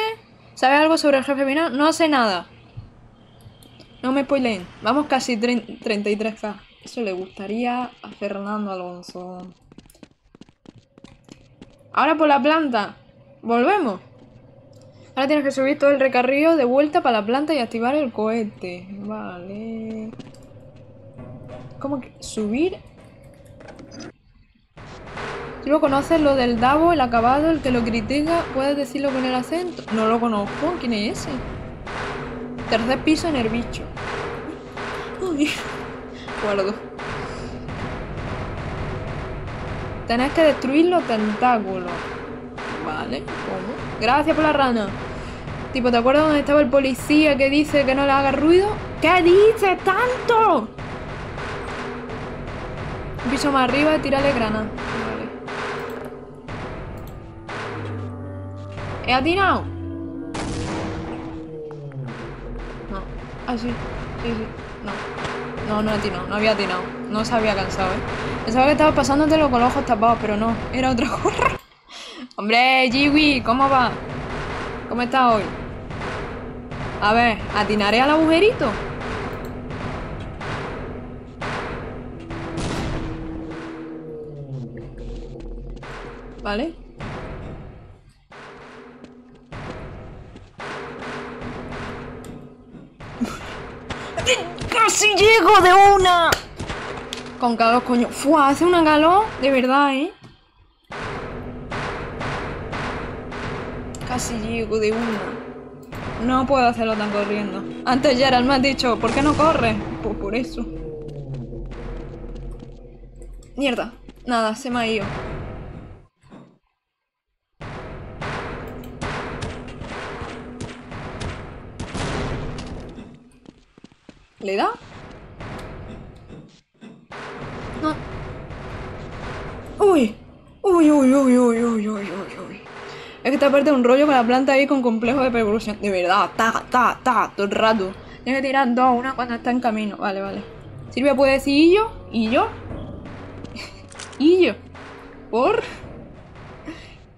¿Sabes algo sobre el jefe final? No sé nada. No me spoileen. Vamos casi trein- 33k. Eso le gustaría a Fernando Alonso. Ahora por la planta. Volvemos. Ahora tienes que subir todo el recorrido de vuelta para la planta y activar el cohete. Vale. ¿Cómo que subir? Si lo conoces, lo del Davo, el acabado, el que lo critica, puedes decirlo con el acento. No lo conozco. ¿Quién es ese? Tercer piso en el bicho. Guardo. Tenés que destruir los tentáculos. Vale, ¿cómo? Gracias por la rana. Tipo, ¿te acuerdas dónde estaba el policía que dice que no le haga ruido? ¿Qué dices tanto? Un piso más arriba, tírale grana. Vale. ¿He atinado? No. Ah, sí. Sí, sí. No. No, no he atinado. No había atinado. No se había cansado, ¿eh? Pensaba que estabas pasándotelo con los ojos tapados, pero no. Era otra gorra. Hombre, Jiwi, ¿cómo va? ¿Cómo estás hoy? A ver, ¿atinaré al agujerito? ¿Vale? ¡Casi llego de una! Con calor, coño. ¡Fua! Hace una calor de verdad, ¿eh? Casi llego de una. No puedo hacerlo tan corriendo. Antes Gerald me ha dicho, ¿por qué no corres? Pues por eso. Mierda. Nada, se me ha ido. ¿Le da? No. Uy. Uy, uy, uy, uy, uy, uy, uy. Es que esta parte es un rollo con la planta ahí con complejo de percusión. De verdad, ta, ta, ta, todo el rato. Tienes que tirar dos, una cuando está en camino. Vale, vale. Silvia puede decir y yo, y yo. y yo. Por.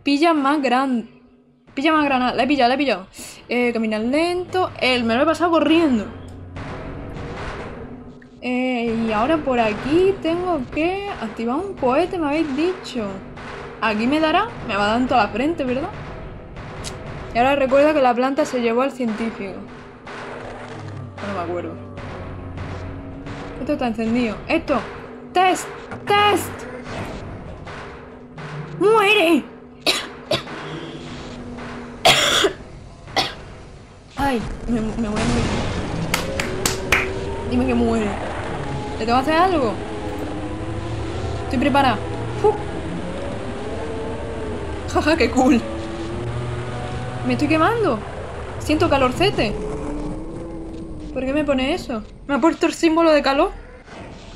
Pilla más grande. Pilla más granada. La he pillado, la he pillado. Eh, caminar lento. El, me lo he pasado corriendo. Eh, y ahora por aquí tengo que activar un cohete, me habéis dicho. Aquí me dará, me va a dar en toda la frente, ¿verdad? Y ahora recuerda que la planta se llevó al científico. No me acuerdo. Esto está encendido. ¡Esto! ¡Test! ¡Test! ¡Muere! Ay, me, me a. Dime que muere. ¿Te tengo que hacer algo? Estoy preparada. Jaja, qué cool. Me estoy quemando. Siento calorcete. ¿Por qué me pone eso? Me ha puesto el símbolo de calor.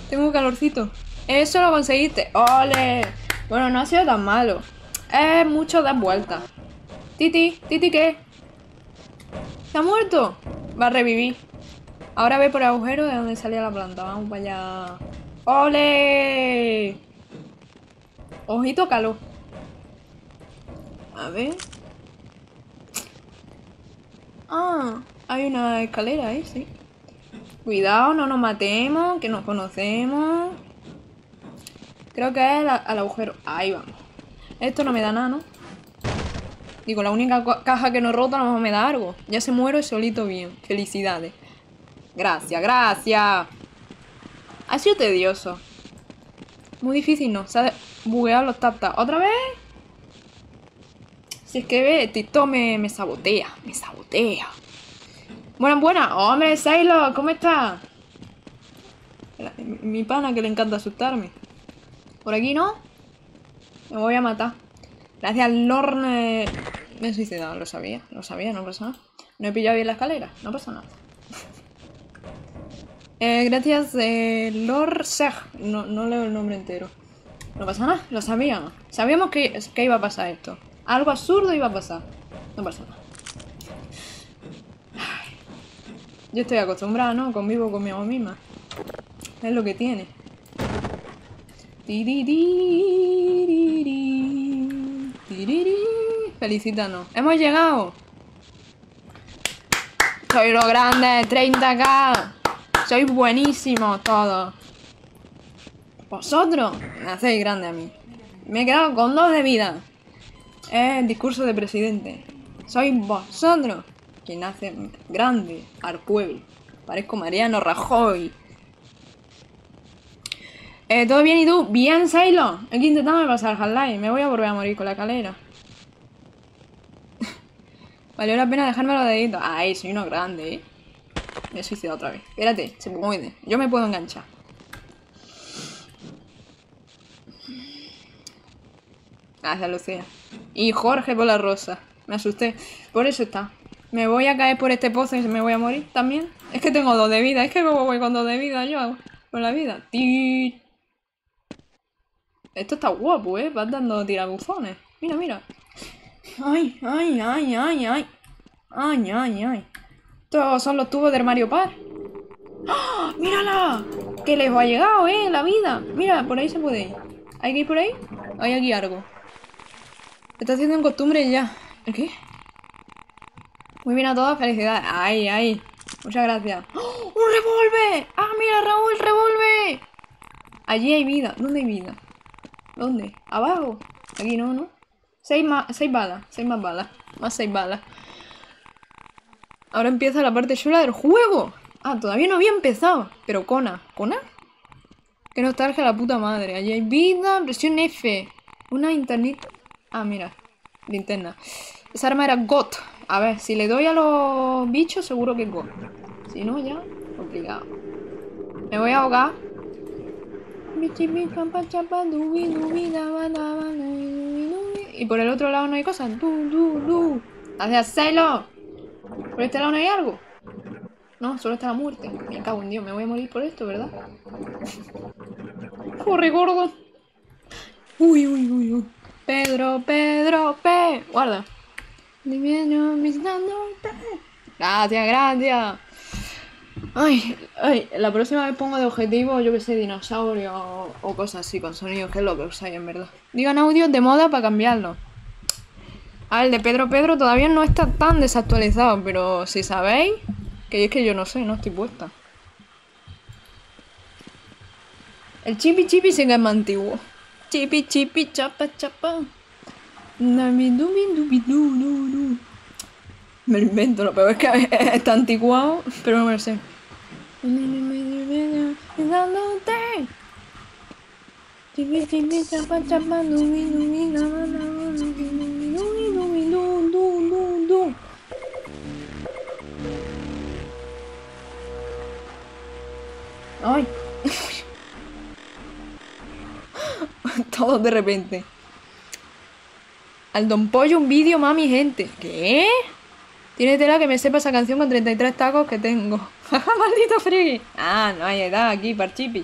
Tengo calorcito. Eso lo conseguiste. ¡Ole! Bueno, no ha sido tan malo. Es mucho dar vueltas. Titi, Titi, ¿qué? ¿Se ha muerto? Va a revivir. Ahora ve por el agujero de donde salía la planta. Vamos para allá. ¡Ole! Ojito calor. A ver. Ah, hay una escalera ahí, sí. Cuidado, no nos matemos, que nos conocemos. Creo que es al, agujero. Ahí vamos. Esto no me da nada, ¿no? Digo, la única ca- caja que no rota no me da algo. Ya se muere solito bien. Felicidades. Gracias, gracias. Ha sido tedioso. Muy difícil, ¿no? Se ha bugueado los tap tap. ¿Otra vez? Si es que ve, Tito me, me sabotea. Me sabotea. Buenas, buenas. Hombre, Sailor, ¿cómo estás? Mi pana que le encanta asustarme. ¿Por aquí no? Me voy a matar. Gracias, Lorne. Me he suicidado, lo sabía. Lo sabía, no pasa nada. No he pillado bien la escalera, no pasa nada. Eh, gracias, eh, Lord Seg. No, no leo el nombre entero. No pasa nada, lo sabíamos. Sabíamos que, que iba a pasar esto. Algo absurdo iba a pasar. No pasa nada. Yo estoy acostumbrada, ¿no? Convivo conmigo misma. Es lo que tiene. Felicítanos. ¡Hemos llegado! Soy lo grande, 30k. Sois buenísimos todos. Vosotros me hacéis grande a mí. Me he quedado con dos de vida. Es discurso de presidente. Soy vosotros quien hace grande al pueblo. Parezco Mariano Rajoy. Eh, ¿Todo bien y tú? Bien, Sailor. Aquí intentando pasar Half-Life. Me voy a volver a morir con la calera. Valió la pena dejarme los deditos. Ay, soy uno grande, eh. Me he suicidado otra vez. Espérate, se puede. Yo me puedo enganchar. Gracias, Lucía. Y Jorge por la rosa. Me asusté. Por eso está. Me voy a caer por este pozo y me voy a morir también. Es que tengo dos de vida. Es que como voy con dos de vida yo con la vida. Ti. Esto está guapo, ¿eh? Vas dando tirabuzones. Mira, mira. Ay, ay, ay, ay, ay. Ay, ay, ay. Estos son los tubos del Mario Par. ¡Ah! ¡Mírala! Que les ha llegado, ¿eh? La vida. Mira, por ahí se puede ir. ¿Hay que ir por ahí? Hay aquí algo. Está haciendo en costumbre ya. ¿El qué? Muy bien a todos, felicidades. Ay, ay. Muchas gracias. ¡Oh! ¡Un revólver! ¡Ah, mira, Raúl, revólver! Allí hay vida. ¿Dónde hay vida? ¿Dónde? ¿Abajo? Aquí no, ¿no? Seis, más, seis balas. Seis más balas. Más seis balas. Ahora empieza la parte chula del juego. Ah, todavía no había empezado. Pero Kona. ¿Kona? Qué nostalgia la puta madre. Allí hay vida. Presión F. Una internet. Ah, mira. Linterna. Esa arma era GOT. A ver, si le doy a los bichos, seguro que es GOT. Si no, ya, complicado. Me voy a ahogar. Y por el otro lado no hay cosas. Du, du, du. Celo. ¿Por este lado no hay algo? No, solo está la muerte. Me cago en Dios, me voy a morir por esto, ¿verdad? Corre, gordo. Uy, uy, uy, uy. Pedro, Pedro, P. Guarda. Gracias, gracias. Ay, ay, la próxima vez pongo de objetivo, yo que sé, dinosaurio o, o cosas así con sonidos, que es lo que usáis en verdad. Digan audios de moda para cambiarlo. Ah, el de Pedro Pedro todavía no está tan desactualizado, pero si sabéis, que es que yo no sé, no estoy puesta. El chipi chipi sí que es más antiguo. Chipi chipi chapa chapa. Me lo invento, lo peor es que está anticuado, pero no me lo sé. Chipi chipi chapa chapa Ay. Todo de repente. Al Don Pollo un vídeo, mami, gente. ¿Qué? Tiene tela que me sepa esa canción con 33 tacos que tengo. ¡Maldito friki! Ah, no hay edad aquí, parchipi.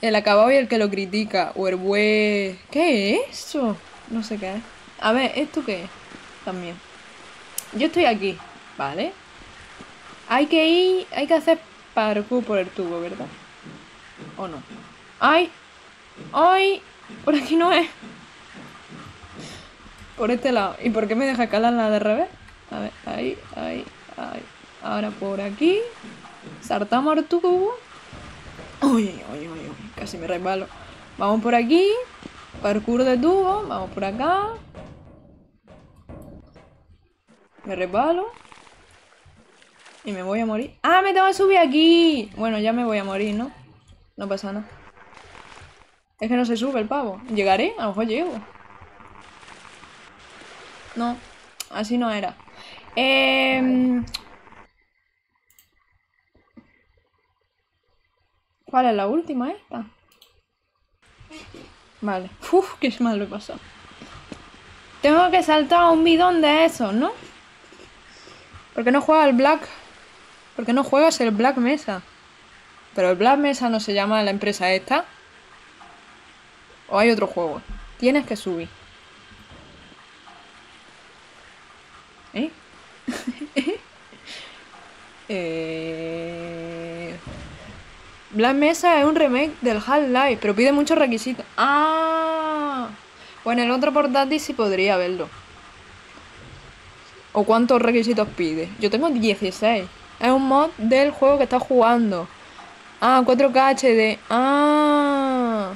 El acabado y el que lo critica. Bue... ¿Qué es eso? No sé qué es. A ver, ¿esto qué es? También. Yo estoy aquí, ¿vale? Hay que ir... Hay que hacer parkour por el tubo, ¿verdad? ¿O no? ¡Ay! ¡Ay! Por aquí no es. Por este lado. ¿Y por qué me deja calar la de revés? A ver, ahí, ahí, ahí. Ahora por aquí. Saltamos al tubo. Uy, uy, uy, uy. Casi me resbalo. Vamos por aquí. Parkour de tubo. Vamos por acá. Me resbalo. Y me voy a morir. ¡Ah, me tengo que subir aquí! Bueno, ya me voy a morir, ¿no? No pasa nada. Es que no se sube el pavo. ¿Llegaré? A lo mejor llego. No, así no era. Eh... ¿Cuál es la última esta? Vale. Uf, qué mal lo he pasado. Tengo que saltar a un bidón de esos, ¿no? ¿Por qué no juega el Black? ¿Por qué no juegas el Black Mesa? Pero el Black Mesa no se llama la empresa esta. ¿O hay otro juego? Tienes que subir. ¿Eh? eh... Black Mesa es un remake del Half-Life, pero pide muchos requisitos. ¡Ah! Pues en el otro portátil sí podría verlo. ¿O cuántos requisitos pide? Yo tengo 16. Es un mod del juego que está jugando. Ah, 4K HD. Ah.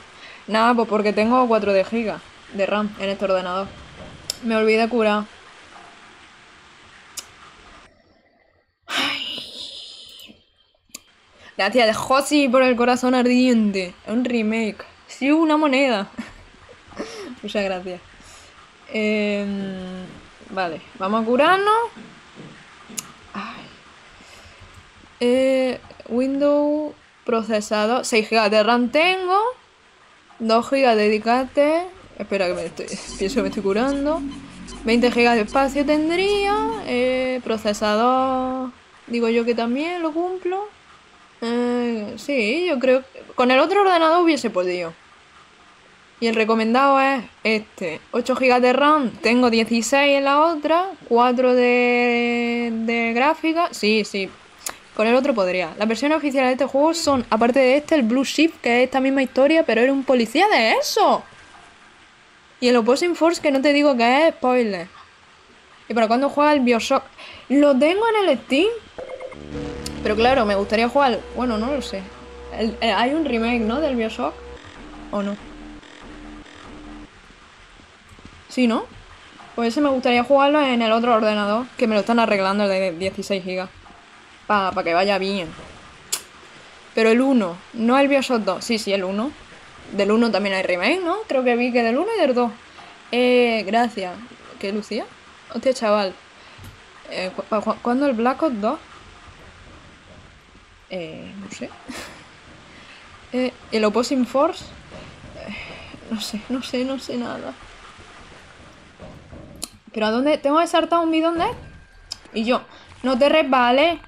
Nada, pues porque tengo 4 de giga de RAM en este ordenador. Me olvidé curar. Gracias Josi por el corazón ardiente. Es un remake. Sí, una moneda. Muchas gracias. Em, vale, vamos a curarnos. Ay. Eh, Windows procesado. 6 GB de RAM tengo. 2 GB de dedicate. Espera que me estoy. Pienso que me estoy curando. 20 GB de espacio tendría. Eh, procesador. Digo yo que también lo cumplo. Eh, sí, yo creo. Con el otro ordenador hubiese podido. Y el recomendado es este. 8 GB de RAM, tengo 16 en la otra, 4 de, de gráfica. Sí, sí. Con el otro podría. Las versiones oficiales de este juego son, aparte de este, el Blue Shift, que es esta misma historia, pero era un policía de eso. Y el Opposing Force, que no te digo que es spoiler. ¿Y para cuándo juega el Bioshock? Lo tengo en el Steam. Pero claro, me gustaría jugar. Bueno, no lo sé. Eh, hay un remake, ¿no? Del Bioshock. ¿O no? Sí, ¿no? Pues ese me gustaría jugarlo en el otro ordenador, que me lo están arreglando el de 16 GB. Para que vaya bien. Pero el 1, no el Bioshock 2. Sí, sí, el 1. Del 1 también hay remake, ¿no? Creo que vi que del 1 y del 2. Eh, gracias. ¿Qué, Lucía? Hostia, chaval. Eh, cu- pa- cu- ¿Cuándo el Black Ops 2? Eh, no sé. Eh, el Opposing Force. Eh, no sé, no sé, no sé nada. ¿Pero a dónde? ¿Tengo que saltar un bidón de? Y yo, no te resbales.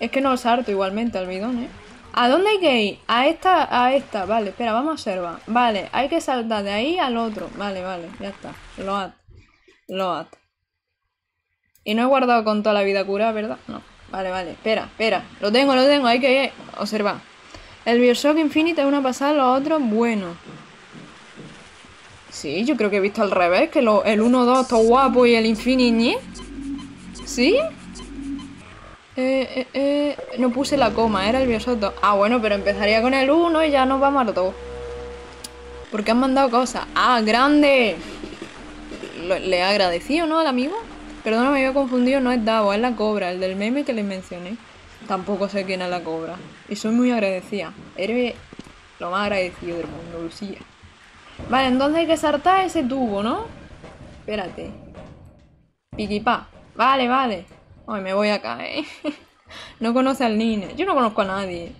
Es que no salto igualmente al bidón, ¿eh? ¿A dónde hay que ir? A esta, a esta. Vale, espera, vamos a observar. Vale, hay que saltar de ahí al otro. Vale, vale, ya está. Load. Load. Y no he guardado con toda la vida cura, ¿verdad? No. Vale, vale. Espera, espera. Lo tengo, lo tengo. Hay que observar. El Bioshock Infinite es una pasada, los otros buenos. Sí, yo creo que he visto al revés, que lo- el 1-2 está guapo y el Infinity ñe. ¿Sí? Eh, eh, eh, no puse la coma, era el Bioshock 2. Ah, bueno, pero empezaría con el 1 y ya nos vamos al 2. Porque han mandado cosas. ¡Ah, grande! Le he agradecido, ¿no? Al amigo. Perdona, me había confundido, no es Davo, es la cobra, el del meme que les mencioné. Tampoco sé quién es la cobra. Y soy muy agradecida. Eres lo más agradecido del mundo, Lucía. Vale, entonces hay que saltar ese tubo, ¿no? Espérate. Piquipá. Vale, vale. Ay, me voy a caer. no conoce al Nine. Yo no conozco a nadie.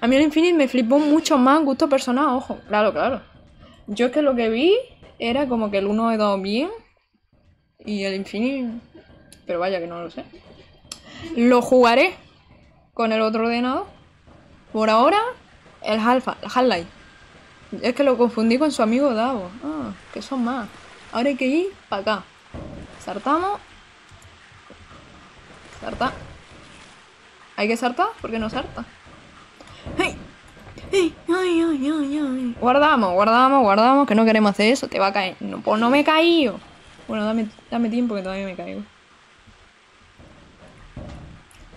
A mí el Infinite me flipó mucho más gusto personal, ojo. Claro, claro. Yo es que lo que vi era como que el 1 he dado bien. Y el Infinite. Pero vaya que no lo sé. Lo jugaré con el otro ordenador. Por ahora, el Half-Life. Es que lo confundí con su amigo Davo. Ah, que son más. Ahora hay que ir para acá. Saltamos. Salta. ¿Hay que saltar? ¿Por qué no salta? ¡Ay! ¡Ay, ay, ay, ay, ay! Guardamos, guardamos, guardamos, que no queremos hacer eso. Te va a caer. No, pues no me he caído. Bueno, dame, dame tiempo que todavía me caigo.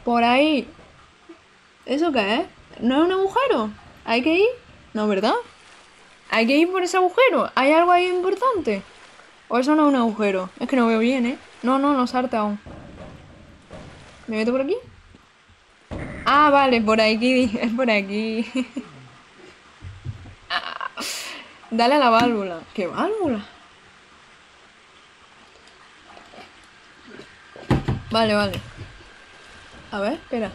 Por ahí. ¿Eso qué es? ¿No es un agujero? ¿Hay que ir? No, ¿verdad? ¿Hay que ir por ese agujero? ¿Hay algo ahí importante? ¿O eso no es un agujero? Es que no veo bien, ¿eh? No, no, no salte aún. ¿Me meto por aquí? Ah, vale, por aquí. Es por aquí. Ah, Dale a la válvula. ¿Qué válvula? Vale, vale. A ver, espera.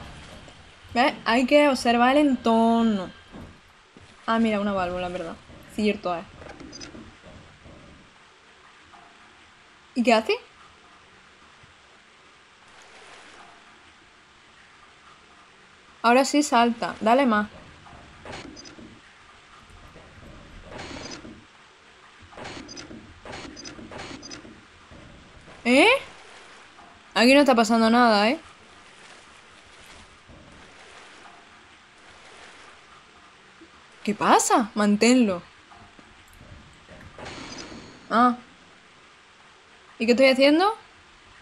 ¿Ves? Hay que observar el entorno. Ah, mira, una válvula, verdad. Cierto es. ¿Y qué hace? Ahora sí salta. Dale más. ¿Eh? Aquí no está pasando nada, ¿eh? ¿Qué pasa? Manténlo. Ah. ¿Y qué estoy haciendo?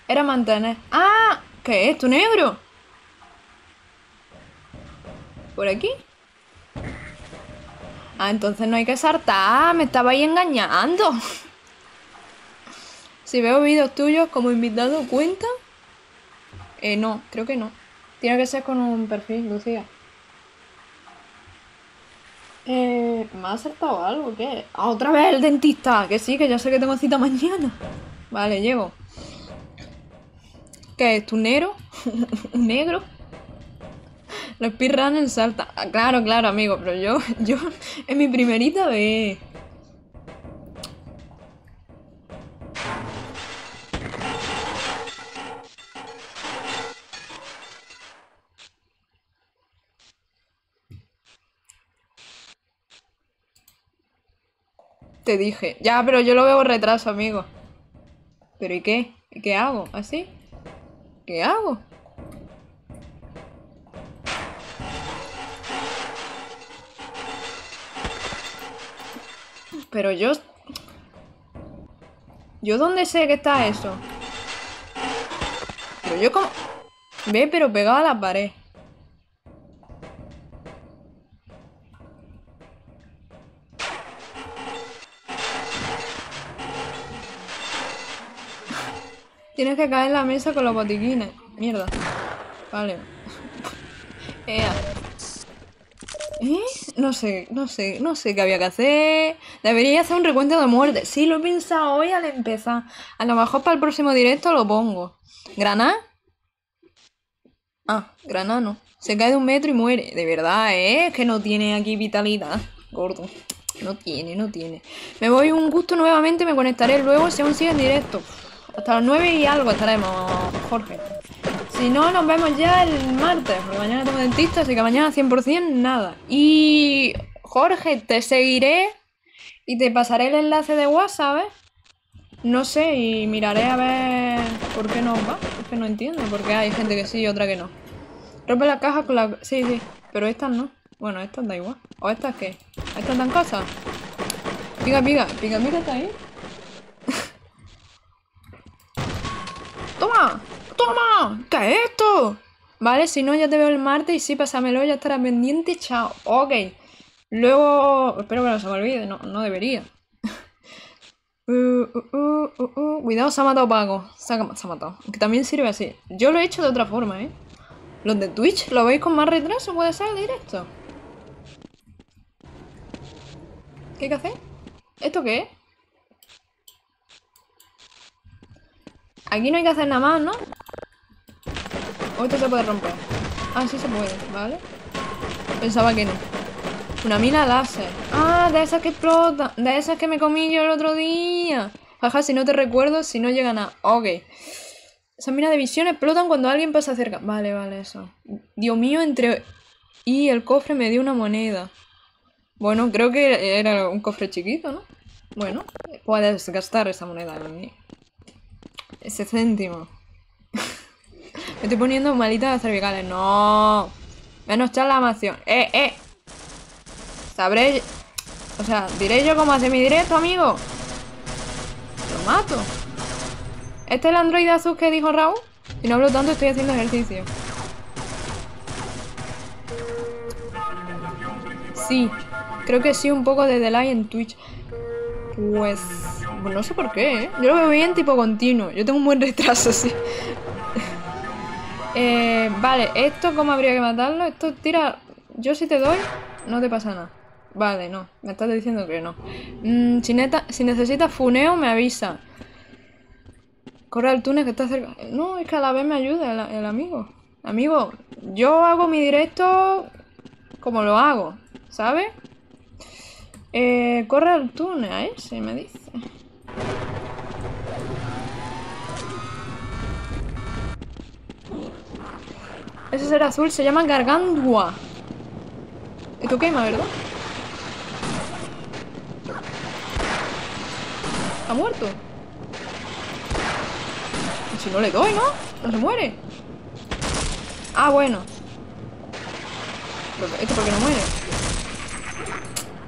Era mantener. ¡Ah! ¿Qué es esto, negro? ¿Por aquí? Ah, entonces no hay que saltar, me estaba ahí engañando. Si veo vídeos tuyos como invitado, ¿cuenta? Eh, no, creo que no. Tiene que ser con un perfil, Lucía. Eh, ¿me ha acertado algo? ¿Qué? Ah, otra vez el dentista. Que sí, que ya sé que tengo cita mañana. Vale, llego. ¿Qué es? ¿Tu negro? ¿Un negro? Los speedrunners salta. Ah, claro, claro, amigo, pero yo, yo, es mi primerita vez. Te dije. Ya, pero yo lo veo retraso, amigo. ¿Pero y qué? ¿Y qué hago? ¿Así? ¿Qué hago? Pero yo... ¿Yo dónde sé que está eso? Pero yo como... Ve, pero pegado a la pared. Tienes que caer en la mesa con los botiquines. Mierda. Vale. Ea. ¿Eh? No sé, no sé, no sé qué había que hacer. Debería hacer un recuento de muerte. Sí, lo he pensado hoy al empezar. A lo mejor para el próximo directo lo pongo. ¿Graná? Ah, granano. Se cae de un metro y muere. De verdad, ¿eh? Es que no tiene aquí vitalidad. Gordo. No tiene, no tiene. Me voy un gusto nuevamente, me conectaré luego si aún sigue en directo. Hasta las 9 y algo estaremos, Jorge. Si no, nos vemos ya el martes, porque mañana tengo dentista, así que mañana 100% nada. Y Jorge, te seguiré y te pasaré el enlace de WhatsApp, ¿eh? No sé, y miraré a ver por qué no va. Es que no entiendo, porque hay gente que sí y otra que no. Rompe la caja con la... Sí, sí, pero estas no. Bueno, estas da igual. ¿O estas qué? ¿Estas dan cosas? Pica, pica, pica, pica está ahí. ¡Toma! ¡Toma! ¿Qué es esto? Vale, si no, ya te veo el martes y sí, pásamelo, ya estará pendiente. Chao. Ok. Luego. Espero que no se me olvide, no, debería. Uh, uh, uh. Cuidado, se ha matado Paco. Se ha, se ha matado. Que también sirve así. Yo lo he hecho de otra forma, ¿eh? Los de Twitch, ¿lo veis con más retraso? ¿Puede ser directo? ¿Qué hay que hacer? ¿Esto qué es? Aquí no hay que hacer nada más, ¿no? O esto se puede romper. Ah, sí se puede, ¿vale? Pensaba que no. Una mina láser. Ah, de esas que explotan. De esas que me comí yo el otro día. Jaja, si no te recuerdo, si no llegan a... Ok. Esas minas de visión explotan cuando alguien pasa cerca. Vale, vale, eso. Dios mío, entre... Y el cofre me dio una moneda. Bueno, creo que era un cofre chiquito, ¿no? Bueno, puedes gastar esa moneda en mí. Ese céntimo. Me estoy poniendo malita de cervicales. No. Menos charlamación. Eh, eh. Sabré. O sea, diré yo cómo hace mi directo, amigo. Lo mato. ¿Este es el androide azul que dijo Raúl? Si no hablo tanto, estoy haciendo ejercicio. Sí. Creo que sí, un poco de delay en Twitch. Pues... no sé por qué, ¿eh? Yo lo veo bien tipo continuo. Yo tengo un buen retraso, sí. eh, vale, ¿esto cómo habría que matarlo? Esto tira... Yo si te doy, no te pasa nada. Vale, no. Me estás diciendo que no. Mm, si, neta, si necesitas funeo, me avisa. Corre al túnel que está cerca. No, es que a la vez me ayuda el, amigo. Amigo, yo hago mi directo como lo hago, ¿sabes? Eh, corre al túnel a ese, me dice. Ese ser azul se llama Gargandua. Esto quema, ¿verdad? ¿Ha muerto? Si no le doy, ¿no? No se muere. Ah, bueno. ¿Esto por qué no muere?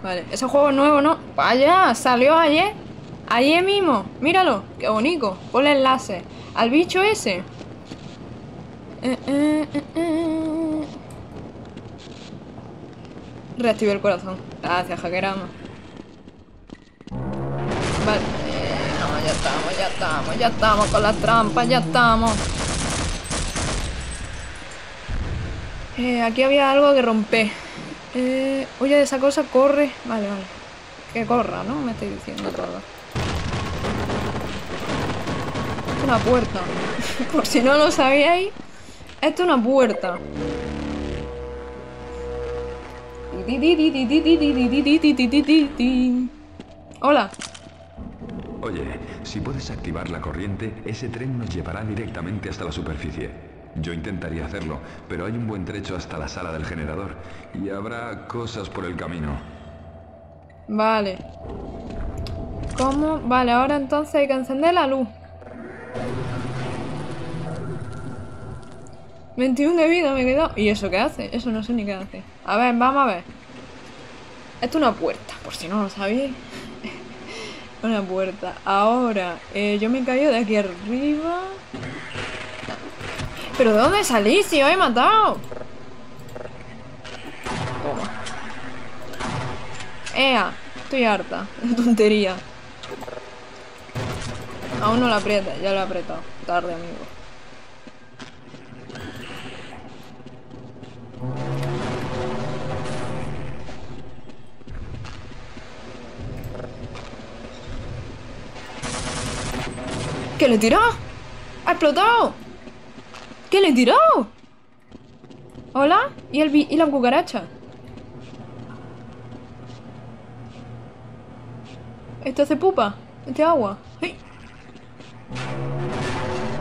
Vale, ese juego nuevo, ¿no? Vaya, salió ayer. Ayer mismo. Míralo, qué bonito. Ponle enlace. Al bicho ese. Eh, eh, eh, Reactivé el corazón. Gracias, Hackerama. Vale. No, ya estamos, ya estamos, ya estamos con las trampas, ya estamos. Aquí había algo que romper. Oye, de esa cosa corre. Vale, vale. Que corra, ¿no? Me estoy diciendo todo. Una puerta. Por si no lo sabíais, esto es una puerta. Hola. Oye, si puedes activar la corriente, ese tren nos llevará directamente hasta la superficie. Yo intentaría hacerlo, pero hay un buen trecho hasta la sala del generador y habrá cosas por el camino. Vale. ¿Cómo? Vale, ahora entonces hay que encender la luz. 21 de vida me he quedado. ¿Y eso qué hace? Eso no sé ni qué hace. A ver, vamos a ver. Esto es una puerta, por si no lo sabéis. una puerta. Ahora, eh, yo me he caído de aquí arriba. ¿Pero de dónde salí? Si os he matado. Toma. Ea, estoy harta. Tontería. Aún no la aprieta, ya la he apretado. Tarde, amigo. ¿Qué le tirado? ¡Ha explotado! ¿Qué le tirado? ¿Hola? ¿Y, el y la cucaracha? ¿Esto hace pupa? ¿Este agua?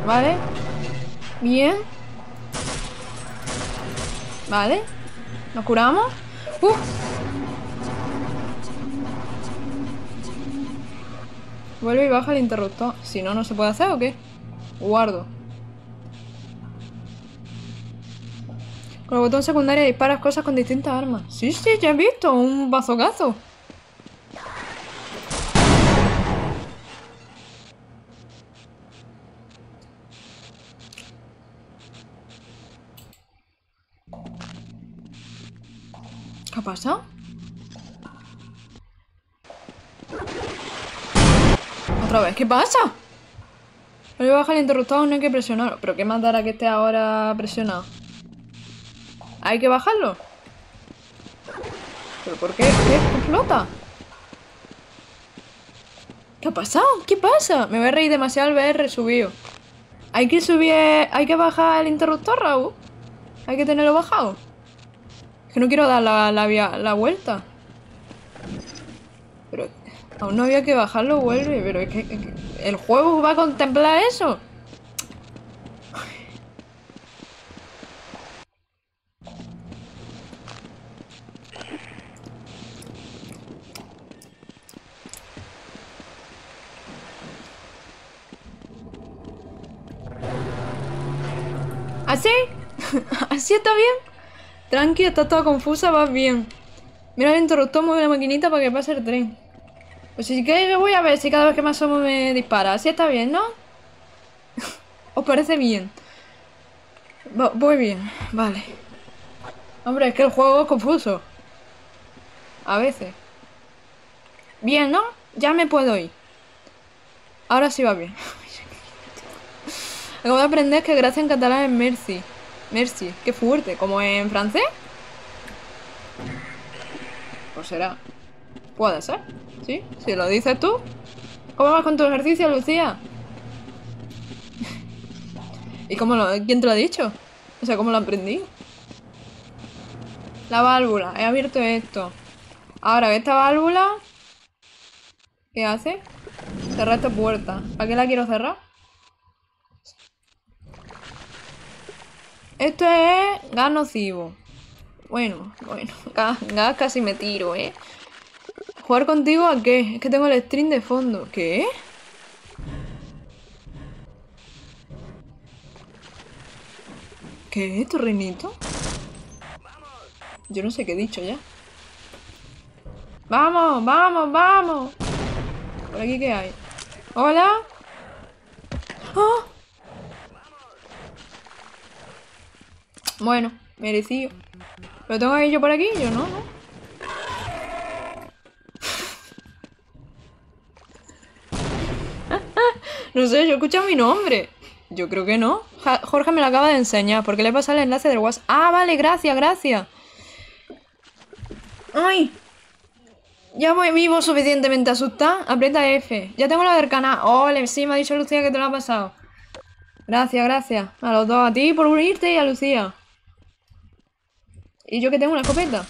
Vale. Bien. Vale. ¿Nos curamos? Vuelve y baja el interruptor. Si no, no se puede hacer o qué? Guardo. Con el botón secundario disparas cosas con distintas armas. Sí, sí, ya he visto. Un bazocazo. ¿Qué ha pasado? Otra vez, ¿qué pasa? Voy a bajar el interruptor, no hay que presionarlo. ¿Pero qué más dará que esté ahora presionado? ¿Hay que bajarlo? ¿Pero por qué? ¿Qué explota? ¿Qué ha pasado? ¿Qué pasa? Me voy a reír demasiado al VR subido. Hay que subir... Hay que bajar el interruptor, Raúl. Hay que tenerlo bajado. Que no quiero dar la, la, vuelta. Pero aún no había que bajarlo, vuelve. Pero es que, es que el juego va a contemplar eso. ¿Así? ¿Así está bien? Tranqui, está toda confusa, vas bien. Mira el interruptor, mueve la maquinita para que pase el tren. Pues si que voy a ver si cada vez que me asomo me dispara. Así está bien, ¿no? ¿Os parece bien? Voy bien, vale. Hombre, es que el juego es confuso. A veces. Bien, ¿no? Ya me puedo ir. Ahora sí va bien. Acabo de aprender que gracias en catalán es merci. Merci, qué fuerte. ¿Como en francés? Pues será. Puede ser. ¿Sí? Si lo dices tú. ¿Cómo vas con tu ejercicio, Lucía? ¿Y cómo lo, quién te lo ha dicho? O sea, ¿cómo lo aprendí? La válvula. He abierto esto. Ahora, esta válvula... ¿Qué hace? Cerrar esta puerta. ¿Para qué la quiero cerrar? Esto es gas nocivo. Bueno, bueno, gas, casi me tiro, ¿eh? ¿Jugar contigo a qué? Es que tengo el stream de fondo. ¿Qué? ¿Qué? ¿Tu reinito? Yo no sé qué he dicho ya. ¡Vamos, vamos, vamos! ¿Por aquí qué hay? ¿Hola? ¡Ah! Bueno, merecido. ¿Lo tengo que ir yo por aquí? Yo no, ¿no? no sé, yo escucho mi nombre. Yo creo que no. Jorge me lo acaba de enseñar porque le he pasado el enlace del WhatsApp. Ah, vale, gracias, gracias. ¡Ay! Ya voy vivo suficientemente asustada. Aprieta F. Ya tengo la del canal. ¡Ole! Sí, me ha dicho Lucía que te lo ha pasado. Gracias, gracias. A los dos, a ti por unirte y a Lucía. Y yo que tengo una escopeta.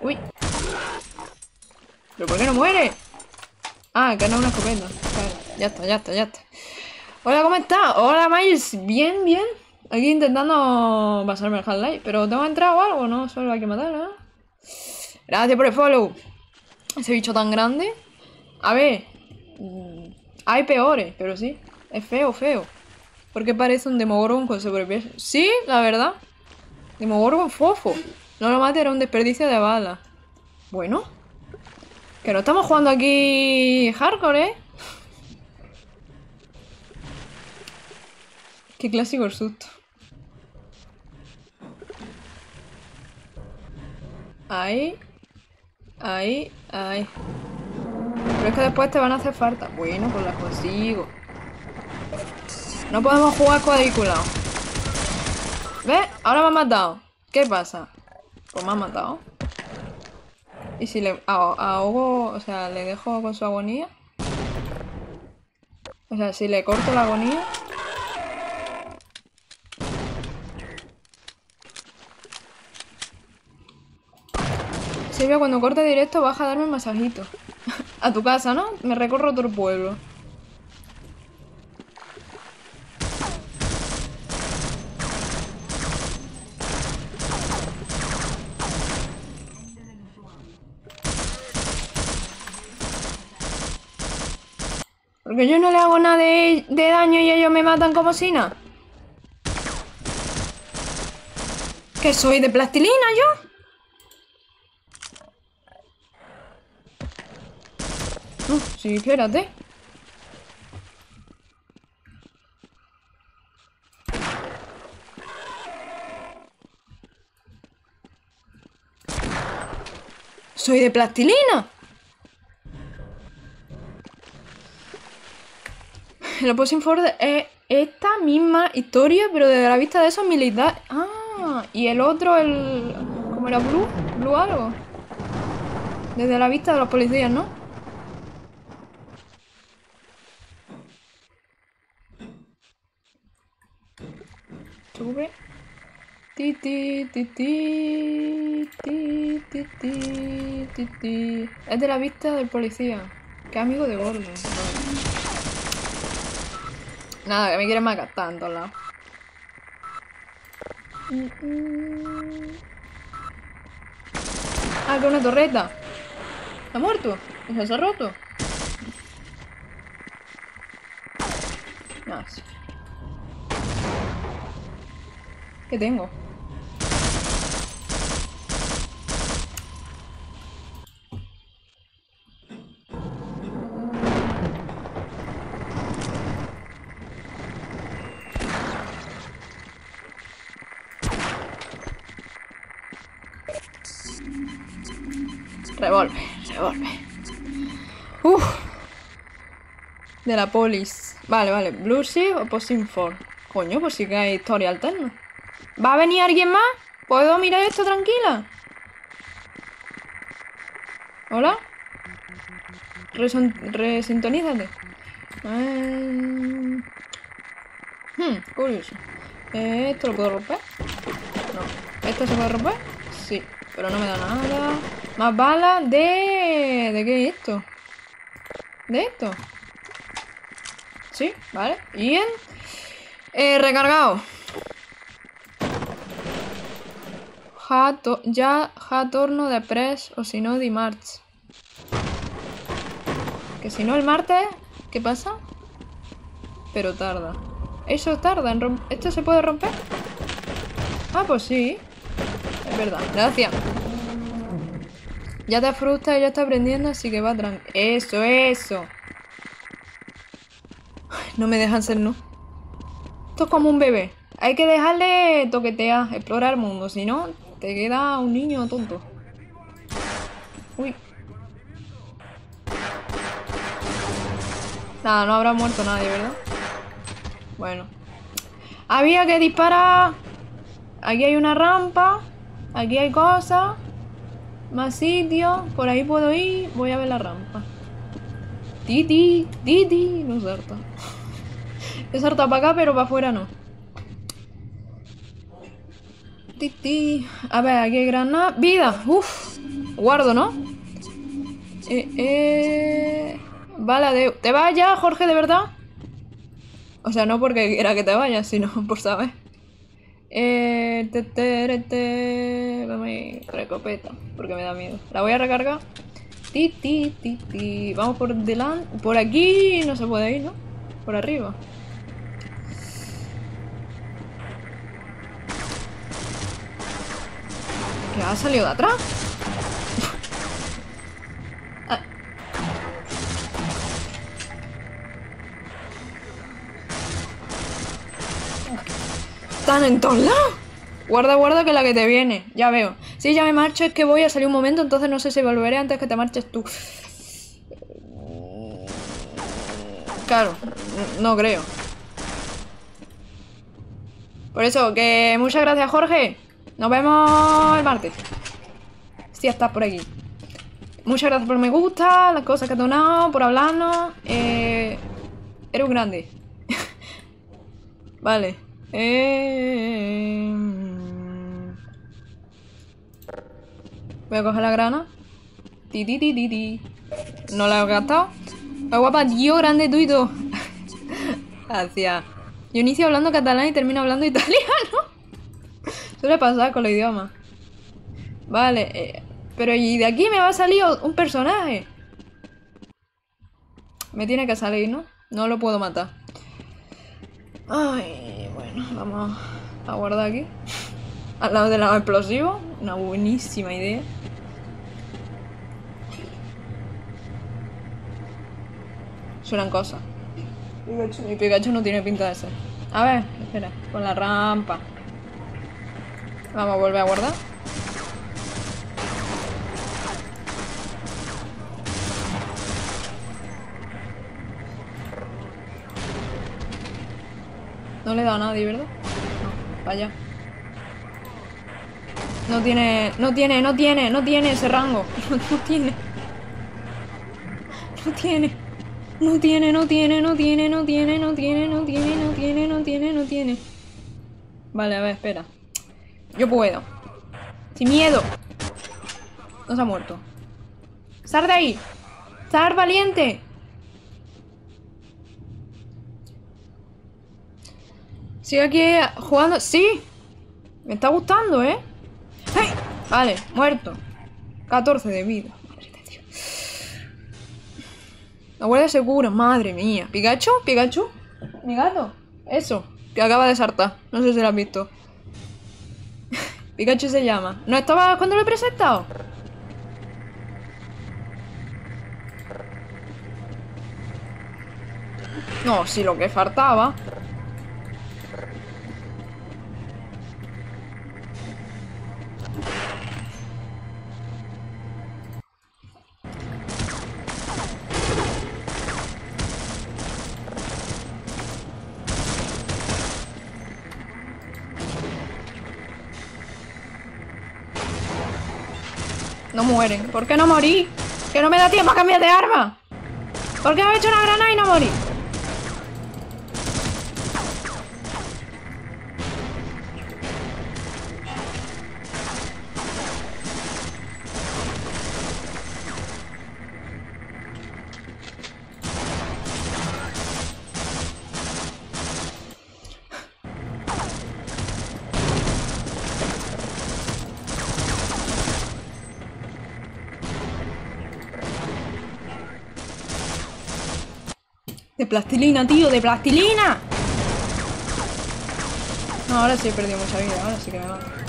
Uy. ¿Pero por qué no muere? Ah, que no una escopeta. Ya está, ya está, ya está. Hola, ¿cómo estás? Hola, Miles. Bien, bien. Aquí intentando pasarme el Half-Life. Pero ¿tengo entrar o algo? No, solo hay que matar. Gracias por el follow. Ese bicho tan grande. A ver. mm, Hay peores, pero sí. Es feo, feo. Porque parece un Demogorgon con sobrepeso. Sí, la verdad. Demogorgon fofo. No lo mate, era un desperdicio de balas. Bueno. Que no estamos jugando aquí hardcore, ¿eh? Qué clásico el susto. Ahí. Ahí, ahí. Pero es que después te van a hacer falta. Bueno, pues las consigo. No podemos jugar cuadriculado. ¿Ves? Ahora me ha matado. ¿Qué pasa? Pues me ha matado. ¿Y si le aho- ahogo, o sea, le dejo con su agonía? O sea, si le corto la agonía... Silvia, cuando corte directo baja a darme un masajito. a tu casa, ¿no? Me recorro el pueblo. Porque yo no le hago nada de, daño y ellos me matan como si nada. ¿Que soy de plastilina yo? Uh, sí, espérate. Soy de plastilina. Opposing Force es esta misma historia, pero desde la vista de esos militares. Ah, y el otro, el. ¿Cómo era? Blue? ¿Blue algo? Desde la vista de los policías, ¿no? Sube. Ti, ti, ti, ti, ti, ti, ti, ti. Es de la vista del policía. Es amigo de Gordo. Nada, que me quieren matar mm. Ah, que una torreta. ¿Está muerto? ¿O sea, se ha roto? No, sí. ¿Qué tengo? Revolve, revolve. Uf. De la polis. Vale, vale. Blue Shift o Posting for. Coño, pues sí que hay historia alterna. ¿Va a venir alguien más? ¿Puedo mirar esto tranquila? ¿Hola? Resintonízate. Eh, Hmm, curioso. ¿Esto lo puedo romper? No. ¿Esto se puede romper? Sí, pero no me da nada. Más balas de... ¿De qué es esto? ¿De esto? Sí, vale. Bien. Eh, recargado. Ja, to- ya, ja torno de pres o si no, di march. Que si no el martes, ¿qué pasa? Pero tarda. Eso tarda en romper. ¿Esto se puede romper? Ah, pues sí. Es verdad. Gracias. Ya te frustra y ya está aprendiendo, así que va tranquilo. Eso, eso. No me dejan ser no. Esto es como un bebé. Hay que dejarle toquetear, explorar el mundo. Si no, te queda un niño tonto. Uy. Nada, no habrá muerto nadie, ¿verdad? Bueno. Había que disparar. Aquí hay una rampa. Aquí hay cosas. Más sitios. Por ahí puedo ir. Voy a ver la rampa. Titi, titi. No salta. He saltado para acá, pero para afuera no. Titi. A ver, aquí hay granada. Vida. Uf. Guardo, ¿no? Eh, eh... Bala de... ¿Te vayas, Jorge, de verdad? O sea, no porque quiera que te vayas, sino por saber. Eh... Te, te, te, Vamos a ir. Recopeta, porque me da miedo. La voy a recargar. Ti, ti, ti, ti. Vamos por delante. Por aquí no se puede ir, ¿no? Por arriba. ¿Qué ha salido de atrás? Están en todos lados. Guarda, guarda que la que te viene. Ya veo. Si ya me marcho, es que voy a salir un momento, entonces no sé si volveré antes que te marches tú. Claro, no creo. Por eso, que muchas gracias, Jorge. Nos vemos el martes. Si estás por aquí. Muchas gracias por me gusta, las cosas que has donado, por hablarnos. Eh, eres un grande. vale. Eh, voy a coger la grana. Ti, ti, ti, ti. No la he gastado. ¡Qué guapa, tío! Grande todo. Gracias. Yo inicio hablando catalán y termino hablando italiano. Suele pasar con los idiomas. Vale, eh, pero ¿y de aquí me va a salir un personaje? Me tiene que salir, ¿no? No lo puedo matar. Ay, bueno, vamos a guardar aquí. Al lado del lado explosivo. Una buenísima idea. Suenan cosas. Mi Pikachu no tiene pinta de ser. A ver, espera, con la rampa. Vamos a volver a guardar. No le he dado a nadie, ¿verdad? No, vaya. No tiene, no tiene, no tiene, no tiene ese rango. No, tiene. No tiene. No tiene, no tiene, no tiene, no tiene, no tiene, no tiene, no tiene, no tiene, no tiene. Vale, a ver, espera. Yo puedo. Sin miedo. No se ha muerto. ¡Sar de ahí! ¡Sar valiente! Sigue aquí jugando. ¡Sí! Me está gustando, ¿eh? ¡Hey! Vale, muerto. 14 de vida. Madre de Dios. La guardia segura, madre mía. ¿Pikachu? ¿Pikachu? ¿Mi gato? Eso, que acaba de saltar. No sé si lo has visto. Pikachu se llama. ¿No estaba cuando lo he presentado? No, si lo que faltaba. No mueren. ¿Por qué no morí? Que no me da tiempo a cambiar de arma. ¿Por qué me he hecho una granada y no morí? De plastilina, tío, de plastilina. Ahora sí he perdido mucha vida, ahora que me.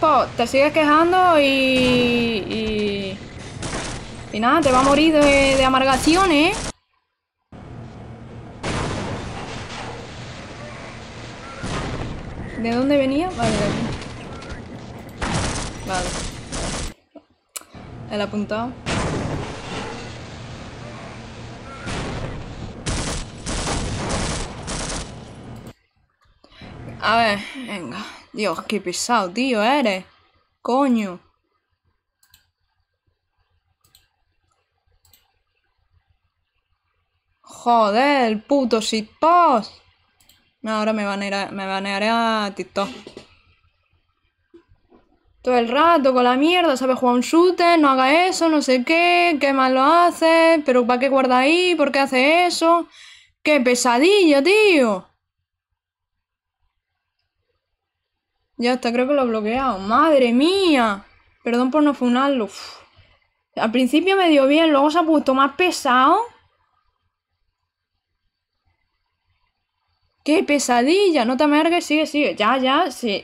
Shitpo, te sigues quejando y... y... Y nada, te va a morir de, de amargación, ¿eh? ¿De dónde venía? Vale, de. Vale. El apuntado. A ver, venga. Dios, qué pesado, tío, eres. Coño. Joder, el puto shitpost. No, ahora me banearé, me a TikTok. Todo el rato con la mierda, sabes jugar un shooter, no haga eso, no sé qué, qué mal lo hace, pero ¿para qué guarda ahí? ¿Por qué hace eso? ¡Qué pesadilla, tío! Ya está, creo que lo he bloqueado. ¡Madre mía! Perdón por no funarlo. Al principio me dio bien, luego se ha puesto más pesado. ¡Qué pesadilla! No te amargues, sigue, sigue. Ya, ya, sí.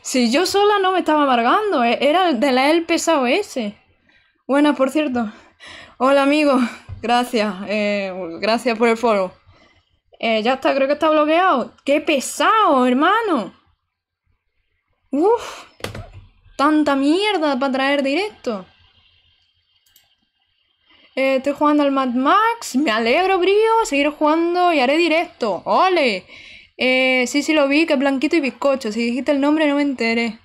Si yo sola no me estaba amargando, e- era de la el pesado ese. Bueno, por cierto. Hola, amigo. Gracias. eh, gracias por el follow. Eh, ya está, creo que está bloqueado. ¡Qué pesado, hermano! Uf, tanta mierda para traer directo. Eh, estoy jugando al Mad Max. Me alegro, brío. Seguiré jugando y haré directo. ¡Ole! Eh, sí, sí lo vi, que es blanquito y bizcocho. Si dijiste el nombre no me enteré.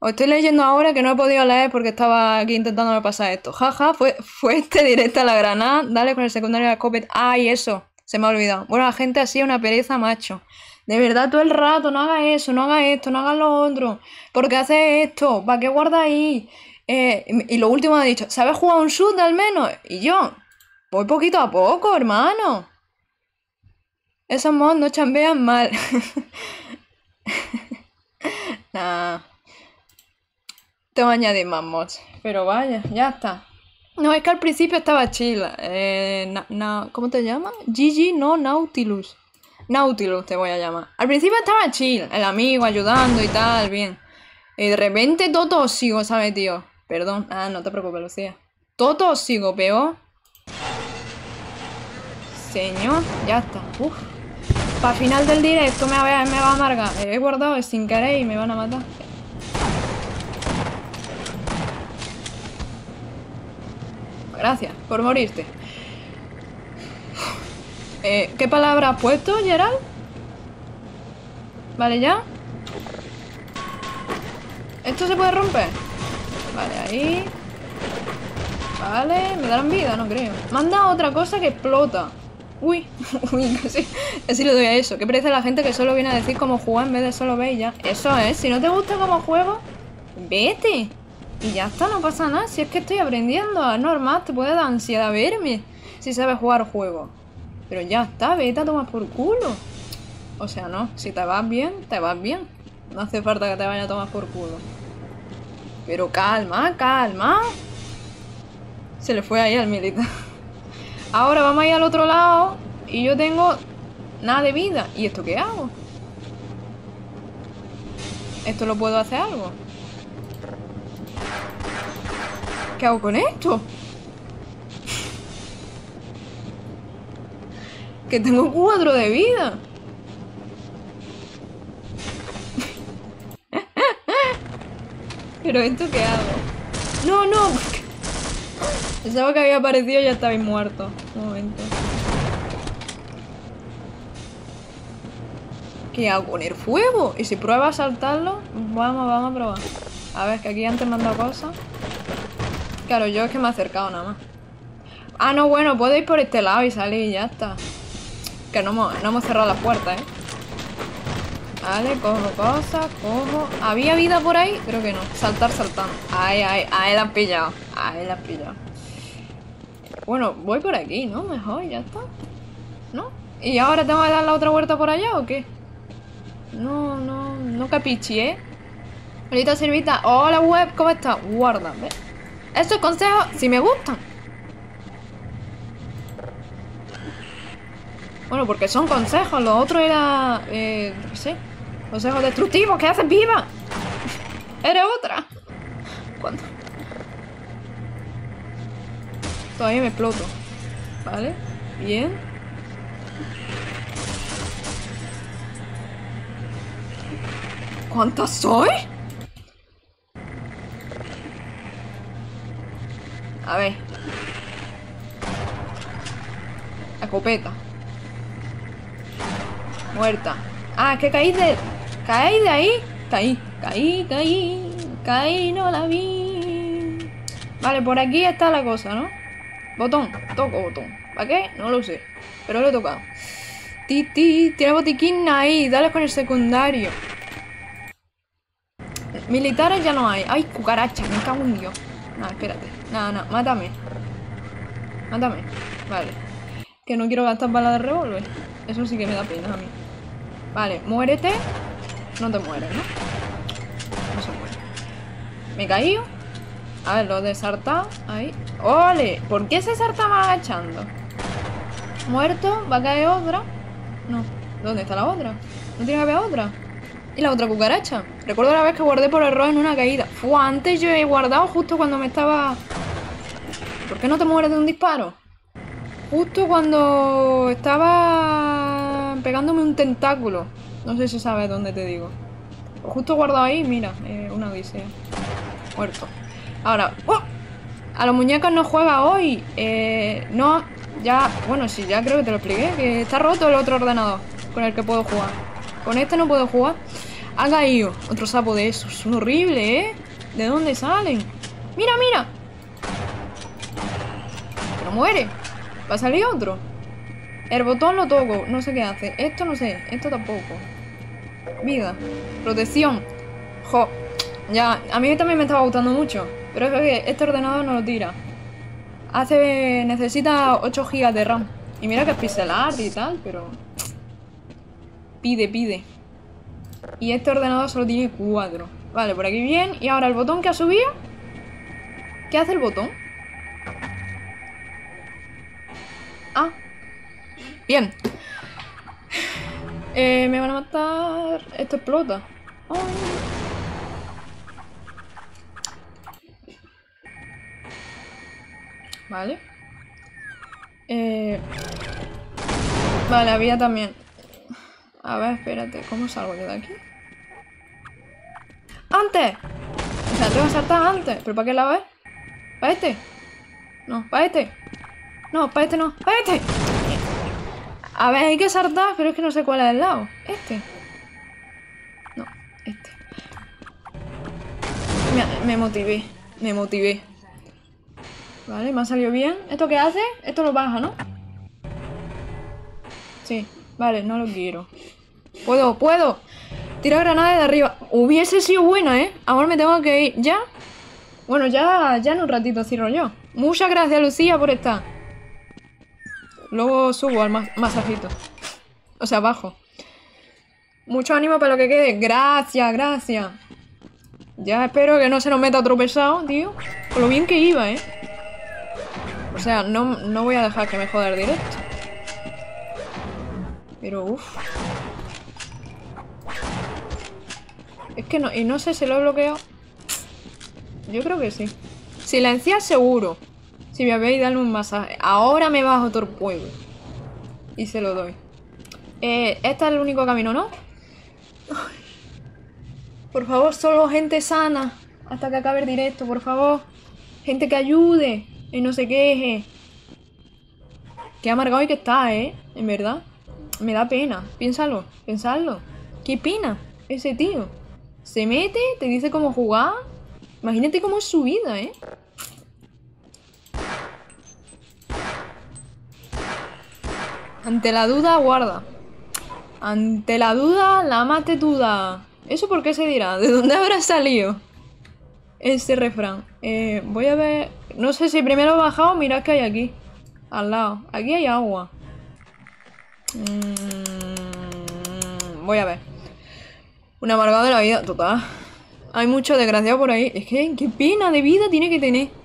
Os estoy leyendo ahora que no he podido leer porque estaba aquí intentando pasar esto. Jaja, fue, fue este directo a la granada. Dale con el secundario de la Scopet. Ay, eso. Se me ha olvidado. Bueno, la gente así es una pereza, macho. De verdad, todo el rato, no haga eso, no haga esto, no haga lo otro. ¿Por qué hace esto? ¿Para qué guarda ahí? Eh, y lo último ha dicho, ¿sabes jugar un shoot al menos? Y yo, voy poquito a poco, hermano. Esos mods no chambean mal. nah. Tengo que añadir más mods. Pero vaya, ya está. No, es que al principio estaba chill. Eh, na- ¿Cómo te llamas? Gigi, no, Nautilus. Nautilus te voy a llamar. Al principio estaba chill, el amigo ayudando y tal, bien. Y de repente todo tóxico, ¿sabes, tío? Perdón. Ah, no te preocupes, Lucía. Todo tóxico, peor. Señor, ya está. Uf. Para final del directo me va, me va a amargar. He guardado sin querer y me van a matar. Gracias por morirte. Eh, ¿Qué palabra has puesto, Gerald? Vale, ya. ¿Esto se puede romper? Vale, ahí. Vale, me darán vida, no creo. Dado otra cosa que explota. Uy, uy, casi, casi le doy a eso. ¿Qué parece la gente que solo viene a decir cómo jugar en vez de solo ver y ya? Eso es, si no te gusta cómo juego, vete. Y ya está, no pasa nada. Si es que estoy aprendiendo, es normal, te puede dar ansiedad verme si sabes jugar juego. Pero ya está, vete a tomar por culo. O sea, no, si te vas bien, te vas bien. No hace falta que te vaya a tomar por culo. Pero calma, calma. Se le fue ahí al militar. Ahora vamos a ir al otro lado y yo tengo nada de vida. ¿Y esto qué hago? ¿Esto lo puedo hacer algo? ¿Qué hago con esto? Que tengo cuatro de vida. ¿Pero esto qué hago? No, no. Pensaba que había aparecido y ya estabais muerto. Un momento. ¿Qué hago? ¿Poner fuego? ¿Y si prueba a saltarlo? Vamos, vamos a probar. A ver, que aquí antes me han dado cosas. Claro, yo es que me he acercado nada más. Ah, no, bueno, puedo ir por este lado y salir y ya está. Que no hemos, no hemos cerrado la puerta, ¿eh? Vale, cojo cosas, cojo... ¿Había vida por ahí? Creo que no. Saltar, saltando. Ahí, ahí, ahí la han pillado. Ahí la han pillado. Bueno, voy por aquí, ¿no? Mejor, ya está. ¿No? ¿Y ahora tengo que dar la otra vuelta por allá o qué? No, no, no capichi, ¿eh? Ahorita servita. Hola web, ¿cómo estás? Guarda, ¿ves? Estos consejos, si me gustan. Bueno, porque son consejos, lo otro era... Eh, no sé. Consejos destructivos, ¿qué haces viva? Eres otra. ¿Cuándo? Todavía me exploto. ¿Vale? Bien. ¿Cuántas soy? A ver. Escopeta. Muerta. Ah, que caí de... Caí de ahí. Caí, caí, caí. Caí, no la vi. Vale, por aquí está la cosa, ¿no? Botón, toco botón. ¿Para qué? No lo sé. Pero lo he tocado. Titi, tiene botiquín ahí. Dale con el secundario. Militares ya no hay. Ay, cucaracha, me cago en Dios. No, espérate. No, no, mátame. Mátame. Vale. Que no quiero gastar balas de revólver. Eso sí que me da pena a mí. Vale, muérete. No te mueres, ¿no? No se muere. Me he caído. A ver, lo de saltar. Ahí. ¡Ole! ¿Por qué se saltaba agachando? Muerto. ¿Va a caer otra? No. ¿Dónde está la otra? ¿No tiene que haber otra? ¿Y la otra cucaracha? Recuerdo la vez que guardé por error en una caída. Fue antes yo he guardado justo cuando me estaba... ¿Por qué no te mueres de un disparo? Justo cuando estaba pegándome un tentáculo. No sé si sabes dónde te digo. Justo guardado ahí, mira, eh, una odisea. Muerto. Ahora, ¡oh! a los muñecos no juega hoy. Eh, no, ya, bueno, sí, ya creo que te lo expliqué. Que está roto el otro ordenador con el que puedo jugar. Con este no puedo jugar. Ha caído otro sapo de esos. Son horribles, ¿eh? ¿De dónde salen? ¡Mira, mira! No muere. Va a salir otro. El botón lo toco. No sé qué hace. Esto no sé. Esto tampoco. Vida. Protección. Jo. Ya, a mí también me estaba gustando mucho. Pero es que este ordenador no lo tira. Hace... Necesita 8 GB de RAM. Y mira que es pixel y tal, pero... Pide, pide. Y este ordenador solo tiene 4. Vale, por aquí bien. Y ahora el botón que ha subido. ¿Qué hace el botón? Bien. Eh, me van a matar. Esto explota. Vale. Eh... Vale, había también. A ver, espérate, ¿cómo salgo yo de aquí? ¡Antes! O sea, tengo que saltar antes. ¿Pero para qué lado es? ¿Para este? No, para este. No, para este no. ¡Para este! A ver, hay que saltar, pero es que no sé cuál es el lado. ¿Este? No, este. Me, motivé, me motivé. Vale, me ha salido bien. ¿Esto qué hace? Esto lo baja, ¿no? Sí, vale, no lo quiero. Puedo, puedo. Tira granada de arriba. Hubiese sido buena, ¿eh? Ahora me tengo que ir. ¿Ya? Bueno, ya, ya en un ratito cierro yo. Muchas gracias, Lucía, por estar. Luego subo al mas masajito. O sea, bajo. Mucho ánimo para lo que quede. Gracias, gracias. Ya espero que no se nos meta otro pesado, tío. Por lo bien que iba, ¿eh? O sea, no, no voy a dejar que me joda el directo. Pero, uff. Es que no, y no sé si lo he bloqueado. Yo creo que sí. Silenciar seguro. Si me habéis dado un masaje. Ahora me bajo todo pueblo. Y se lo doy. Eh, este es el único camino, ¿no? Por favor, solo gente sana. Hasta que acabe el directo, por favor. Gente que ayude. Y no se queje. Qué amargado y que está, ¿eh? En verdad. Me da pena. Piénsalo. Pensarlo. ¿Qué pena ese tío? Se mete, te dice cómo jugar. Imagínate cómo es su vida, ¿eh? Ante la duda, guarda. Ante la duda, la mate duda. ¿Eso por qué se dirá? ¿De dónde habrá salido? Este refrán. Eh, voy a ver... No sé si primero he bajado, mirad que hay aquí. Al lado. Aquí hay agua. Mm, voy a ver. Un amargado de la vida, total. Hay mucho desgraciado por ahí. Es que, qué pena de vida tiene que tener.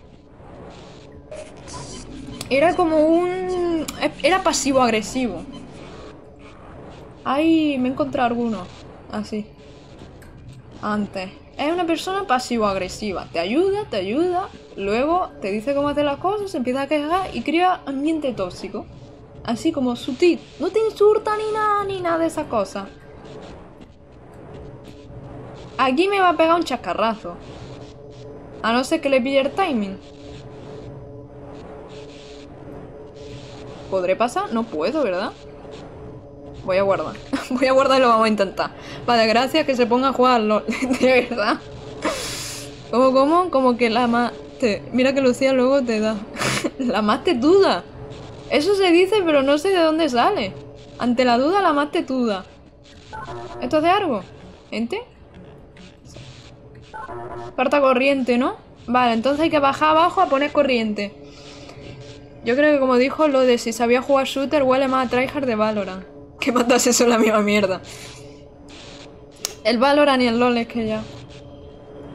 Era como un... Era pasivo-agresivo. Ay, me he encontrado alguno. Así. Antes. Es una persona pasivo-agresiva. Te ayuda, te ayuda. Luego te dice cómo hacer las cosas, se empieza a quejar y crea ambiente tóxico. Así como sutil. No te insulta ni nada, ni nada de esas cosas. Aquí me va a pegar un chascarrazo. A no ser que le pille el timing. ¿Podré pasar? No puedo, ¿verdad? Voy a guardar. Voy a guardar y lo vamos a intentar. Vale, gracias que se ponga a jugar LOL. De verdad. Como, como, como que la más... Mira que Lucía luego te da. la más te duda. Eso se dice, pero no sé de dónde sale. Ante la duda, la más te duda. ¿Esto es de algo? ¿Gente? Carta corriente, ¿no? Vale, entonces hay que bajar abajo a poner corriente. Yo creo que como dijo lo de si sabía jugar shooter huele más a tryhard de Valorant. Que matas eso es la misma mierda. El Valorant y el LoL es que ya.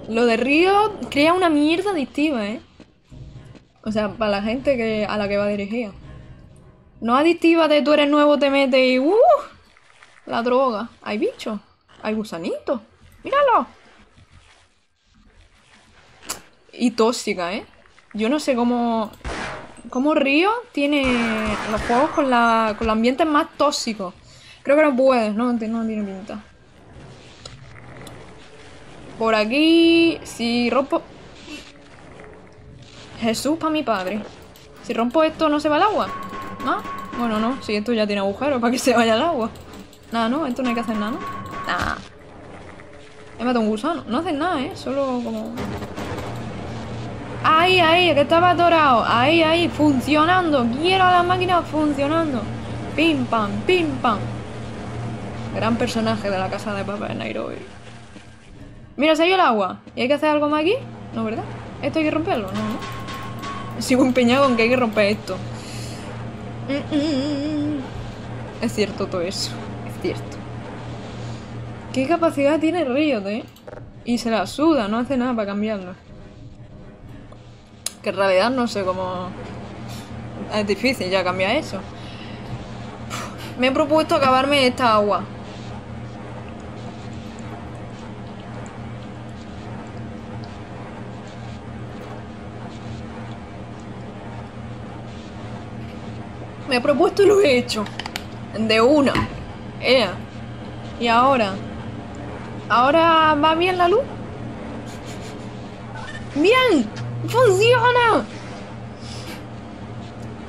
Lo de Río crea una mierda adictiva, ¿eh? O sea, para la gente que, a la que va dirigida. No adictiva de tú eres nuevo, te metes y ¡uh! La droga. Hay bichos. Hay gusanitos. ¡Míralo! Y tóxica, ¿eh? Yo no sé cómo... Cómo Río tiene los juegos con, la, con los ambientes más tóxicos. Creo que no puedes, no, no tiene pinta. Por aquí... Si rompo... Jesús para mi padre. Si rompo esto, ¿no se va al agua? ¿No? Bueno, no. Si esto ya tiene agujero para que se vaya al agua. Nada, ¿no? Esto no hay que hacer nada, ¿no? Nada. He matado un gusano. No hacen nada, ¿eh? Solo como... Ahí, ahí, que estaba atorado. Ahí, ahí, funcionando. Quiero la máquina funcionando. Pim, pam, pim, pam. Gran personaje de la casa de papá de Nairobi. Mira, ido el agua. ¿Y hay que hacer algo más aquí? No, ¿verdad? ¿Esto hay que romperlo? No, no. Sigo empeñado en que hay que romper esto. Es cierto todo eso. Es cierto. ¿Qué capacidad tiene Riot, eh? Y se la suda, no hace nada para cambiarlo. Que en realidad no sé cómo... Es difícil ya cambiar eso. Me he propuesto acabarme esta agua. Me he propuesto y lo he hecho. De una. Ea. Y ahora. ¿Ahora va bien la luz? ¡Bien! ¡Funciona!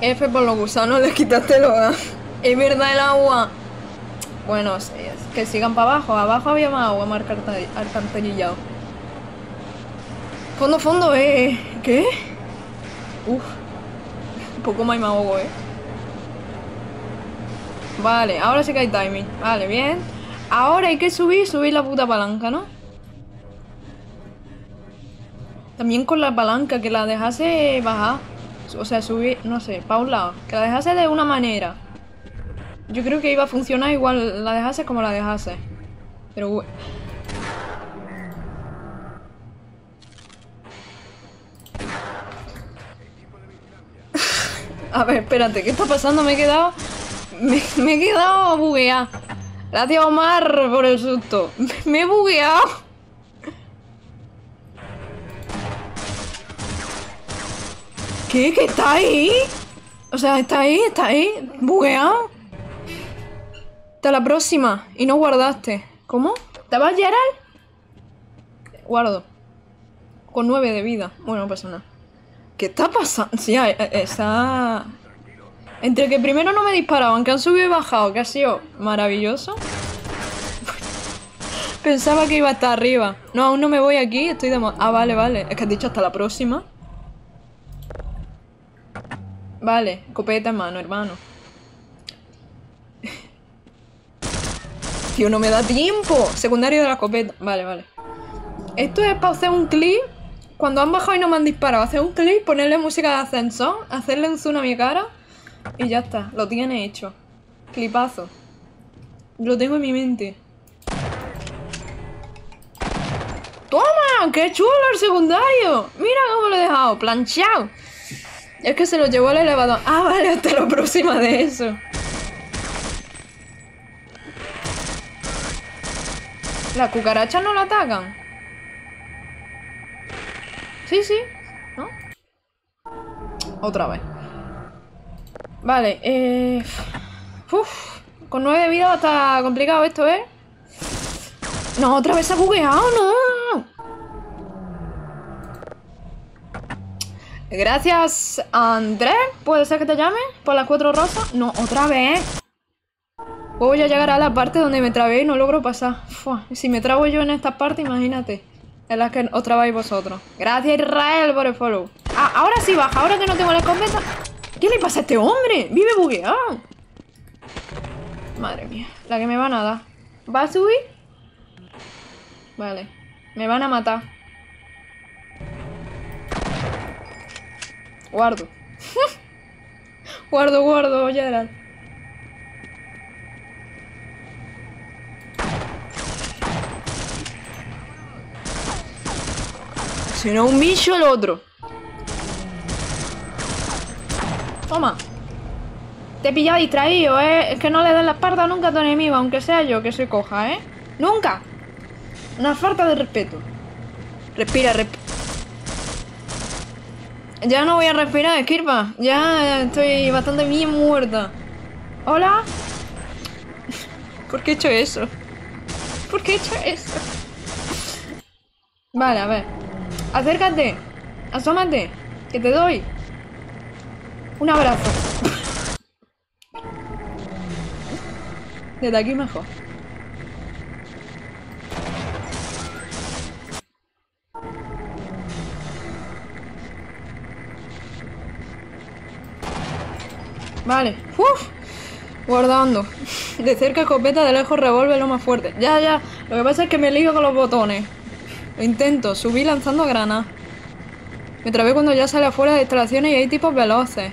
F por los gusanos, les quitaste lo Es verdad el agua. Bueno, que sigan para abajo. Abajo había más agua, más alcantarillado. Fondo, fondo, eh. ¿Qué? Uf. Un poco más me ahogo, eh. Vale, ahora sí que hay timing. Vale, bien. Ahora hay que subir, subir la puta palanca, ¿no? También con la palanca, que la dejase bajar. O sea, subir, no sé, para un lado. Que la dejase de una manera. Yo creo que iba a funcionar igual la dejase como la dejase. Pero... a ver, espérate, ¿qué está pasando? Me he quedado... Me, he quedado bugueado. Gracias Omar por el susto. Me he bugueado. ¿Qué? ¿Que está ahí? O sea, está ahí, está ahí, bugueado. Hasta la próxima. Y no guardaste. ¿Cómo? ¿Te vas, Gerald? Guardo. Con nueve de vida. Bueno, no pasa nada. ¿Qué está pasando? Sí, eh, eh, está... Entre que primero no me disparaban, que han subido y bajado, que ha sido maravilloso. Pensaba que iba a estar arriba. No, aún no me voy aquí, estoy de... Ah, vale, vale. Es que has dicho hasta la próxima. Vale, copeta en mano, hermano. Tío, no me da tiempo. Secundario de la escopeta. Vale, vale. Esto es para hacer un clip. Cuando han bajado y no me han disparado. Hacer un clip, ponerle música de ascensor, hacerle un zoom a mi cara. Y ya está. Lo tiene hecho. Clipazo. Lo tengo en mi mente. ¡Toma! ¡Qué chulo el secundario! Mira cómo lo he dejado. Planchado. Es que se lo llevó al elevador. Ah, vale, hasta la próxima de eso. ¿Las cucarachas no la atacan? Sí, sí. ¿No? Otra vez. Vale, eh... Uf, con nueve vidas está complicado esto, ¿eh? No, otra vez se ha bugueado, no. Gracias, Andrés. ¿Puede ser que te llame? ¿Por las cuatro rosas? No, otra vez. Voy a llegar a la parte donde me trabé y no logro pasar. Si me trabo yo en esta parte, imagínate. En las que os trabáis vosotros. Gracias, Israel, por el follow. Ah, ahora sí baja, ahora que no tengo la escopeta. ¿Qué le pasa a este hombre? Vive bugueado. Madre mía, la que me van a dar. ¿Va a subir? Vale. Me van a matar. Guardo. guardo, guardo, Gerald. Si no un bicho, el otro. Toma. Te he pillado distraído, ¿eh? Es que no le den la espalda nunca a tu enemigo, aunque sea yo que se coja, ¿eh? ¡Nunca! Una falta de respeto. Respira, respira. Ya no voy a respirar, Kirpa. Ya estoy bastante bien muerta. ¿Hola? ¿Por qué he hecho eso? ¿Por qué he hecho eso? Vale, a ver. Acércate. Asómate. Que te doy. Un abrazo. Desde aquí mejor. Vale. Uf. Guardando. De cerca escopeta, de lejos revólver lo más fuerte. Ya, ya. Lo que pasa es que me lío con los botones. Lo intento. Subí lanzando granadas. Me trabé cuando ya sale afuera de instalaciones y hay tipos veloces.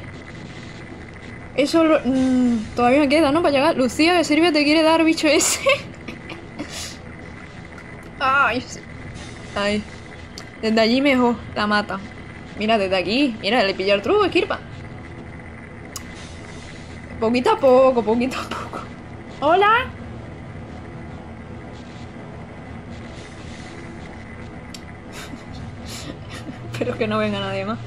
Eso lo- mm, todavía me queda, ¿no? Para llegar. Lucía, que sirve te quiere dar, bicho ese. Ay. Ay. Desde allí mejor la mata. Mira, desde aquí. Mira, le pilla el truco, Kirpa. Poquito a poco, poquito a poco. ¡Hola! Espero que no venga nadie más.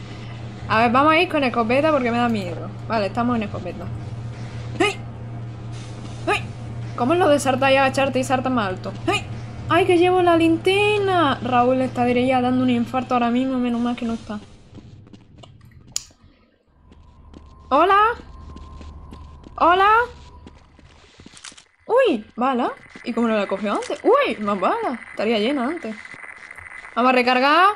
A ver, vamos a ir con escopeta porque me da miedo. Vale, estamos en escopeta. ¡Hey! ¡Hey! ¿Cómo es lo de saltar y agacharte y saltar más alto? ¡Hey! ¡Ay, que llevo la linterna! Raúl está ya dando un infarto ahora mismo, menos mal que no está. ¿Hola? ¿Hola? Uy, bala. ¿Y cómo no la cogió antes? Uy, más bala. Estaría llena antes. Vamos a recargar.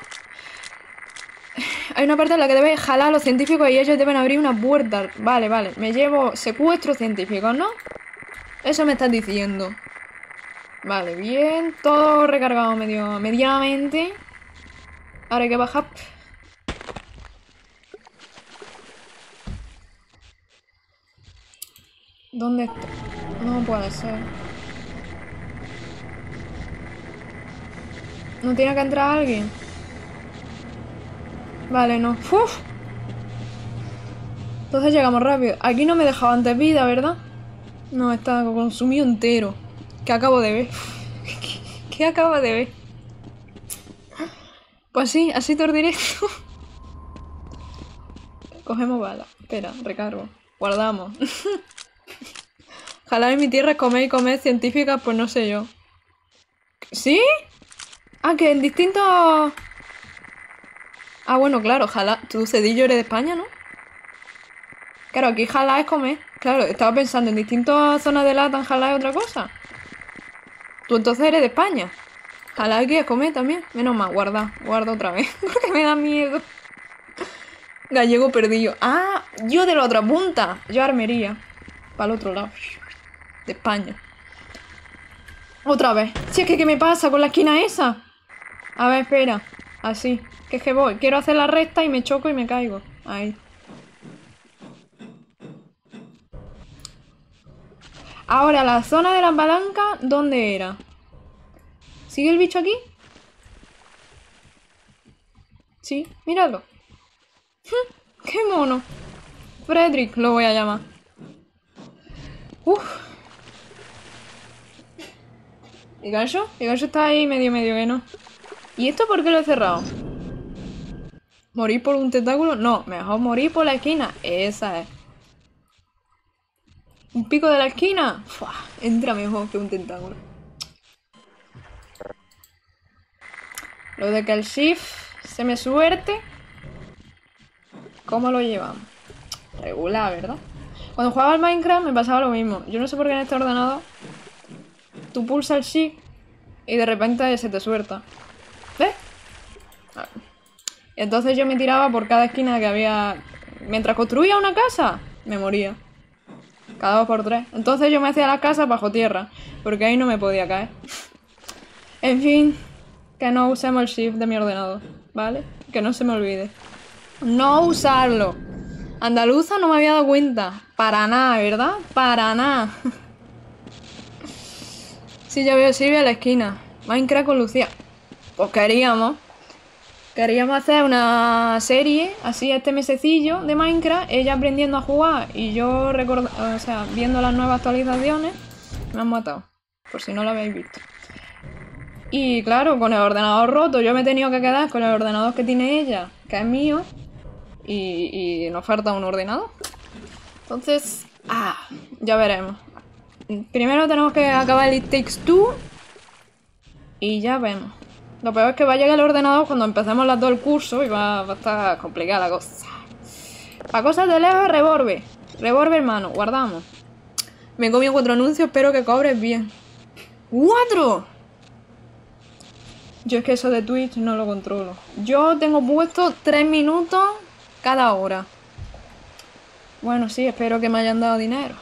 Hay una parte en la que debes jalar a los científicos y ellos deben abrir una puerta. Vale, vale. Me llevo secuestro científicos, ¿no? Eso me estás diciendo. Vale, bien. Todo recargado medio, medianamente. Ahora hay que bajar. ¿Dónde está? No puede ser. ¿No tiene que entrar alguien? Vale, no. ¡Uf! Entonces llegamos rápido. Aquí no me dejaba antes vida, ¿verdad? No, está consumido entero. ¿Qué acabo de ver? ¿Qué, acabo de ver? Pues sí, así todo directo. Cogemos bala. Espera, recargo. Guardamos. Jalar en mi tierra es comer y comer científicas, pues no sé yo. ¿Sí? Ah, que en distintos... Ah, bueno, claro, jala. Tu cedillo eres de España, ¿no? Claro, aquí jala es comer. Claro, estaba pensando, en distintas zonas de Latam jala es otra cosa. Tú entonces eres de España. Jala aquí es comer también. Menos mal, guarda, guarda otra vez. Porque me da miedo. Gallego perdido. Ah, yo de la otra punta. Yo armería. Para el otro lado. De España. Otra vez. Si es que, ¿qué me pasa con la esquina esa? A ver, espera. Así. Que es que voy. Quiero hacer la recta y me choco y me caigo. Ahí. Ahora, la zona de la palanca, ¿dónde era? ¿Sigue el bicho aquí? Sí, míralo. ¡Qué mono! Frederick lo voy a llamar. Uf. ¿Y Gancho? ¿Y Gancho está ahí medio medio que no? ¿Y esto por qué lo he cerrado? ¿Morir por un tentáculo? No, mejor morir por la esquina. Esa es. ¿Un pico de la esquina? Entra mejor que un tentáculo. Lo de que el shift se me suerte. ¿Cómo lo llevamos? Regular, ¿verdad? Cuando jugaba al Minecraft me pasaba lo mismo. Yo no sé por qué en este ordenador tú pulsas el shift y de repente se te suelta. ¿Ves? Ah. Entonces yo me tiraba por cada esquina que había... Mientras construía una casa, me moría. Cada dos por tres. Entonces yo me hacía las casas bajo tierra, porque ahí no me podía caer. En fin, que no usemos el shift de mi ordenador, ¿vale? Que no se me olvide. No usarlo. Andaluza no me había dado cuenta. Para nada, ¿verdad? Para nada. sí, ya veo Silvia a la esquina. Minecraft con Lucía. Pues queríamos. Queríamos hacer una serie, así este mesecillo de Minecraft, ella aprendiendo a jugar y yo record o sea, viendo las nuevas actualizaciones, me han matado, por si no lo habéis visto. Y claro, con el ordenador roto, yo me he tenido que quedar con el ordenador que tiene ella, que es mío, y, y nos falta un ordenador. Entonces, ah, ya veremos. Primero tenemos que acabar el Takes Two y ya vemos. Lo peor es que va a llegar el ordenador cuando empecemos las dos el curso y va, a estar complicada la cosa. Para cosas de lejos, revolve. Revolve, hermano, guardamos. Me comido cuatro anuncios, espero que cobres bien. ¡Cuatro! Yo es que eso de Twitch no lo controlo. Yo tengo puesto tres minutos cada hora. Bueno, sí, espero que me hayan dado dinero.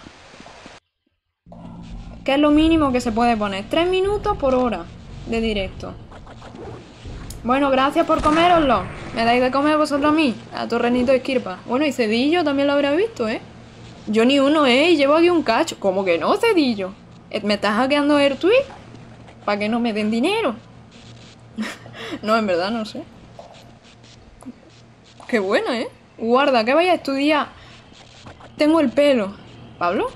Que es lo mínimo que se puede poner. Tres minutos por hora de directo. Bueno, gracias por coméroslo. ¿Me dais de comer vosotros a mí? A Torrenito de Esquirpa. Bueno, y Cedillo también lo habrá visto, ¿eh? Yo ni uno, ¿eh? Y llevo aquí un cacho. ¿Cómo que no, Cedillo? Eh, ¿Me estás hackeando el tweet? ¿Para que no me den dinero? no, en verdad no sé. Qué bueno, ¿eh? Guarda, que vaya a estudiar. Tengo el pelo. ¿Pablo?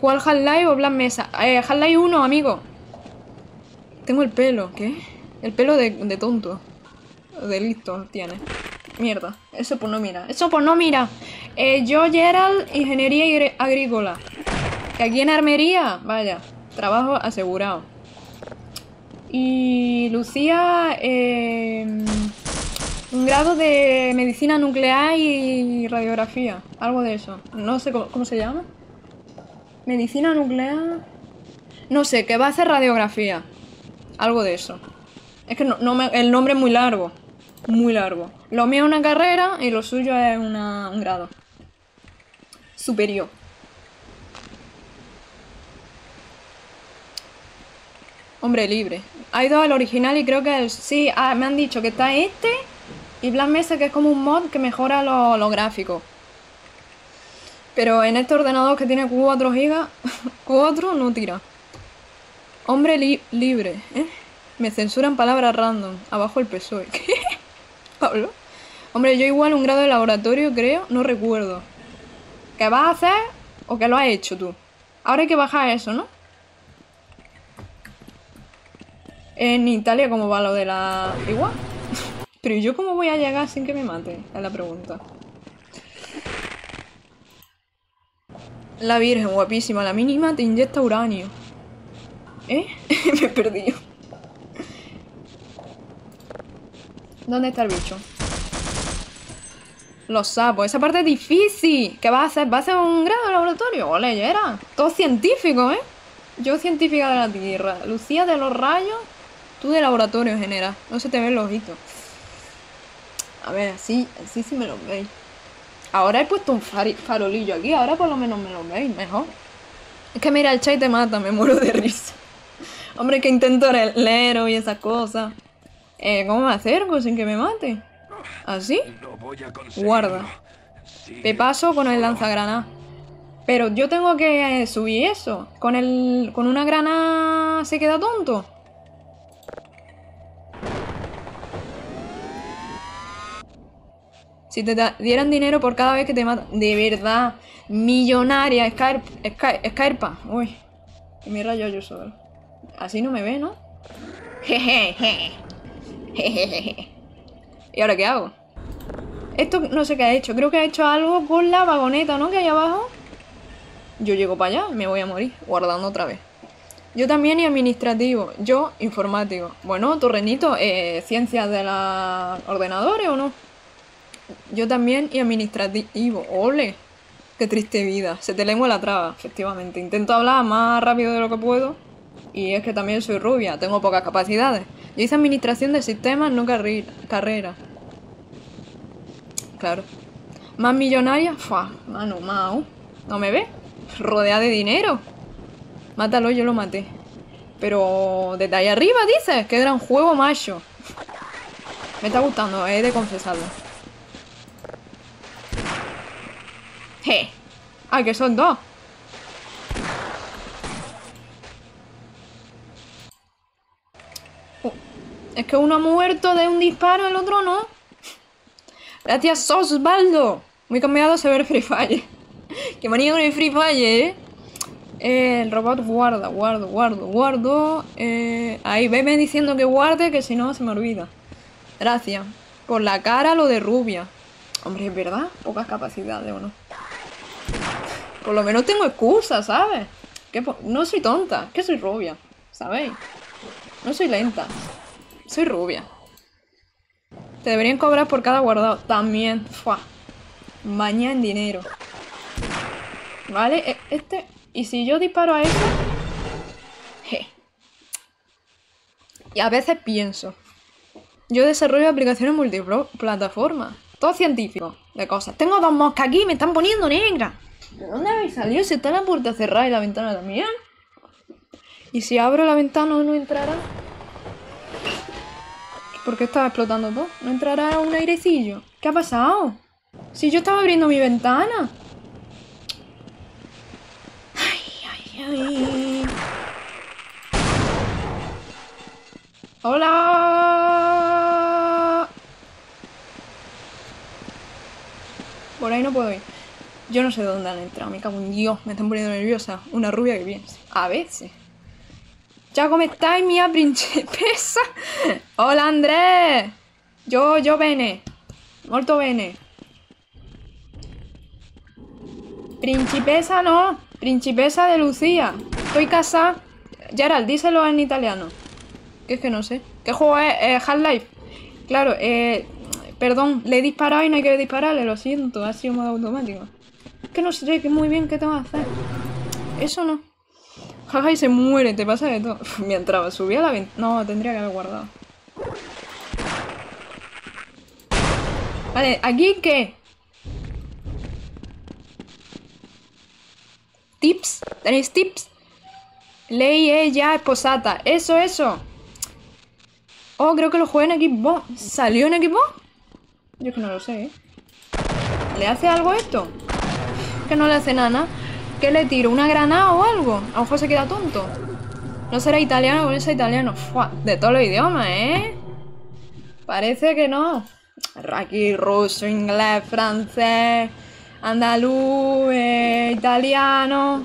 ¿Cuál Half-Life o Black Mesa? Eh, Half-Life 1, amigo. Tengo el pelo, ¿qué? El pelo de, tonto. De listo tiene. Mierda. Eso pues no mira. Eso pues no mira. Eh, yo, Gerald, Ingeniería Agrícola. Que aquí en Armería, vaya, trabajo asegurado. Y Lucía, eh, un grado de medicina nuclear y radiografía. Algo de eso. No sé cómo, se llama. Medicina nuclear. No sé, que va a hacer radiografía. Algo de eso. Es que el nombre es muy largo. Muy largo. Lo mío es una carrera y lo suyo es una- un grado. Superior. Hombre libre. Hay dos, el original y creo que el... Sí, ah, me han dicho que está este y Black Mesa que es como un mod que mejora lo, lo gráfico. Pero en este ordenador que tiene 4 GB, 4 no tira. Hombre li- libre, ¿eh? Me censuran palabras random. Abajo el PSOE. ¿Qué? ¿Pablo? Hombre, yo igual un grado de laboratorio, creo, no recuerdo. ¿Qué vas a hacer o que lo has hecho tú? Ahora hay que bajar eso, ¿no? En Italia, ¿cómo va lo de la... igual? Pero ¿y yo cómo voy a llegar sin que me mate? Es la pregunta. La Virgen, guapísima. La mínima te inyecta uranio. ¿Eh? me he perdido. ¿Dónde está el bicho? Los sapos. Esa parte es difícil. ¿Qué vas a hacer? ¿Vas a hacer un grado de laboratorio? Ole, ya era. Todo científico, ¿eh? Yo científica de la Tierra. Lucía de los rayos. Tú de laboratorio en general. No se te ven los ojitos. A ver, así, así sí me los veis. Ahora he puesto un farolillo aquí. Ahora por lo menos me los veis mejor. Es que mira, el chat te mata. Me muero de risa. Hombre, que intento leer y esas cosas. Eh, ¿Cómo me acerco sin que me mate? ¿Así? Guarda. Te paso con el lanzagranada. Pero yo tengo que eh, subir eso. Con el. con una granada se queda tonto. Si te dieran dinero por cada vez que te matan. De verdad. Millonaria. Scarp, Scar- Scarpa. Uy. Me rayo yo solo. Así no me ve, ¿no? Jejeje. Jejeje. ¿Y ahora qué hago? Esto no sé qué ha hecho. Creo que ha hecho algo con la vagoneta, ¿no? Que hay abajo. Yo llego para allá, me voy a morir. Guardando otra vez. Yo también y administrativo. Yo, informático. Bueno, Torrenito, eh, ciencias de los ordenadores o no. Yo también y administrativo. ¡Ole! Qué triste vida. Se te lengua la traba, efectivamente. Intento hablar más rápido de lo que puedo. Y es que también soy rubia, tengo pocas capacidades. Yo hice administración de sistemas, no carri- carrera. Claro. Más millonaria, ¡fua! Mano, mau. ¿No me ve? Rodeada de dinero. Mátalo, yo lo maté. Pero desde ahí arriba dices, qué gran juego, macho. Me está gustando, he de confesarlo. Je. Ah, que son dos. Uh, Es que uno ha muerto de un disparo, el otro no. Gracias, Osvaldo. Muy cambiado se ve el Free Fire. Qué manía con el Free Fire, ¿eh? Eh, el robot guarda, guardo, guardo, guardo. Eh, ahí, veme diciendo que guarde, que si no se me olvida. Gracias. Por la cara lo de rubia. Hombre, es verdad, pocas capacidades o no. Por lo menos tengo excusas, ¿sabes? Que no soy tonta, que soy rubia, ¿sabéis? No soy lenta, soy rubia. Te deberían cobrar por cada guardado. También, ¡fua! Baña en dinero. ¿Vale? E- Este. Y si yo disparo a eso. Je. Y a veces pienso. Yo desarrollo aplicaciones multiplataformas. Todo científico de cosas. Tengo dos moscas aquí, me están poniendo negra. ¿De dónde habéis salido? Si está la puerta cerrada y la ventana también. Y si abro la ventana no entrará. ¿Por qué estaba explotando todo? ¿No entrará un airecillo? ¿Qué ha pasado? Si yo estaba abriendo mi ventana. Ay, ay, ay. Hola. Por ahí no puedo ir. Yo no sé dónde han entrado, me cago en Dios, me están poniendo nerviosa. Una rubia que viene. A veces. Ya, ¿cómo estáis, mía principessa? Hola, Andrés. Yo, yo bene. Molto bene. Principesa no. Principesa de Lucía. Estoy casada. Gerald, díselo en italiano. Que es que no sé. ¿Qué juego es? Eh, Half-Life. Claro, eh. Perdón, le he disparado y no hay que dispararle, lo siento, ha sido modo automático. Es que no sé muy bien qué tengo que hacer. Eso no. Jaja, y se muere, te pasa de todo. Mientras subía la ventana. No, tendría que haber guardado. Vale, ¿aquí qué? ¿Tips? ¿Tenéis tips? Ley es ya esposata. Eso, eso. Oh, creo que lo jugué en Xbox. ¿Salió en Xbox? Yo es que no lo sé, ¿eh? ¿Le hace algo esto? Que no le hace nada. ¿Qué le tiro? ¿Una granada o algo? A lo se queda tonto. No será italiano con ese italiano. Fua, de todos los idiomas, ¿eh? Parece que no. Aquí ruso, inglés, francés, andaluz, eh, italiano,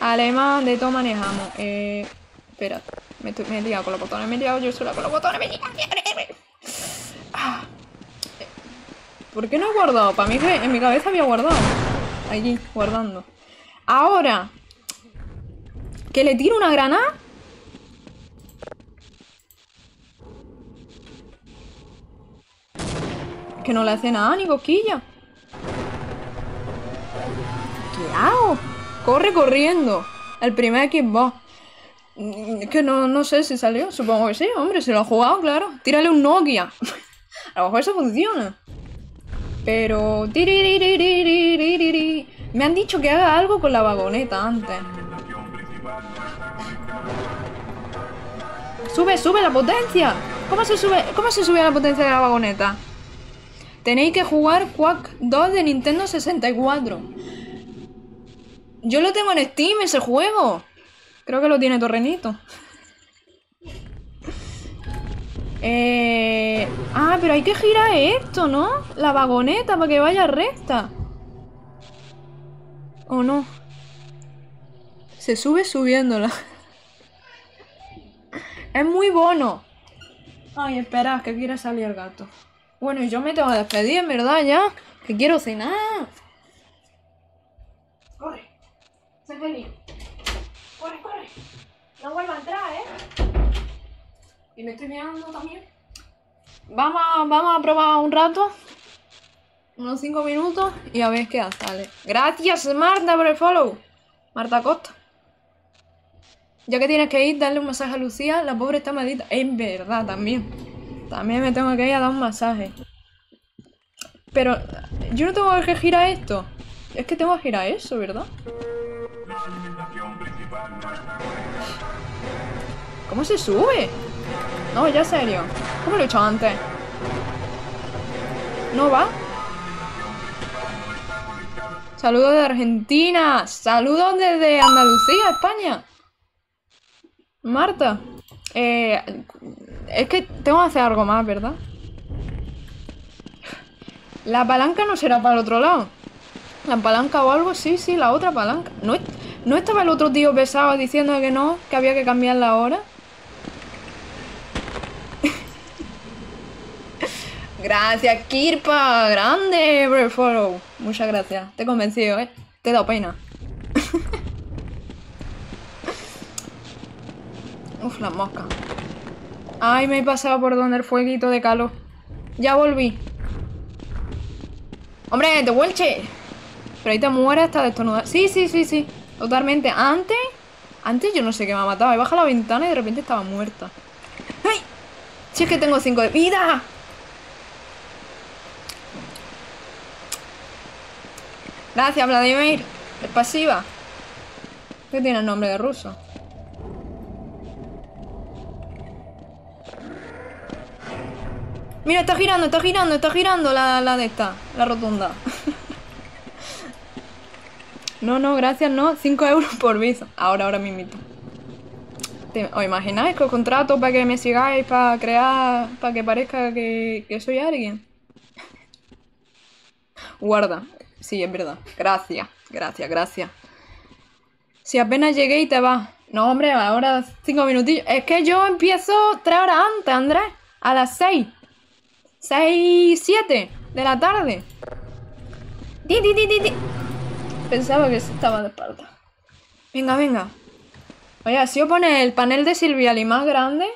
alemán, de todo manejamos. Eh, espera, me, estoy- me he liado con los botones, me he liado yo sola con los botones, me he liado. Ah. ¿Por qué no he guardado? Para mí que en mi cabeza había guardado. Allí, guardando. Ahora. ¿Que le tiro una granada? Que no le hace nada ni cosquilla. ¿Qué hago? Corre corriendo. El primer Xbox. Mm, Que no, no sé si salió. Supongo que sí, hombre. Se lo ha jugado, claro. Tírale un Nokia. A lo mejor eso funciona. Pero... Me han dicho que haga algo con la vagoneta antes. ¡Sube, sube la potencia! ¿Cómo se sube, cómo se sube la potencia de la vagoneta? Tenéis que jugar Quack 2 de Nintendo 64. Yo lo tengo en Steam ese juego. Creo que lo tiene Torrenito. Eh... Ah, pero hay que girar esto, ¿no? La vagoneta para que vaya recta. ¿O no? Se sube subiéndola. Es muy bono. Ay, espera, que quiere salir el gato. Bueno, yo me tengo que despedir, en verdad, ya. Que quiero cenar. Corre. Sé feliz. Corre, corre. No vuelva a entrar, ¿eh? Y me estoy mirando también. Vamos, vamos a probar un rato. Unos 5 minutos y a ver qué sale. Gracias, Marta, por el follow. Marta Costa. Ya que tienes que ir, darle un masaje a Lucía, la pobre está maldita. Es verdad, también. También me tengo que ir a dar un masaje. Pero yo no tengo que girar esto. Es que tengo que girar eso, ¿verdad? ¿Cómo se sube? No, ya serio. ¿Cómo lo he hecho antes? ¿No va? Saludos de Argentina. Saludos desde Andalucía, España. Marta. Eh, es que tengo que hacer algo más, ¿verdad? La palanca no será para el otro lado. La palanca o algo, sí, sí, la otra palanca. ¿No, ¿No estaba el otro tío pesado diciendo que no, que había que cambiar la gracias, Kirpa. Grande, follow. Muchas gracias. Te he convencido, ¿eh? Te he dado pena. Uf, las moscas. Ay, me he pasado por donde el fueguito de calor. Ya volví. ¡Hombre, te vuelche! Pero ahí te mueres hasta de estornudar. Sí, sí, sí, sí. Totalmente. Antes... Antes yo no sé qué me ha matado. He bajado la ventana y de repente estaba muerta. ¡Ay! Si es que tengo cinco de vida. Gracias, Vladimir. Es pasiva. ¿Qué tiene el nombre de ruso? Mira, está girando, está girando, está girando la, la de esta, la rotunda. no, no, gracias, no. 5 euros por visa. Ahora, ahora mismo. ¿Te- ¿Os imagináis que os contrato para que me sigáis, para crear, para que parezca que, que soy alguien? Guarda. Sí, es verdad. Gracias, gracias, gracias. Si apenas llegué y te vas. No, hombre, ahora cinco minutillos. Es que yo empiezo tres horas antes, Andrés. A las seis. Seis, siete de la tarde. Pensaba que estaba de espalda. Venga, venga. Oye, si os pone el panel de Silviali más grande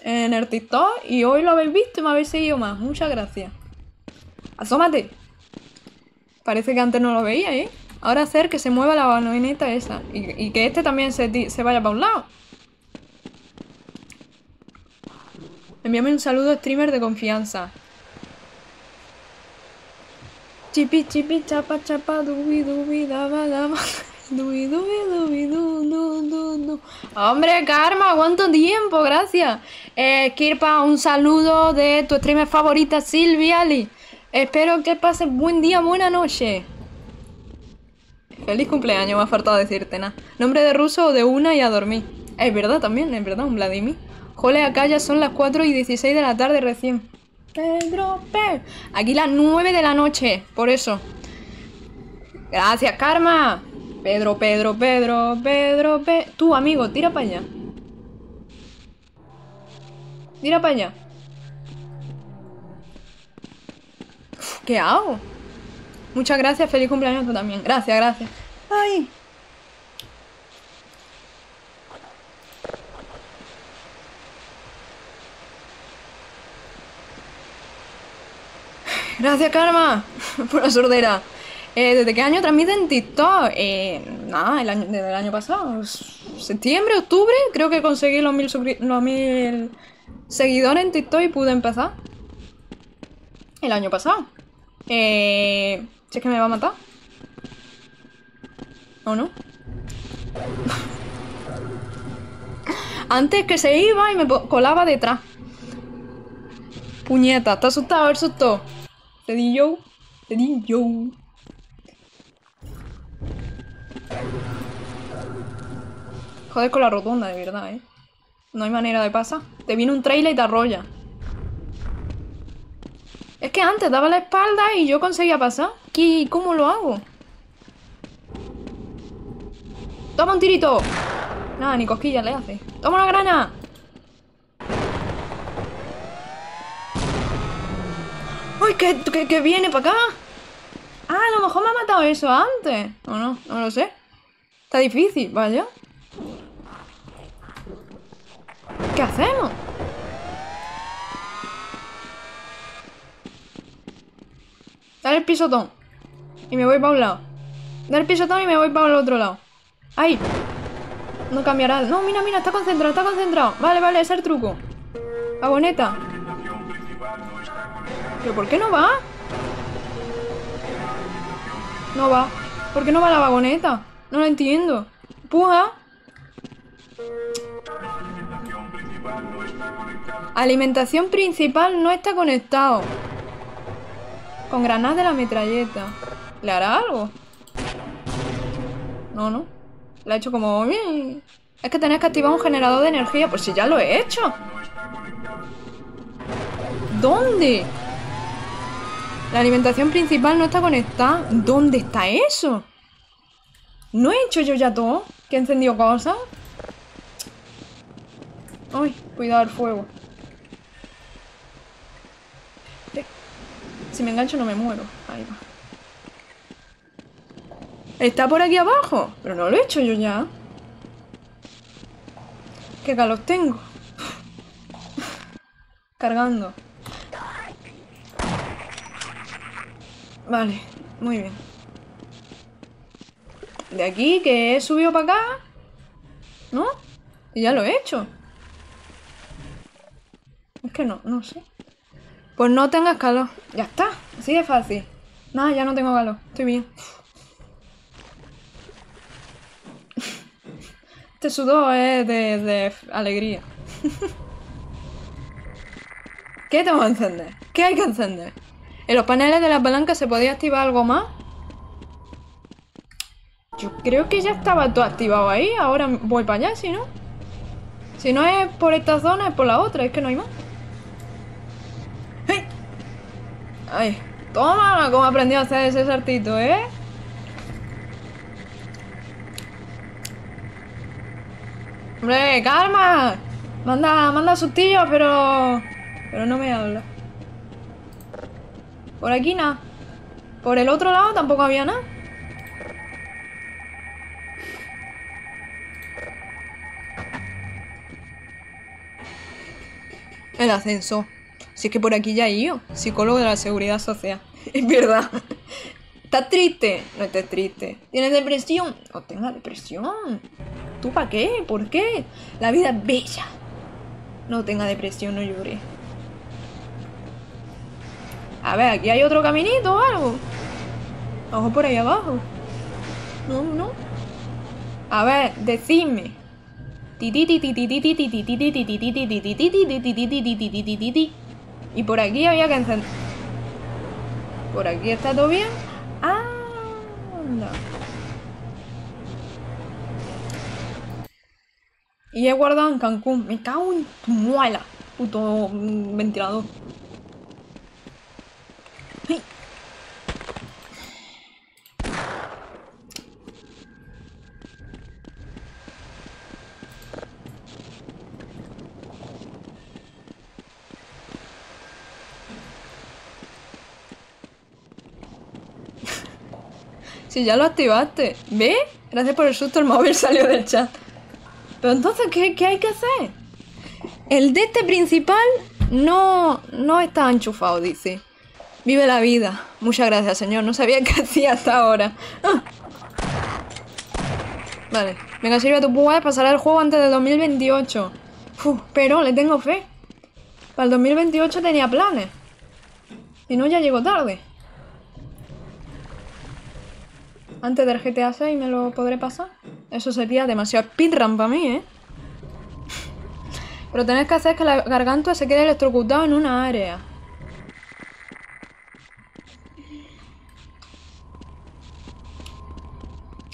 en el TikTok y hoy lo habéis visto y me habéis seguido más. Muchas gracias. Asómate. Parece que antes no lo veía, ¿eh? Ahora hacer que se mueva la baloneta esa. Y, y que este también se, se vaya para un lado. Envíame un saludo streamer de confianza. Chipi chipi chapa chapa dubi dubi daba daba. Dubi dubi dubi du du du du. Hombre, Karma, ¿cuánto tiempo? Gracias. Eh, Kirpa, un saludo de tu streamer favorita, Silvia Ali. Espero que pases buen día, buena noche. Feliz cumpleaños, me ha faltado decirte nada. Nombre de ruso de una y a dormir. Es verdad también, es verdad, un Vladimir. Jole, acá ya son las 4 y 16 de la tarde recién. Pedro, Pe- Aquí las 9 de la noche, por eso. Gracias, Karma. Pedro, Pedro, Pedro, Pedro, Pe... Tú, amigo, tira para allá. Tira para allá. ¿Qué hago? Muchas gracias, feliz cumpleaños tú también. Gracias, gracias. Ay. Gracias, Karma, por la sordera. Eh, ¿Desde qué año transmiten TikTok? Eh, nada, el año, desde el año pasado. Septiembre, octubre, creo que conseguí los mil, los mil seguidores en TikTok y pude empezar. El año pasado. Eh, si es que me va a matar. ¿O no? Antes que se iba y me colaba detrás. Puñeta, ¿está asustado? ¿El susto? Te di yo. Te di yo. Joder con la rotonda, de verdad, ¿eh? No hay manera de pasar. Te viene un trailer y te arrolla. Es que antes daba la espalda y yo conseguía pasar. ¿Qué, ¿Cómo lo hago? ¡Toma un tirito! Nada, ni cosquillas le hace. ¡Toma una grana! ¡Uy, que, que, que viene para acá! Ah, a lo mejor me ha matado eso antes. O no, no lo sé. Está difícil, vaya. ¿Qué hacemos? Dale el pisotón. Y me voy para un lado. Dale el pisotón y me voy para el otro lado. ¡Ahí! No cambiará. No, mira, mira, está concentrado, está concentrado. Vale, vale, ese es el truco. Vagoneta. ¿Pero por qué no va? No va. ¿Por qué no va la vagoneta? No lo entiendo. Puja. Alimentación principal no está conectado. Con granadas de la metralleta. ¿Le hará algo? No, no. Le ha hecho como... Es que tenés que activar un generador de energía. Pues si ya lo he hecho. ¿Dónde? La alimentación principal no está conectada. ¿Dónde está eso? ¿No he hecho yo ya todo? ¿Que he encendido cosas? Ay, cuidado el fuego. Si me engancho no me muero. Ahí va. Está por aquí abajo. Pero no lo he hecho yo ya. Qué calor tengo. Cargando. Vale, muy bien. De aquí que he subido para acá. ¿No? Y ya lo he hecho. Es que no, no sé. Pues no tengas calor. Ya está. Así de fácil. Nada, ya no tengo calor. Estoy bien. Este sudor es de, de alegría. ¿Qué tengo que encender? ¿Qué hay que encender? ¿En los paneles de la palanca se podía activar algo más? Yo creo que ya estaba todo activado ahí. Ahora voy para allá, si no. Si no es por esta zona, es por la otra. Es que no hay más. ¡Hey! ¡Ay! Toma, cómo aprendí a hacer ese saltito, ¿eh? Hombre, calma. Manda, manda sustillos, pero... Pero no me habla. Por aquí nada. Por el otro lado tampoco había nada. El ascenso. Si es que por aquí ya he ido. Psicólogo de la seguridad social. Es verdad. ¿Estás triste? No estés triste. ¿Tienes depresión? No tengas depresión. ¿Tú para qué? ¿Por qué? La vida es bella. No tenga depresión, no llore. A ver, aquí hay otro caminito o algo. Vamos por ahí abajo. No, no. A ver, decidme. Y por aquí había que encender. Por aquí está todo bien. Anda. Y he guardado en Cancún. Me cago en tu muela. Puto ventilador. Si ya lo activaste. ¿Ve? Gracias por el susto, el móvil salió del chat. Pero entonces, ¿qué, qué hay que hacer? El de este principal no, no está enchufado, dice. Vive la vida. Muchas gracias, señor. No sabía qué hacía hasta ahora. Ah. Vale. Venga, Silvia, tú puedes pasar el juego antes del 2028. Uf, pero le tengo fe. Para el 2028 tenía planes. Si no, ya llego tarde. Antes del GTA 6 me lo podré pasar. Eso sería demasiado speedrun para mí, ¿eh? Pero tenés que hacer que la garganta se quede electrocutado en una área.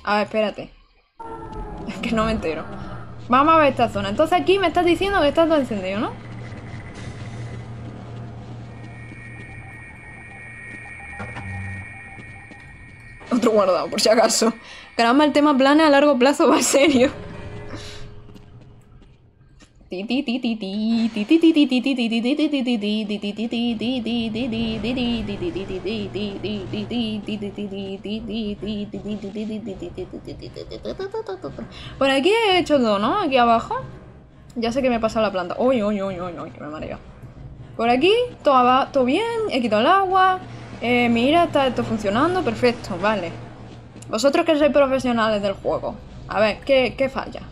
A ver, espérate. Es que no me entero. Vamos a ver esta zona. Entonces aquí me estás diciendo que está todo encendido, ¿no? Otro guardado, por si acaso. Caramba, el tema plana a largo plazo va serio. Por aquí he hecho todo, ¿no? Aquí abajo. Ya sé que me he pasado la planta. Uy, uy, uy, uy, uy, que me mareo. Por aquí, todo, va, todo bien, he quitado el agua. Eh, mira, está esto funcionando, perfecto, vale. Vosotros que sois profesionales del juego. A ver, ¿qué, qué falla?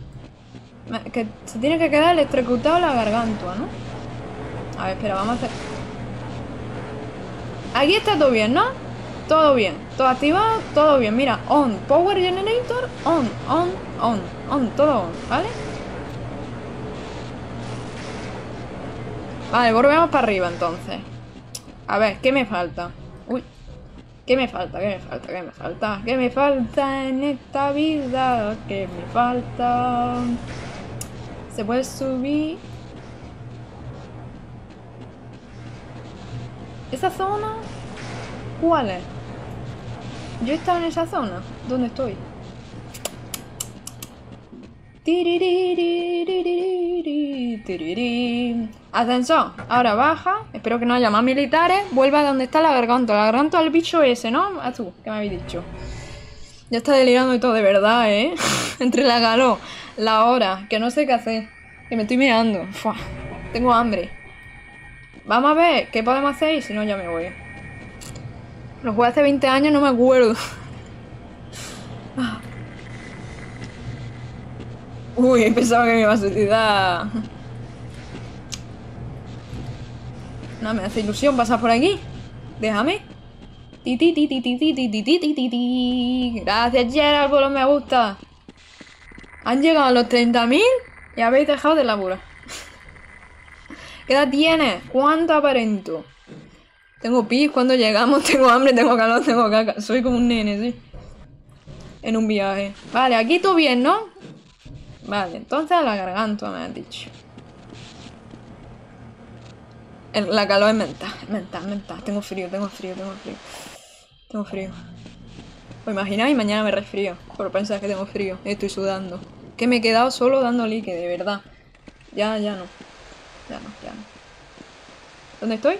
Que se tiene que quedar electrocutado la garganta, ¿no? A ver, espera, vamos a hacer... Aquí está todo bien, ¿no? Todo bien. Todo activado, todo bien. Mira, on. Power generator, on, on, on, on. Todo on, ¿vale? Vale, volvemos para arriba entonces. A ver, ¿qué me falta? ¿Qué me falta? ¿Qué me falta? ¿Qué me falta? ¿Qué me falta en esta vida? ¿Qué me falta? Se puede subir. ¿Esa zona? ¿Cuál es? Yo he estado en esa zona. ¿Dónde estoy? Ascensor. Ahora baja. Espero que no haya más militares. Vuelva a donde está la garganta. La garganta del bicho ese, ¿no? Azul, que me habéis dicho. Ya está delirando y todo, de verdad, ¿eh? Entre la calor, la hora, que no sé qué hacer. Que me estoy meando. Fua, Tengo hambre. Vamos a ver qué podemos hacer y si no ya me voy. Lo jugué hace 20 años, no me acuerdo. Uy, pensaba que me iba a utilizar. No me hace ilusión pasar por aquí. Déjame. Gracias, Gerald, por los me gusta. Han llegado a los 30.000 y habéis dejado de laburar. ¿Qué edad tienes? ¿Cuánto aparento? Tengo pis cuando llegamos, tengo hambre, tengo calor, tengo caca. Soy como un nene, sí. En un viaje. Vale, aquí todo bien, ¿no? Vale, entonces a la garganta me has dicho. La calor es mental, mental, mental. Tengo frío, tengo frío, tengo frío. Tengo frío. ¿Os imagináis? Mañana me resfrío. Por pensar que tengo frío. Estoy sudando. Que me he quedado solo dando líquido, de verdad. Ya, ya no. Ya no, ya no. ¿Dónde estoy?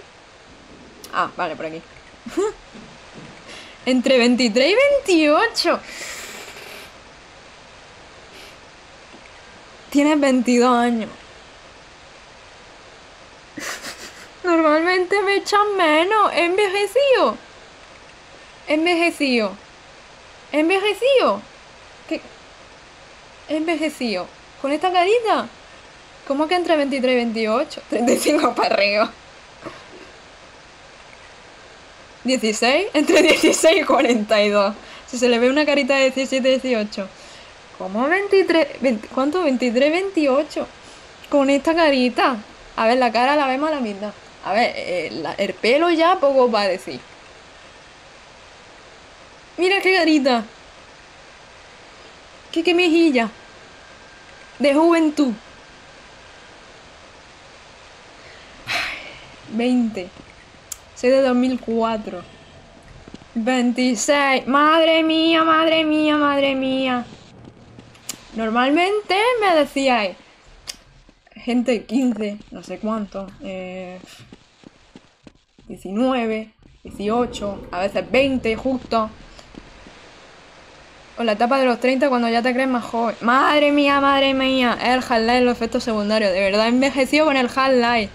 Ah, vale, por aquí. Entre 23 y 28. Tienes 22 años. Normalmente me echan menos. He envejecido. He envejecido. He envejecido. ¿Qué? He envejecido. Con esta carita. ¿Cómo que entre 23 y 28? 35 para arriba. 16, entre 16 y 42. Si se le ve una carita de 17, 18. ¿Cómo 23? 20 ¿Cuánto? 23, 28. Con esta carita. A ver, la cara la vemos a la mitad. A ver, eh, la- el pelo ya poco va a decir. Mira qué carita. Qué, qué mejilla. De juventud. Ay, 20. Soy de 2004. 26. Madre mía, madre mía, madre mía. Normalmente me decíais, gente 15, no sé cuánto, eh, 19, 18, a veces 20 justo. O la etapa de los 30 cuando ya te crees más joven. Madre mía, madre mía. El Half-Life, los efectos secundarios. De verdad, envejecido con el Half-Life.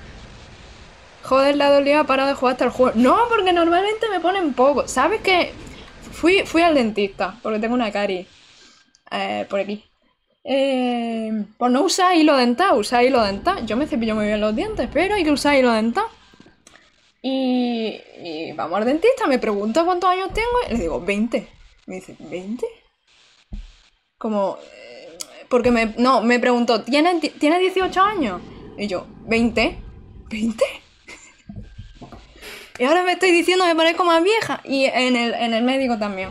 Joder, la dolido ha parado de jugar hasta el juego. No, porque normalmente me ponen poco. ¿Sabes qué? Fui, fui al dentista, porque tengo una caries. Eh, por aquí. Eh, por no usar hilo dental, usar hilo dental. Yo me cepillo muy bien los dientes, pero hay que usar hilo dental. Y, vamos al dentista, me pregunta cuántos años tengo y le digo 20. Me dice, ¿20? Como, eh, porque me, no, me preguntó, ¿tienes, ¿tienes 18 años? Y yo, ¿20? ¿20? Y ahora me estoy diciendo me parezco más vieja. Y en el, en el médico también.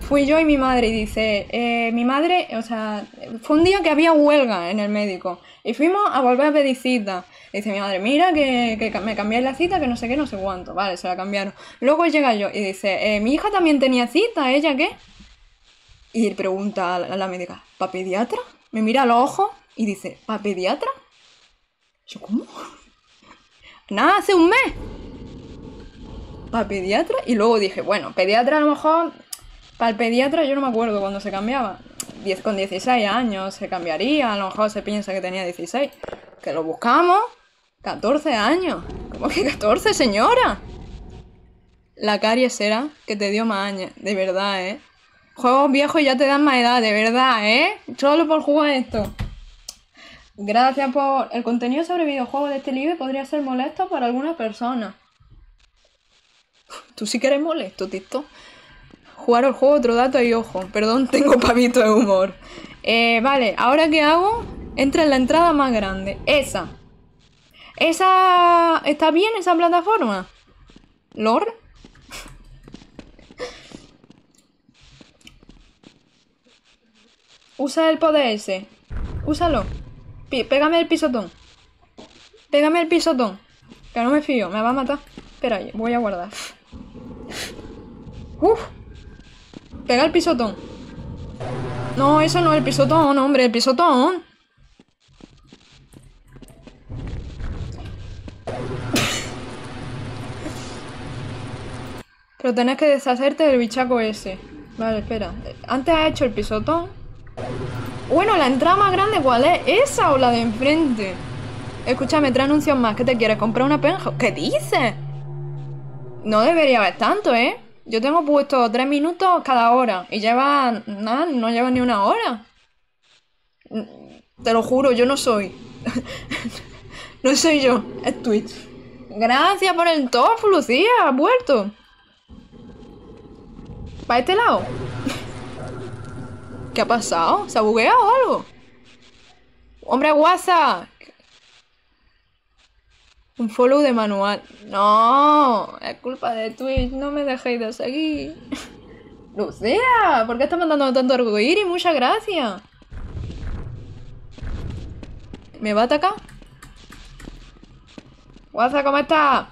Fui yo y mi madre y dice, eh, mi madre, o sea, fue un día que había huelga en el médico y fuimos a volver a pedir cita. Dice mi madre, mira que, que me cambiáis la cita, que no sé qué, no sé cuánto. Vale, se la cambiaron. Luego llega yo y dice, eh, mi hija también tenía cita, ¿ella qué? Y pregunta a la, médica, ¿pa pediatra? Me mira a los ojos y dice, ¿pa pediatra? Yo, ¿cómo? Nada, hace un mes. ¿Para pediatra? Y luego dije, bueno, pediatra a lo mejor. Para el pediatra yo no me acuerdo cuando se cambiaba. 10 con 16 años se cambiaría, a lo mejor se piensa que tenía 16. Que lo buscamos. 14 años. ¿Cómo que 14, señora? La caries era que te dio más años, de verdad, ¿eh? Juegos viejos ya te dan más edad, de verdad, ¿eh? Solo por jugar esto. Gracias por... El contenido sobre videojuegos de este libro podría ser molesto para algunas personas. Tú sí que eres molesto, Tito. Jugar al juego, otro dato y ojo. Perdón, tengo pavito de humor. Eh, vale, ¿ahora qué hago? Entra en la entrada más grande. Esa. ¿Esa... ¿Está bien esa plataforma? ¿Lord? Usa el poder ese. Úsalo. Pégame el pisotón. Pégame el pisotón. Que no me fío, me va a matar. Espera, voy a guardar. Uf. Pega el pisotón. No, eso no es el pisotón, hombre, el pisotón. Pero tenés que deshacerte del bichaco ese. Vale, espera. Antes has hecho el pisotón. Bueno, la entrada más grande, ¿cuál es? ¿Esa o la de enfrente? Escúchame, tres anuncios más. ¿Qué te quieres? ¿Comprar una penja? ¿Qué dices? No debería haber tanto, ¿eh? Yo tengo puesto tres minutos cada hora. Y lleva... Nada, no lleva ni una hora. Te lo juro, yo no soy. no soy yo, es Twitch. Gracias por el top, Lucía, has vuelto. ¿Para este lado? ¿Qué ha pasado? ¿Se ha bugueado o algo? ¡Hombre, WhatsApp! Un follow de manual. No, es culpa de Twitch. No me dejéis de seguir. Lucía, ¿por qué estás mandando tanto arcoíris? Muchas gracias. ¿Me va a atacar? WhatsApp, ¿cómo estás?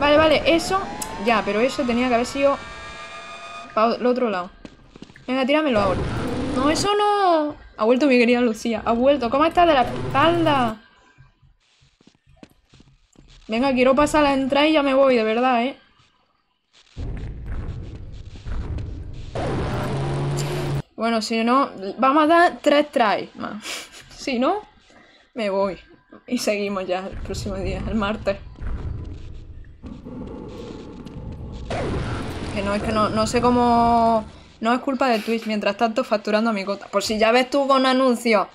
Vale, vale, eso. Ya, pero eso tenía que haber sido. Para el otro lado. Venga, tíramelo ahora. No, eso no. Ha vuelto mi querida Lucía. Ha vuelto. ¿Cómo estás de la espalda? Venga, quiero pasar la entrada y ya me voy, de verdad, ¿eh? Bueno, si no, vamos a dar tres tries más. si no, me voy. Y seguimos ya el próximo día, el martes. Que no, es que no, no sé cómo... No es culpa de Twitch, mientras tanto facturando a mi cota. Por si ya ves tú con anuncios.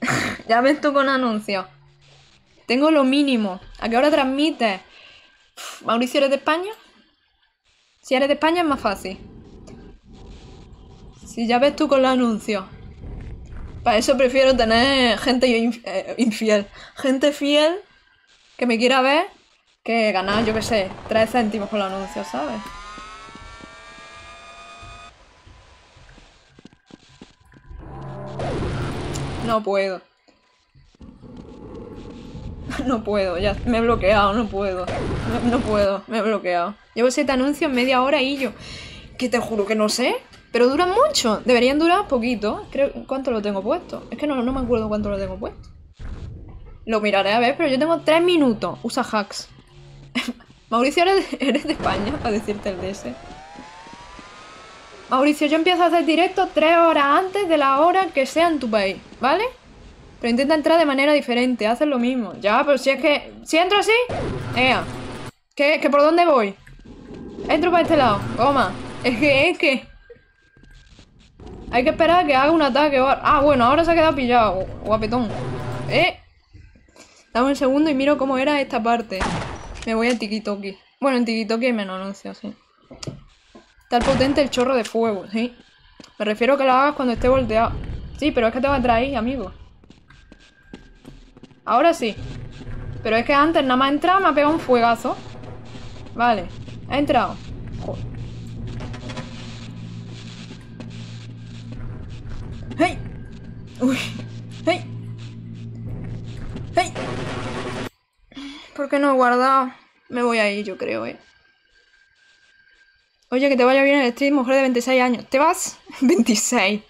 ya ves tú con anuncios. Tengo lo mínimo. ¿A qué hora transmites? Uf, Mauricio, ¿eres de España? Si eres de España es más fácil. Si ya ves tú con los anuncios. Para eso prefiero tener gente eh, infiel. Gente fiel que me quiera ver que ganar, yo qué sé, 3 céntimos con los anuncios, ¿sabes? No puedo. No puedo, ya me he bloqueado, no puedo. No, puedo, me he bloqueado. Llevo siete anuncios media hora y yo. Que te juro que no sé. Pero duran mucho. Deberían durar poquito. Creo, ¿Cuánto lo tengo puesto? Es que no, me acuerdo cuánto lo tengo puesto. Lo miraré a ver, pero yo tengo tres minutos. Usa hacks. Mauricio, ¿eres de, eres de España? Para decirte el DS. Mauricio, yo empiezo a hacer directo tres horas antes de la hora que sea en tu país, ¿vale? Pero intenta entrar de manera diferente, haces lo mismo. Ya, pero si es que... Si entro así... Ea. ¿Qué? ¿Que por dónde voy? Entro para este lado. Toma. Es que, es que... Hay que esperar a que haga un ataque. Ah, bueno, ahora se ha quedado pillado. Guapetón. Eh. Dame un segundo y miro cómo era esta parte. Me voy a Tikitoki. Bueno, en Tikitoki hay menos anuncios, sí. El potente el chorro de fuego, sí. Me refiero a que lo hagas cuando esté volteado. Sí, pero es que te va a traer, amigo. Ahora sí. Pero es que antes nada más ha entrado, me ha pegado un fuegazo. Vale, ha entrado. Joder. ¡Hey! ¡Uy! ¡Hey! ¡Hey! ¿Por qué no he guardado? Me voy a ir, yo creo, eh. Oye, que te vaya bien el stream, mujer de 26 años. ¿Te vas? 26.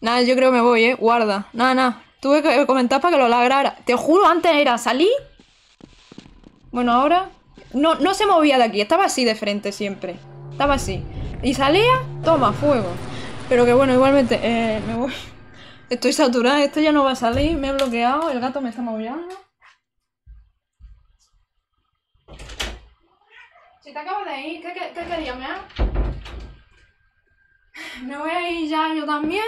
Nada, yo creo que me voy, eh. Guarda. Nada, nada. Tuve que comentar para que lo lagrara. Te juro, antes era salir. Bueno, ahora. No, no se movía de aquí. Estaba así de frente siempre. Estaba así. Y salía, toma, fuego. Pero que bueno, igualmente, eh, me voy. Estoy saturada, esto ya no va a salir. Me he bloqueado, el gato me está maullando. Si te acabas de ir, ¿qué, qué, qué querías? Me voy a ir ya yo también.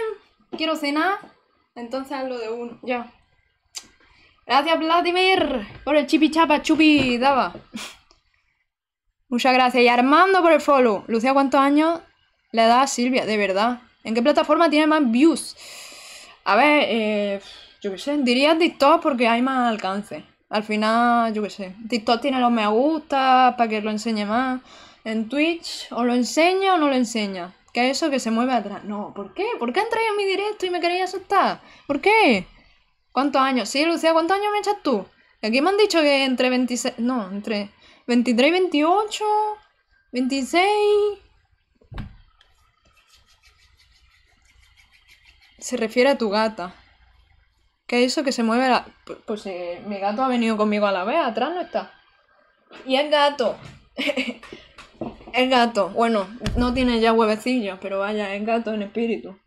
Quiero cenar. Entonces hazlo de uno, ya. Gracias, Vladimir, por el chipi chapa chupi daba. Muchas gracias. Y Armando por el follow. Lucía, ¿cuántos años le da a Silvia? De verdad. ¿En qué plataforma tiene más views? A ver, eh, yo qué sé. Diría TikTok porque hay más alcance. Al final, yo qué sé. TikTok tiene los me gusta para que lo enseñe más. En Twitch, o lo enseña o no lo enseña. Que eso que se mueve atrás. No, ¿por qué? ¿Por qué entráis en mi directo y me queréis asustar? ¿Por qué? ¿Cuántos años? Sí, Lucía, ¿cuántos años me echas tú? Aquí me han dicho que entre 26... No, entre 23 y 28... 26... Se refiere a tu gata. ¿Qué es eso que se mueve la... Pues, eh, mi gato ha venido conmigo a la vez, atrás no está. Y el gato. el gato. Bueno, no tiene ya huevecillos, pero vaya, es gato en espíritu.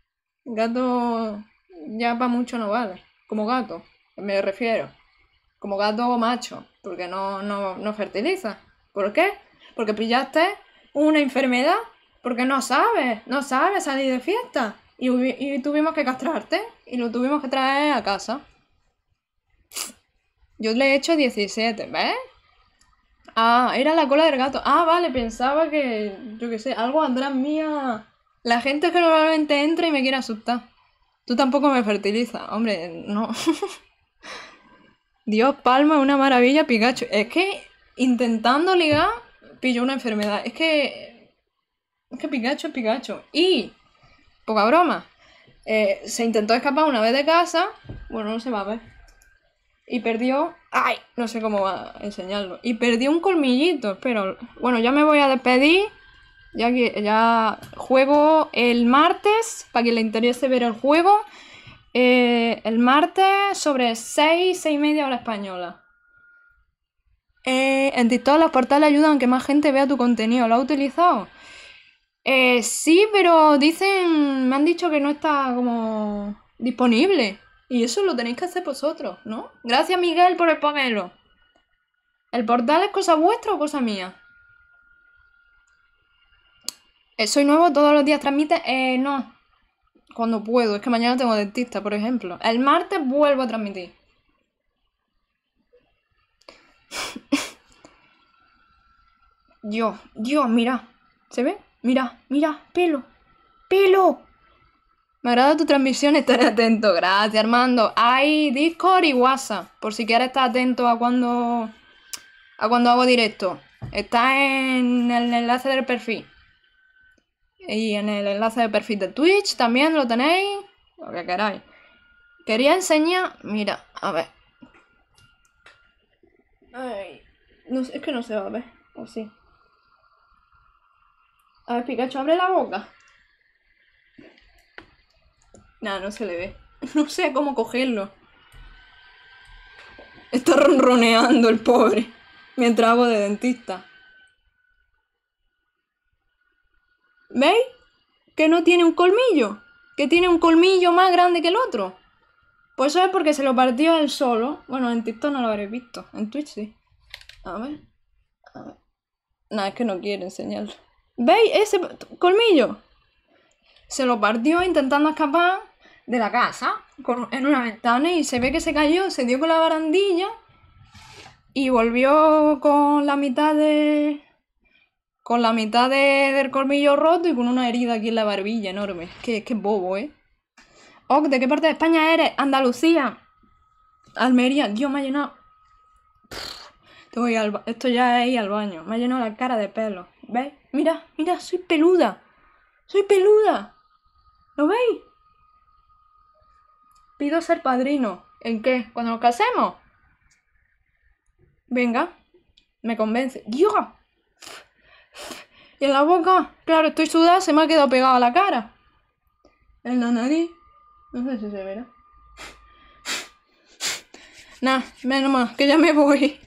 Gato ya para mucho no vale. Como gato, me refiero. Como gato macho, porque no, no, no fertiliza. ¿Por qué? Porque pillaste una enfermedad. Porque no sabes, no sabes salir de fiesta. Y, y tuvimos que castrarte y lo tuvimos que traer a casa. Yo le he hecho 17, ¿ves? Ah, era la cola del gato. Ah, vale, pensaba que, yo qué sé, algo atrás mía. La gente que normalmente entra y me quiere asustar. Tú tampoco me fertilizas. Hombre, no. Dios, Palma, una maravilla, Pikachu. Es que intentando ligar, pilló una enfermedad. Es que. Es que Pikachu es Pikachu. Y poca broma. eh, se intentó escapar una vez de casa. Bueno, no se va a ver. Y perdió. ¡Ay! No sé cómo va a enseñarlo. Y perdió un colmillito. Pero bueno, ya me voy a despedir. Ya que ya juego el martes. Para quien le interese ver el juego. eh, el martes sobre 6, 6 y media hora española. Eh, en TikTok los portales ayudan a que más gente vea tu contenido. ¿Lo has utilizado? Eh, sí, pero dicen, me han dicho que no está como disponible. Y eso lo tenéis que hacer vosotros, ¿no? Gracias Miguel por el pomelo. ¿El portal es cosa vuestra o cosa mía? Eh, ¿Soy nuevo? ¿Todos los días transmite? Eh, no. Cuando puedo. Es que mañana tengo dentista, por ejemplo. El martes vuelvo a transmitir. Dios, Dios, mira. ¿Se ve? Mira, mira, pelo. ¡Pelo! Me agrada tu transmisión, estaré atento. Gracias, Armando. Hay Discord y WhatsApp, por si quieres estar atento a cuando a cuando hago directo. Está en el enlace del perfil. Y en el enlace del perfil de Twitch también lo tenéis. Lo que queráis. Quería enseñar. Mira, a ver. Es que no se va a ver. O sí. A ver, Pikachu, abre la boca. Nada, no se le ve. No sé cómo cogerlo. Está ronroneando el pobre. Mientras hago de dentista. ¿Veis? Que no tiene un colmillo. Que tiene un colmillo más grande que el otro. Pues eso es porque se lo partió él solo. Bueno, en TikTok no lo habréis visto. En Twitch sí. A ver. A ver. Nada, es que no quiere enseñarlo. ¿Veis? Ese colmillo. Se lo partió intentando escapar de la casa con- en una ventana y se ve que se cayó, se dio con la barandilla y volvió con la mitad de. con la mitad de- del colmillo roto y con una herida aquí en la barbilla enorme. Qué, qué bobo, ¿eh? Oc, ¿de qué parte de España eres? Andalucía. Almería. Dios, me ha llenado. Que ir al Esto ya es ir al baño. Me ha llenado la cara de pelo. ¿Veis? Mira, mira, soy peluda. Soy peluda. ¿Lo veis? Pido ser padrino. ¿En qué? ¿Cuando nos casemos? Venga. Me convence. ¡Dios! Y en la boca, claro, estoy sudada, se me ha quedado pegada la cara. En la nariz. No sé si se verá. Nah, menos mal, que ya me voy.